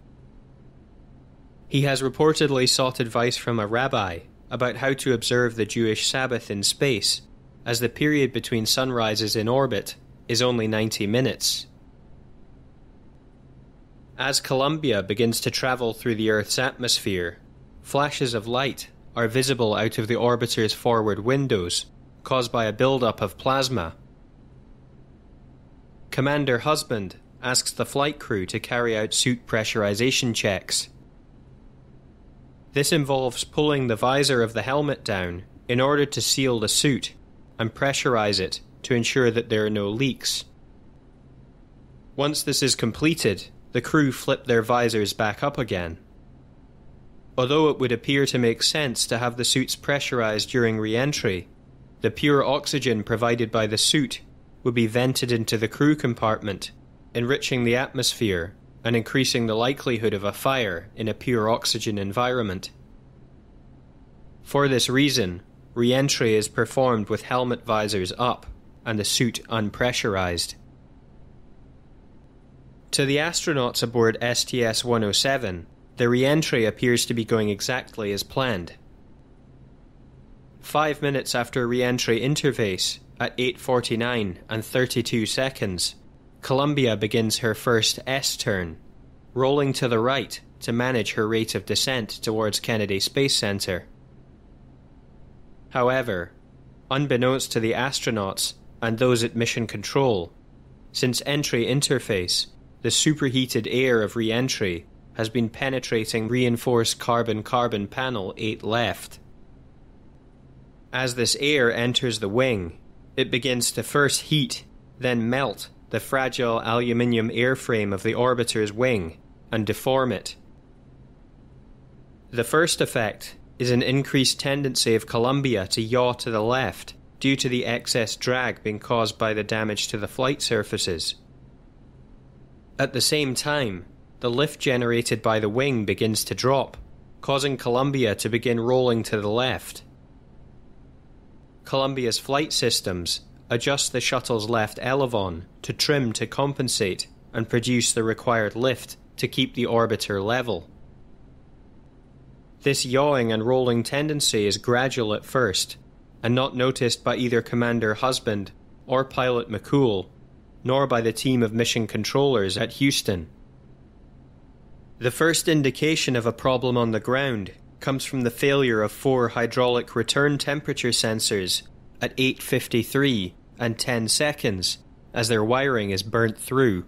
He has reportedly sought advice from a rabbi about how to observe the Jewish Sabbath in space, as the period between sunrises in orbit is only 90 minutes. As Columbia begins to travel through the Earth's atmosphere, flashes of light are visible out of the orbiter's forward windows, caused by a buildup of plasma. Commander Husband asks the flight crew to carry out suit pressurization checks. This involves pulling the visor of the helmet down in order to seal the suit and pressurize it to ensure that there are no leaks. Once this is completed, the crew flip their visors back up again. Although it would appear to make sense to have the suits pressurized during re entry, the pure oxygen provided by the suit would be vented into the crew compartment, enriching the atmosphere and increasing the likelihood of a fire in a pure oxygen environment. For this reason, re entry is performed with helmet visors up and the suit unpressurized. To the astronauts aboard STS 107, the re entry appears to be going exactly as planned. Five minutes after re entry interface, at 8.49 and 32 seconds, Columbia begins her first S turn, rolling to the right to manage her rate of descent towards Kennedy Space Center. However, unbeknownst to the astronauts and those at mission control, since entry interface, the superheated air of re entry has been penetrating reinforced carbon carbon panel 8 left. As this air enters the wing, it begins to first heat, then melt the fragile aluminium airframe of the orbiter's wing and deform it. The first effect is an increased tendency of Columbia to yaw to the left due to the excess drag being caused by the damage to the flight surfaces. At the same time, the lift generated by the wing begins to drop, causing Columbia to begin rolling to the left. Columbia's flight systems adjust the shuttle's left elevon to trim to compensate and produce the required lift to keep the orbiter level. This yawing and rolling tendency is gradual at first, and not noticed by either Commander Husband or Pilot McCool, nor by the team of mission controllers at Houston. The first indication of a problem on the ground comes from the failure of four hydraulic return temperature sensors at 853 and 10 seconds as their wiring is burnt through.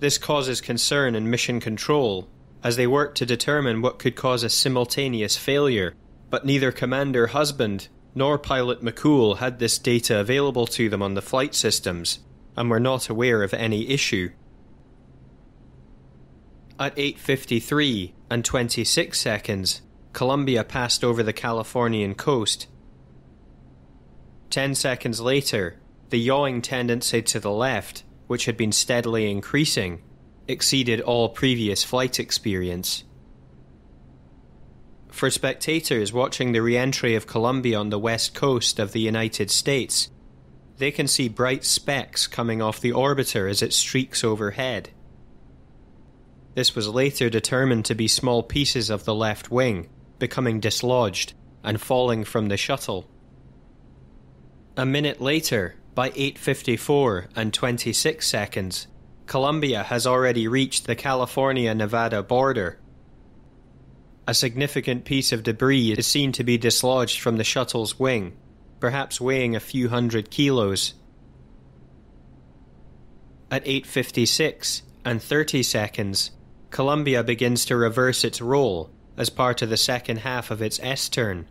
This causes concern in mission control as they work to determine what could cause a simultaneous failure, but neither Commander Husband nor Pilot McCool had this data available to them on the flight systems and were not aware of any issue. At 8:53 and 26 seconds, Columbia passed over the Californian coast. 10 seconds later, the yawing tendency to the left, which had been steadily increasing, exceeded all previous flight experience. For spectators watching the re entry of Columbia on the west coast of the United States, they can see bright specks coming off the orbiter as it streaks overhead. This was later determined to be small pieces of the left wing, becoming dislodged and falling from the shuttle. A minute later, by 8:54 and 26 seconds, Columbia has already reached the California-Nevada border. A significant piece of debris is seen to be dislodged from the shuttle's wing, perhaps weighing a few hundred kilos. At 8:56 and 30 seconds, Columbia begins to reverse its roll as part of the second half of its S turn,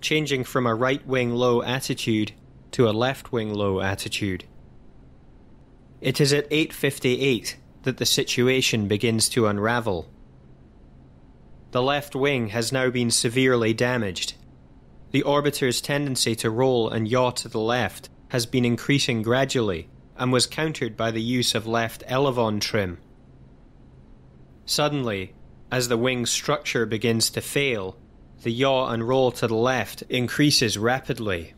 changing from a right wing low attitude to a left wing low attitude. It is at 8:58 that the situation begins to unravel. The left wing has now been severely damaged. The orbiter's tendency to roll and yaw to the left has been increasing gradually and was countered by the use of left elevon trim. Suddenly, as the wing's structure begins to fail, the yaw and roll to the left increases rapidly.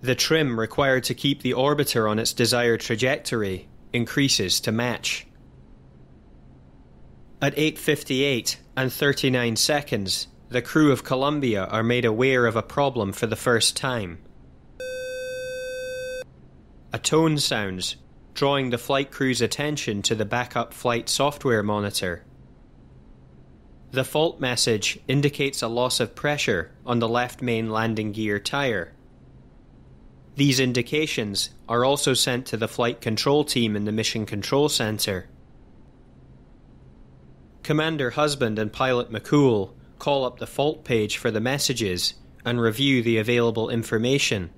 The trim required to keep the orbiter on its desired trajectory increases to match. At 8:58 and 39 seconds, the crew of Columbia are made aware of a problem for the first time. A tone sounds, drawing the flight crew's attention to the backup flight software monitor. The fault message indicates a loss of pressure on the left main landing gear tire. These indications are also sent to the flight control team in the Mission Control Center. Commander Husband and Pilot McCool call up the fault page for the messages and review the available information.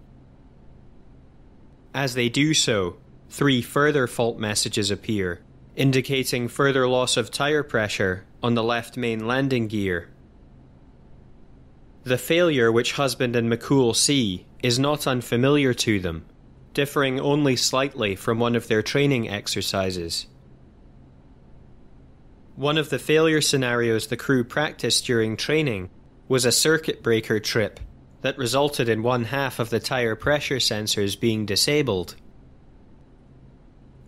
As they do so, three further fault messages appear, indicating further loss of tire pressure on the left main landing gear. The failure which Husband and McCool see is not unfamiliar to them, differing only slightly from one of their training exercises. One of the failure scenarios the crew practiced during training was a circuit breaker trip that resulted in one half of the tire pressure sensors being disabled.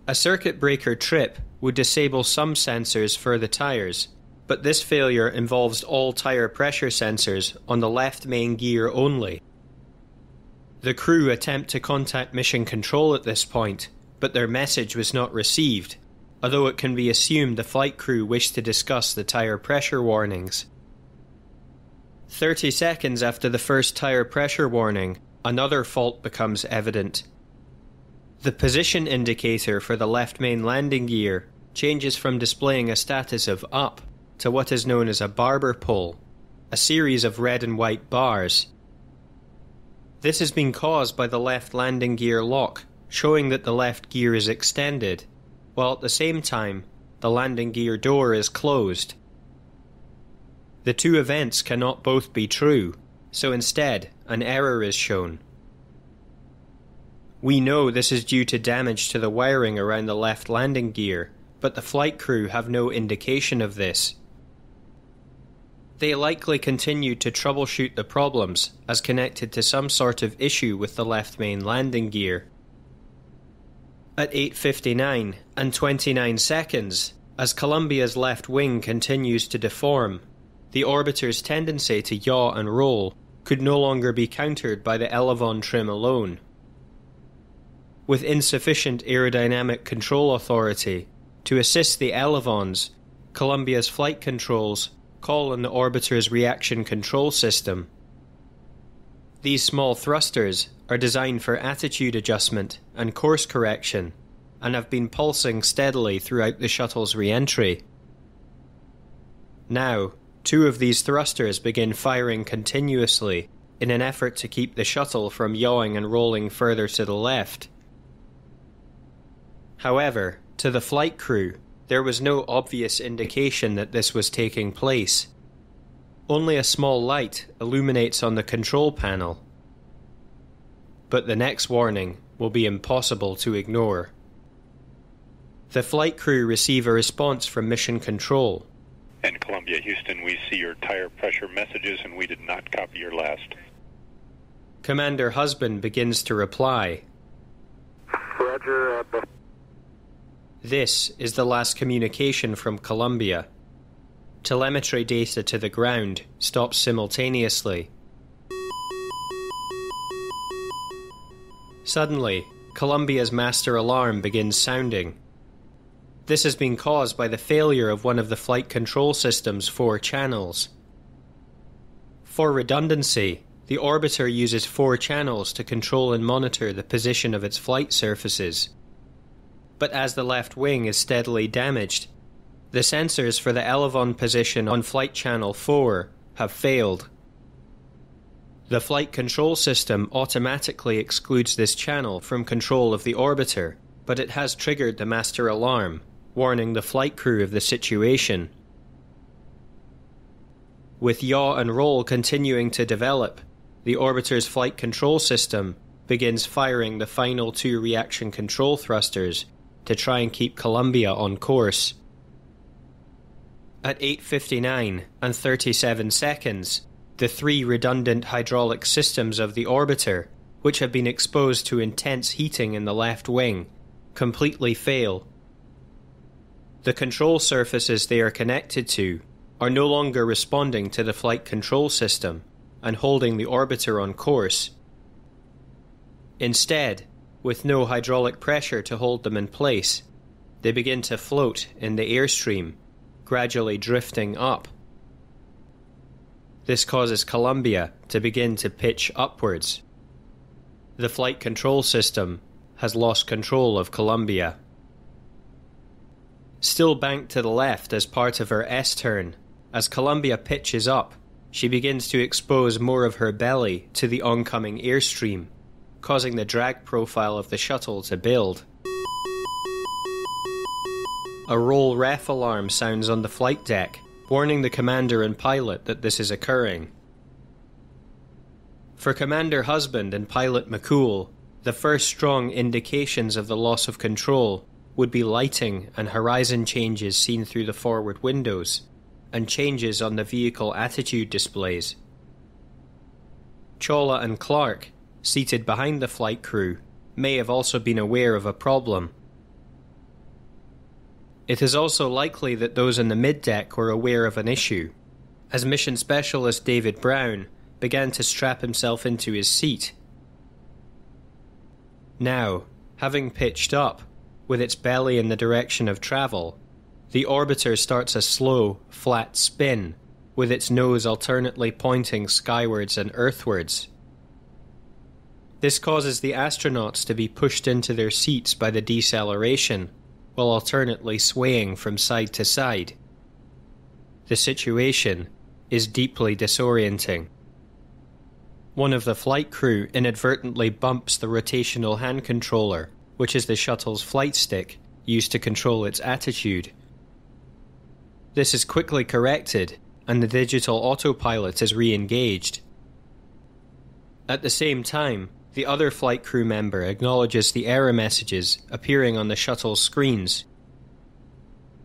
A circuit breaker trip would disable some sensors for the tires, but this failure involves all tire pressure sensors on the left main gear only. The crew attempt to contact Mission Control at this point, but their message was not received, although it can be assumed the flight crew wished to discuss the tire pressure warnings. 30 seconds after the first tire pressure warning, another fault becomes evident. The position indicator for the left main landing gear changes from displaying a status of up to what is known as a barber pole, a series of red and white bars. This has been caused by the left landing gear lock, showing that the left gear is extended, while at the same time the landing gear door is closed. The two events cannot both be true, so instead, an error is shown. We know this is due to damage to the wiring around the left landing gear, but the flight crew have no indication of this. They likely continued to troubleshoot the problems as connected to some sort of issue with the left main landing gear. At 8:59 and 29 seconds, as Columbia's left wing continues to deform, the orbiter's tendency to yaw and roll could no longer be countered by the elevon trim alone. With insufficient aerodynamic control authority to assist the elevons, Columbia's flight controls call on the orbiter's reaction control system. These small thrusters are designed for attitude adjustment and course correction and have been pulsing steadily throughout the shuttle's re entry. Now, Two of these thrusters begin firing continuously in an effort to keep the shuttle from yawing and rolling further to the left. However, to the flight crew, there was no obvious indication that this was taking place. Only a small light illuminates on the control panel. But the next warning will be impossible to ignore. The flight crew receive a response from Mission Control and Columbia Houston, we see your tire pressure messages and we did not copy your last. Commander Husband begins to reply. Roger. Uh, this is the last communication from Columbia. Telemetry data to the ground stops simultaneously. Suddenly, Columbia's master alarm begins sounding. This has been caused by the failure of one of the flight control system's four channels. For redundancy, the orbiter uses four channels to control and monitor the position of its flight surfaces. But as the left wing is steadily damaged, the sensors for the elevon position on Flight Channel 4 have failed. The flight control system automatically excludes this channel from control of the orbiter, but it has triggered the master alarm warning the flight crew of the situation. With yaw and roll continuing to develop, the orbiter's flight control system begins firing the final two reaction control thrusters to try and keep Columbia on course. At 8:59 and 37 seconds, the three redundant hydraulic systems of the orbiter, which have been exposed to intense heating in the left wing, completely fail. The control surfaces they are connected to are no longer responding to the flight control system and holding the orbiter on course. Instead, with no hydraulic pressure to hold them in place, they begin to float in the airstream, gradually drifting up. This causes Columbia to begin to pitch upwards. The flight control system has lost control of Columbia. Still banked to the left as part of her S turn, as Columbia pitches up, she begins to expose more of her belly to the oncoming airstream, causing the drag profile of the shuttle to build. A roll ref alarm sounds on the flight deck, warning the commander and pilot that this is occurring. For Commander Husband and Pilot McCool, the first strong indications of the loss of control would be lighting and horizon changes seen through the forward windows, and changes on the vehicle attitude displays. Chawla and Clark, seated behind the flight crew, may have also been aware of a problem. It is also likely that those in the middeck were aware of an issue, as Mission Specialist David Brown began to strap himself into his seat. Now, having pitched up, with its belly in the direction of travel, the orbiter starts a slow, flat spin, with its nose alternately pointing skywards and earthwards. This causes the astronauts to be pushed into their seats by the deceleration, while alternately swaying from side to side. The situation is deeply disorienting. One of the flight crew inadvertently bumps the rotational hand controller, which is the shuttle's flight stick used to control its attitude this is quickly corrected, and the digital autopilot is re engaged. At the same time, the other flight crew member acknowledges the error messages appearing on the shuttle's screens.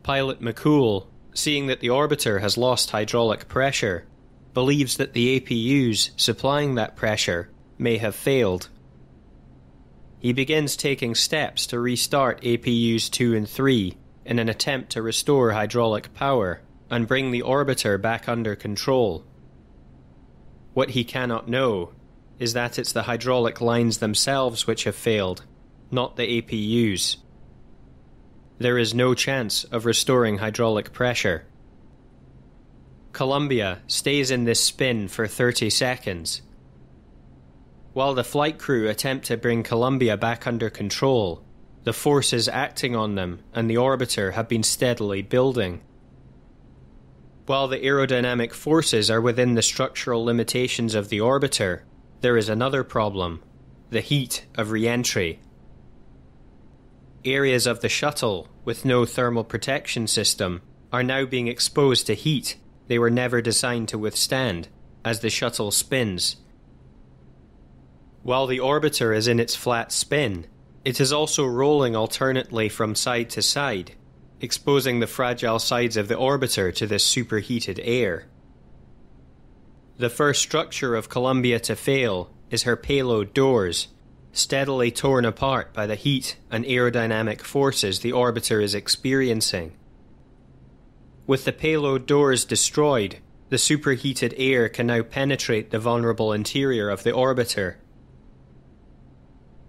Pilot McCool, seeing that the orbiter has lost hydraulic pressure, believes that the APUs supplying that pressure may have failed. He begins taking steps to restart APUs 2 and 3 in an attempt to restore hydraulic power and bring the orbiter back under control. What he cannot know is that it's the hydraulic lines themselves which have failed, not the APUs. There is no chance of restoring hydraulic pressure. Columbia stays in this spin for 30 seconds. While the flight crew attempt to bring Columbia back under control, the forces acting on them and the orbiter have been steadily building. While the aerodynamic forces are within the structural limitations of the orbiter, there is another problem the heat of re entry. Areas of the shuttle with no thermal protection system are now being exposed to heat they were never designed to withstand as the shuttle spins. While the orbiter is in its flat spin, it is also rolling alternately from side to side, exposing the fragile sides of the orbiter to this superheated air. The first structure of Columbia to fail is her payload doors, steadily torn apart by the heat and aerodynamic forces the orbiter is experiencing. With the payload doors destroyed, the superheated air can now penetrate the vulnerable interior of the orbiter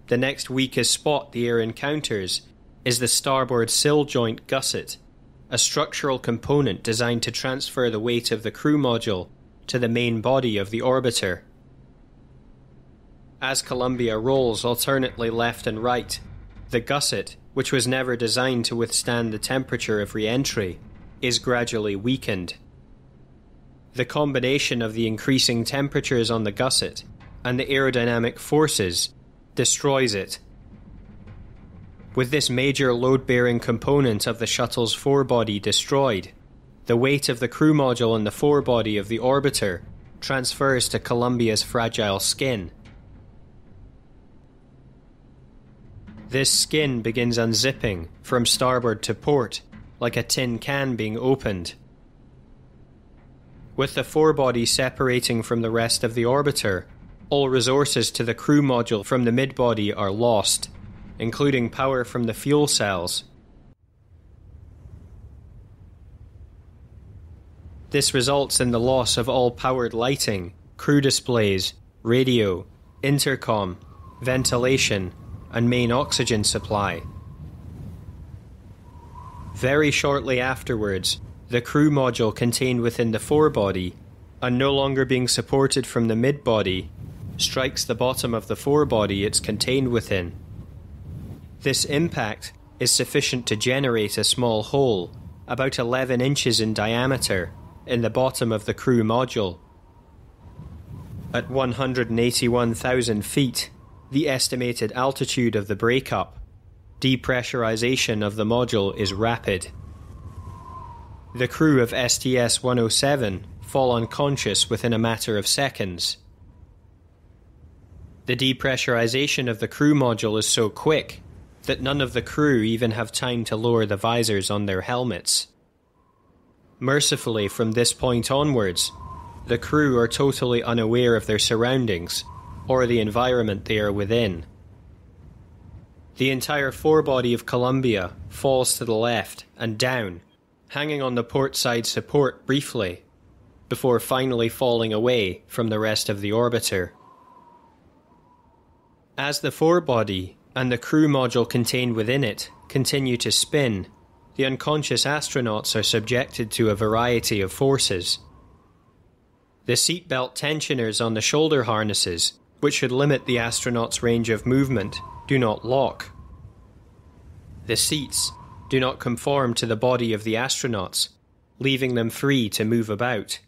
the next weakest spot the air encounters is the starboard sill joint gusset, a structural component designed to transfer the weight of the crew module to the main body of the orbiter. As Columbia rolls alternately left and right, the gusset, which was never designed to withstand the temperature of re entry, is gradually weakened. The combination of the increasing temperatures on the gusset and the aerodynamic forces destroys it. With this major load bearing component of the shuttle's forebody destroyed, the weight of the crew module and the forebody of the orbiter transfers to Columbia's fragile skin. This skin begins unzipping from starboard to port, like a tin can being opened. With the forebody separating from the rest of the orbiter, all resources to the crew module from the midbody are lost, including power from the fuel cells. This results in the loss of all powered lighting, crew displays, radio, intercom, ventilation, and main oxygen supply. Very shortly afterwards, the crew module contained within the forebody, and no longer being supported from the midbody, strikes the bottom of the forebody it's contained within. This impact is sufficient to generate a small hole, about 11 inches in diameter, in the bottom of the crew module. At 181,000 feet, the estimated altitude of the breakup, depressurization of the module is rapid. The crew of STS 107 fall unconscious within a matter of seconds. The depressurization of the crew module is so quick that none of the crew even have time to lower the visors on their helmets. Mercifully, from this point onwards, the crew are totally unaware of their surroundings or the environment they are within. The entire forebody of Columbia falls to the left and down, hanging on the port side support briefly, before finally falling away from the rest of the orbiter. As the forebody and the crew module contained within it continue to spin, the unconscious astronauts are subjected to a variety of forces. The seatbelt tensioners on the shoulder harnesses which should limit the astronaut's range of movement, do not lock. The seats do not conform to the body of the astronauts, leaving them free to move about.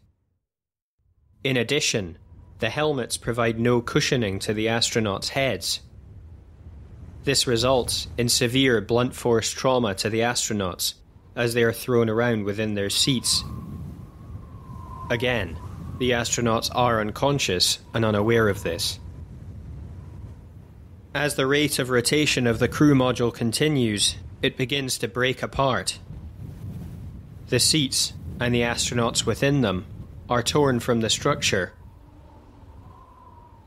In addition, the helmets provide no cushioning to the astronauts' heads. This results in severe blunt force trauma to the astronauts as they are thrown around within their seats. Again, the astronauts are unconscious and unaware of this. As the rate of rotation of the crew module continues, it begins to break apart. The seats and the astronauts within them are torn from the structure.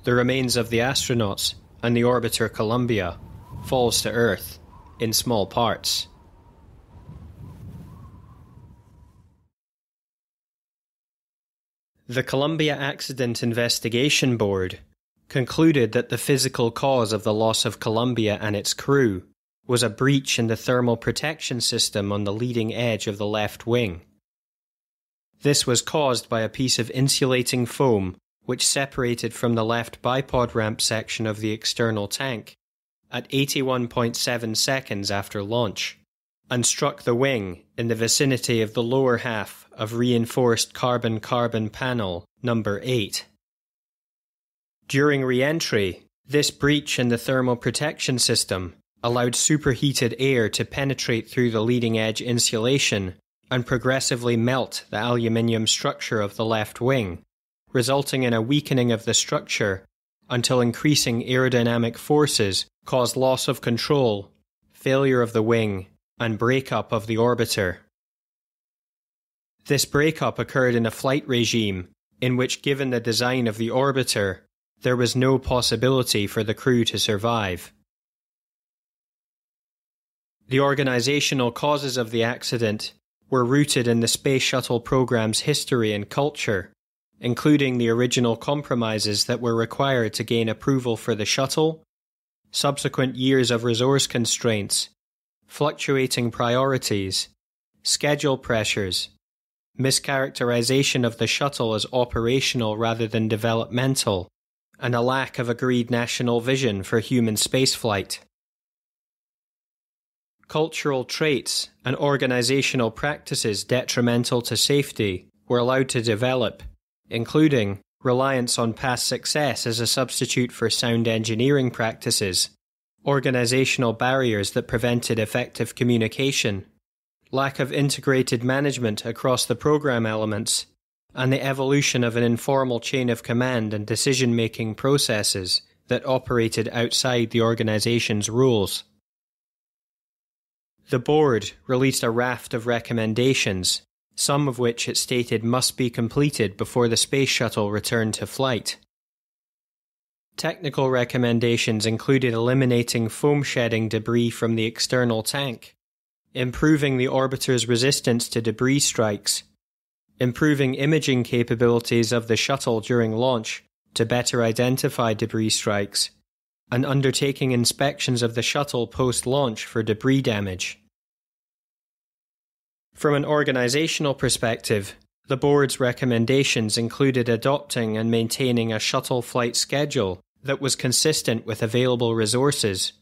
The remains of the astronauts and the orbiter Columbia falls to Earth in small parts. The Columbia Accident Investigation Board concluded that the physical cause of the loss of Columbia and its crew was a breach in the thermal protection system on the leading edge of the left wing. This was caused by a piece of insulating foam which separated from the left bipod ramp section of the external tank at 81.7 seconds after launch and struck the wing in the vicinity of the lower half of reinforced carbon carbon panel number 8. During re entry, this breach in the thermal protection system allowed superheated air to penetrate through the leading edge insulation and progressively melt the aluminium structure of the left wing, resulting in a weakening of the structure until increasing aerodynamic forces caused loss of control, failure of the wing, and breakup of the orbiter. This breakup occurred in a flight regime in which, given the design of the orbiter, there was no possibility for the crew to survive. The organizational causes of the accident were rooted in the Space Shuttle program's history and culture, including the original compromises that were required to gain approval for the shuttle, subsequent years of resource constraints, fluctuating priorities, schedule pressures, mischaracterization of the shuttle as operational rather than developmental, and a lack of agreed national vision for human spaceflight. Cultural traits and organizational practices detrimental to safety were allowed to develop, including reliance on past success as a substitute for sound engineering practices, organizational barriers that prevented effective communication, lack of integrated management across the program elements, and the evolution of an informal chain of command and decision making processes that operated outside the organization's rules. The board released a raft of recommendations, some of which it stated must be completed before the space shuttle returned to flight. Technical recommendations included eliminating foam shedding debris from the external tank, improving the orbiter's resistance to debris strikes, improving imaging capabilities of the shuttle during launch to better identify debris strikes, and undertaking inspections of the shuttle post launch for debris damage. From an organizational perspective, the board's recommendations included adopting and maintaining a shuttle flight schedule that was consistent with available resources,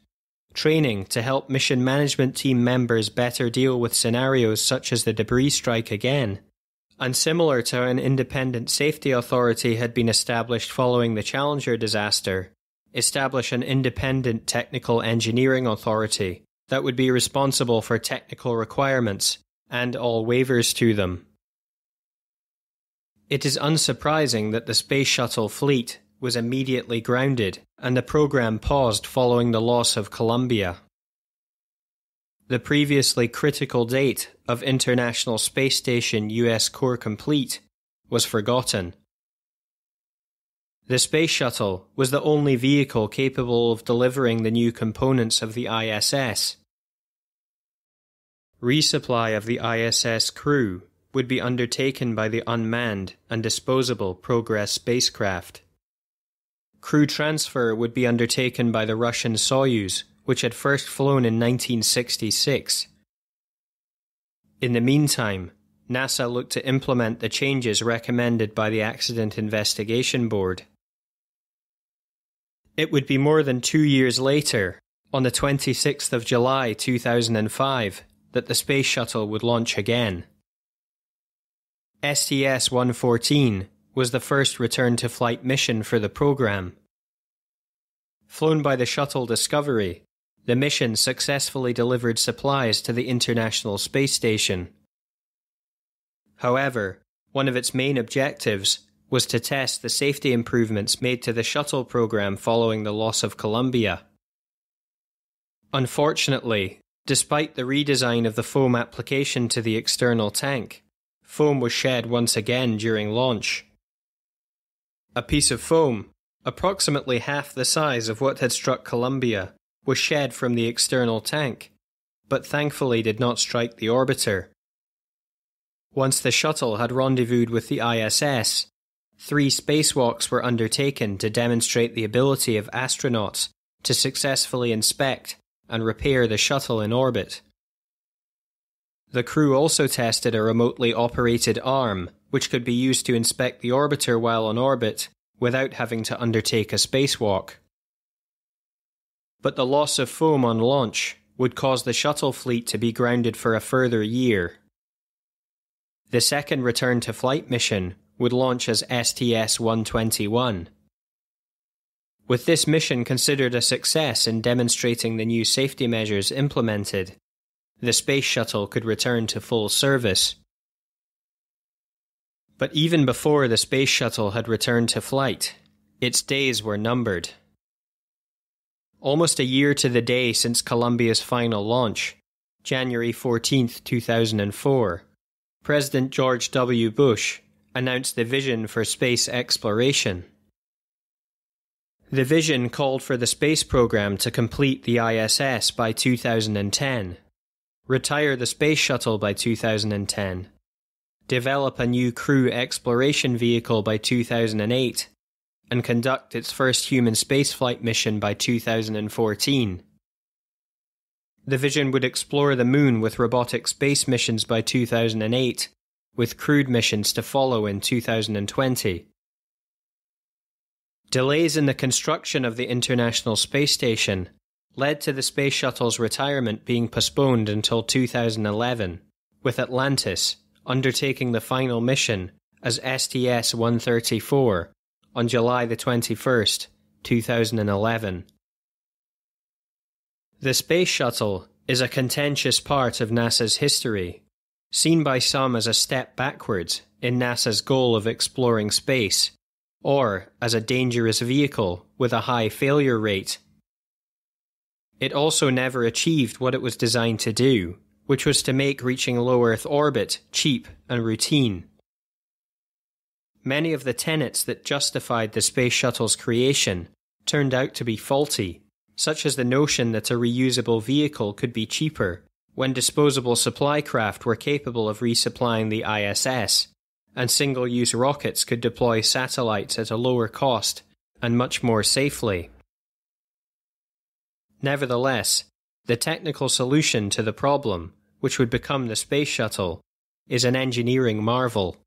training to help mission management team members better deal with scenarios such as the debris strike again, and similar to an independent safety authority had been established following the Challenger disaster, establish an independent technical engineering authority that would be responsible for technical requirements and all waivers to them. It is unsurprising that the Space Shuttle fleet was immediately grounded and the program paused following the loss of Columbia. The previously critical date of International Space Station US core complete was forgotten. The Space Shuttle was the only vehicle capable of delivering the new components of the ISS. Resupply of the ISS crew would be undertaken by the unmanned and disposable Progress spacecraft. Crew transfer would be undertaken by the Russian Soyuz, which had first flown in 1966. In the meantime, NASA looked to implement the changes recommended by the Accident Investigation Board. It would be more than two years later, on the 26th of July 2005, that the Space Shuttle would launch again. STS 114 was the first return to flight mission for the program. Flown by the shuttle Discovery, the mission successfully delivered supplies to the International Space Station. However, one of its main objectives was to test the safety improvements made to the shuttle program following the loss of Columbia. Unfortunately, despite the redesign of the foam application to the external tank, foam was shed once again during launch. A piece of foam, approximately half the size of what had struck Columbia, was shed from the external tank, but thankfully did not strike the orbiter. Once the shuttle had rendezvoused with the ISS, three spacewalks were undertaken to demonstrate the ability of astronauts to successfully inspect and repair the shuttle in orbit. The crew also tested a remotely operated arm, which could be used to inspect the orbiter while on orbit without having to undertake a spacewalk but the loss of foam on launch would cause the shuttle fleet to be grounded for a further year. The second return to flight mission would launch as STS 121. With this mission considered a success in demonstrating the new safety measures implemented, the Space Shuttle could return to full service. But even before the Space Shuttle had returned to flight, its days were numbered. Almost a year to the day since Columbia's final launch, January 14, 2004, President George W. Bush announced the vision for space exploration. The vision called for the space program to complete the ISS by 2010, retire the space shuttle by 2010, develop a new crew exploration vehicle by 2008, and conduct its first human spaceflight mission by 2014. The vision would explore the moon with robotic space missions by 2008, with crewed missions to follow in 2020. Delays in the construction of the International Space Station led to the Space Shuttle's retirement being postponed until 2011, with Atlantis undertaking the final mission as STS 134 on July the 21st, 2011. The Space Shuttle is a contentious part of NASA's history, seen by some as a step backwards in NASA's goal of exploring space, or as a dangerous vehicle with a high failure rate. It also never achieved what it was designed to do, which was to make reaching low Earth orbit cheap and routine. Many of the tenets that justified the Space Shuttle's creation turned out to be faulty, such as the notion that a reusable vehicle could be cheaper when disposable supply craft were capable of resupplying the ISS, and single use rockets could deploy satellites at a lower cost and much more safely. Nevertheless, the technical solution to the problem, which would become the Space Shuttle, is an engineering marvel.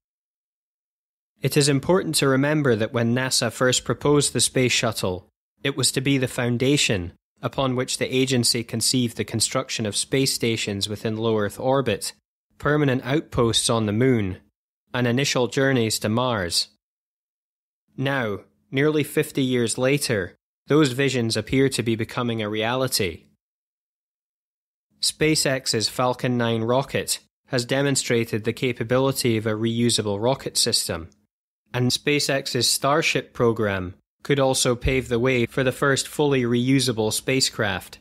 It is important to remember that when NASA first proposed the Space Shuttle, it was to be the foundation upon which the agency conceived the construction of space stations within low Earth orbit, permanent outposts on the Moon, and initial journeys to Mars. Now, nearly 50 years later, those visions appear to be becoming a reality. SpaceX's Falcon 9 rocket has demonstrated the capability of a reusable rocket system, and SpaceX's Starship program could also pave the way for the first fully reusable spacecraft.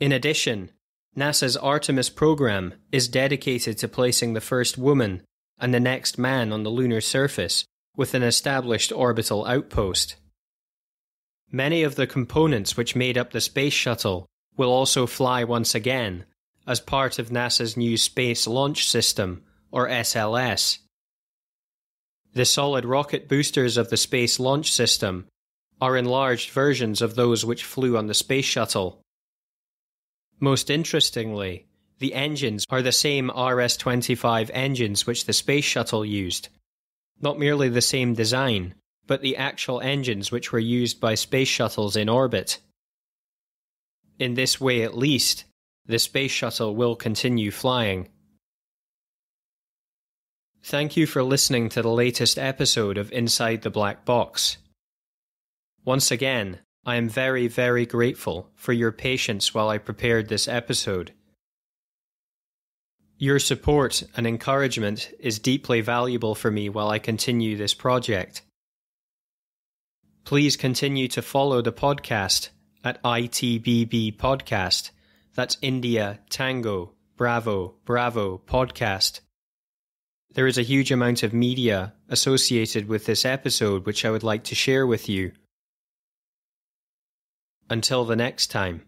In addition, NASA's Artemis program is dedicated to placing the first woman and the next man on the lunar surface with an established orbital outpost. Many of the components which made up the Space Shuttle will also fly once again as part of NASA's new Space Launch System, or SLS. The solid rocket boosters of the Space Launch System are enlarged versions of those which flew on the Space Shuttle. Most interestingly, the engines are the same RS 25 engines which the Space Shuttle used. Not merely the same design, but the actual engines which were used by space shuttles in orbit. In this way, at least, the space shuttle will continue flying. Thank you for listening to the latest episode of Inside the Black Box. Once again, I am very, very grateful for your patience while I prepared this episode. Your support and encouragement is deeply valuable for me while I continue this project. Please continue to follow the podcast at ITBB Podcast. That's India Tango Bravo Bravo Podcast. There is a huge amount of media associated with this episode which I would like to share with you. Until the next time.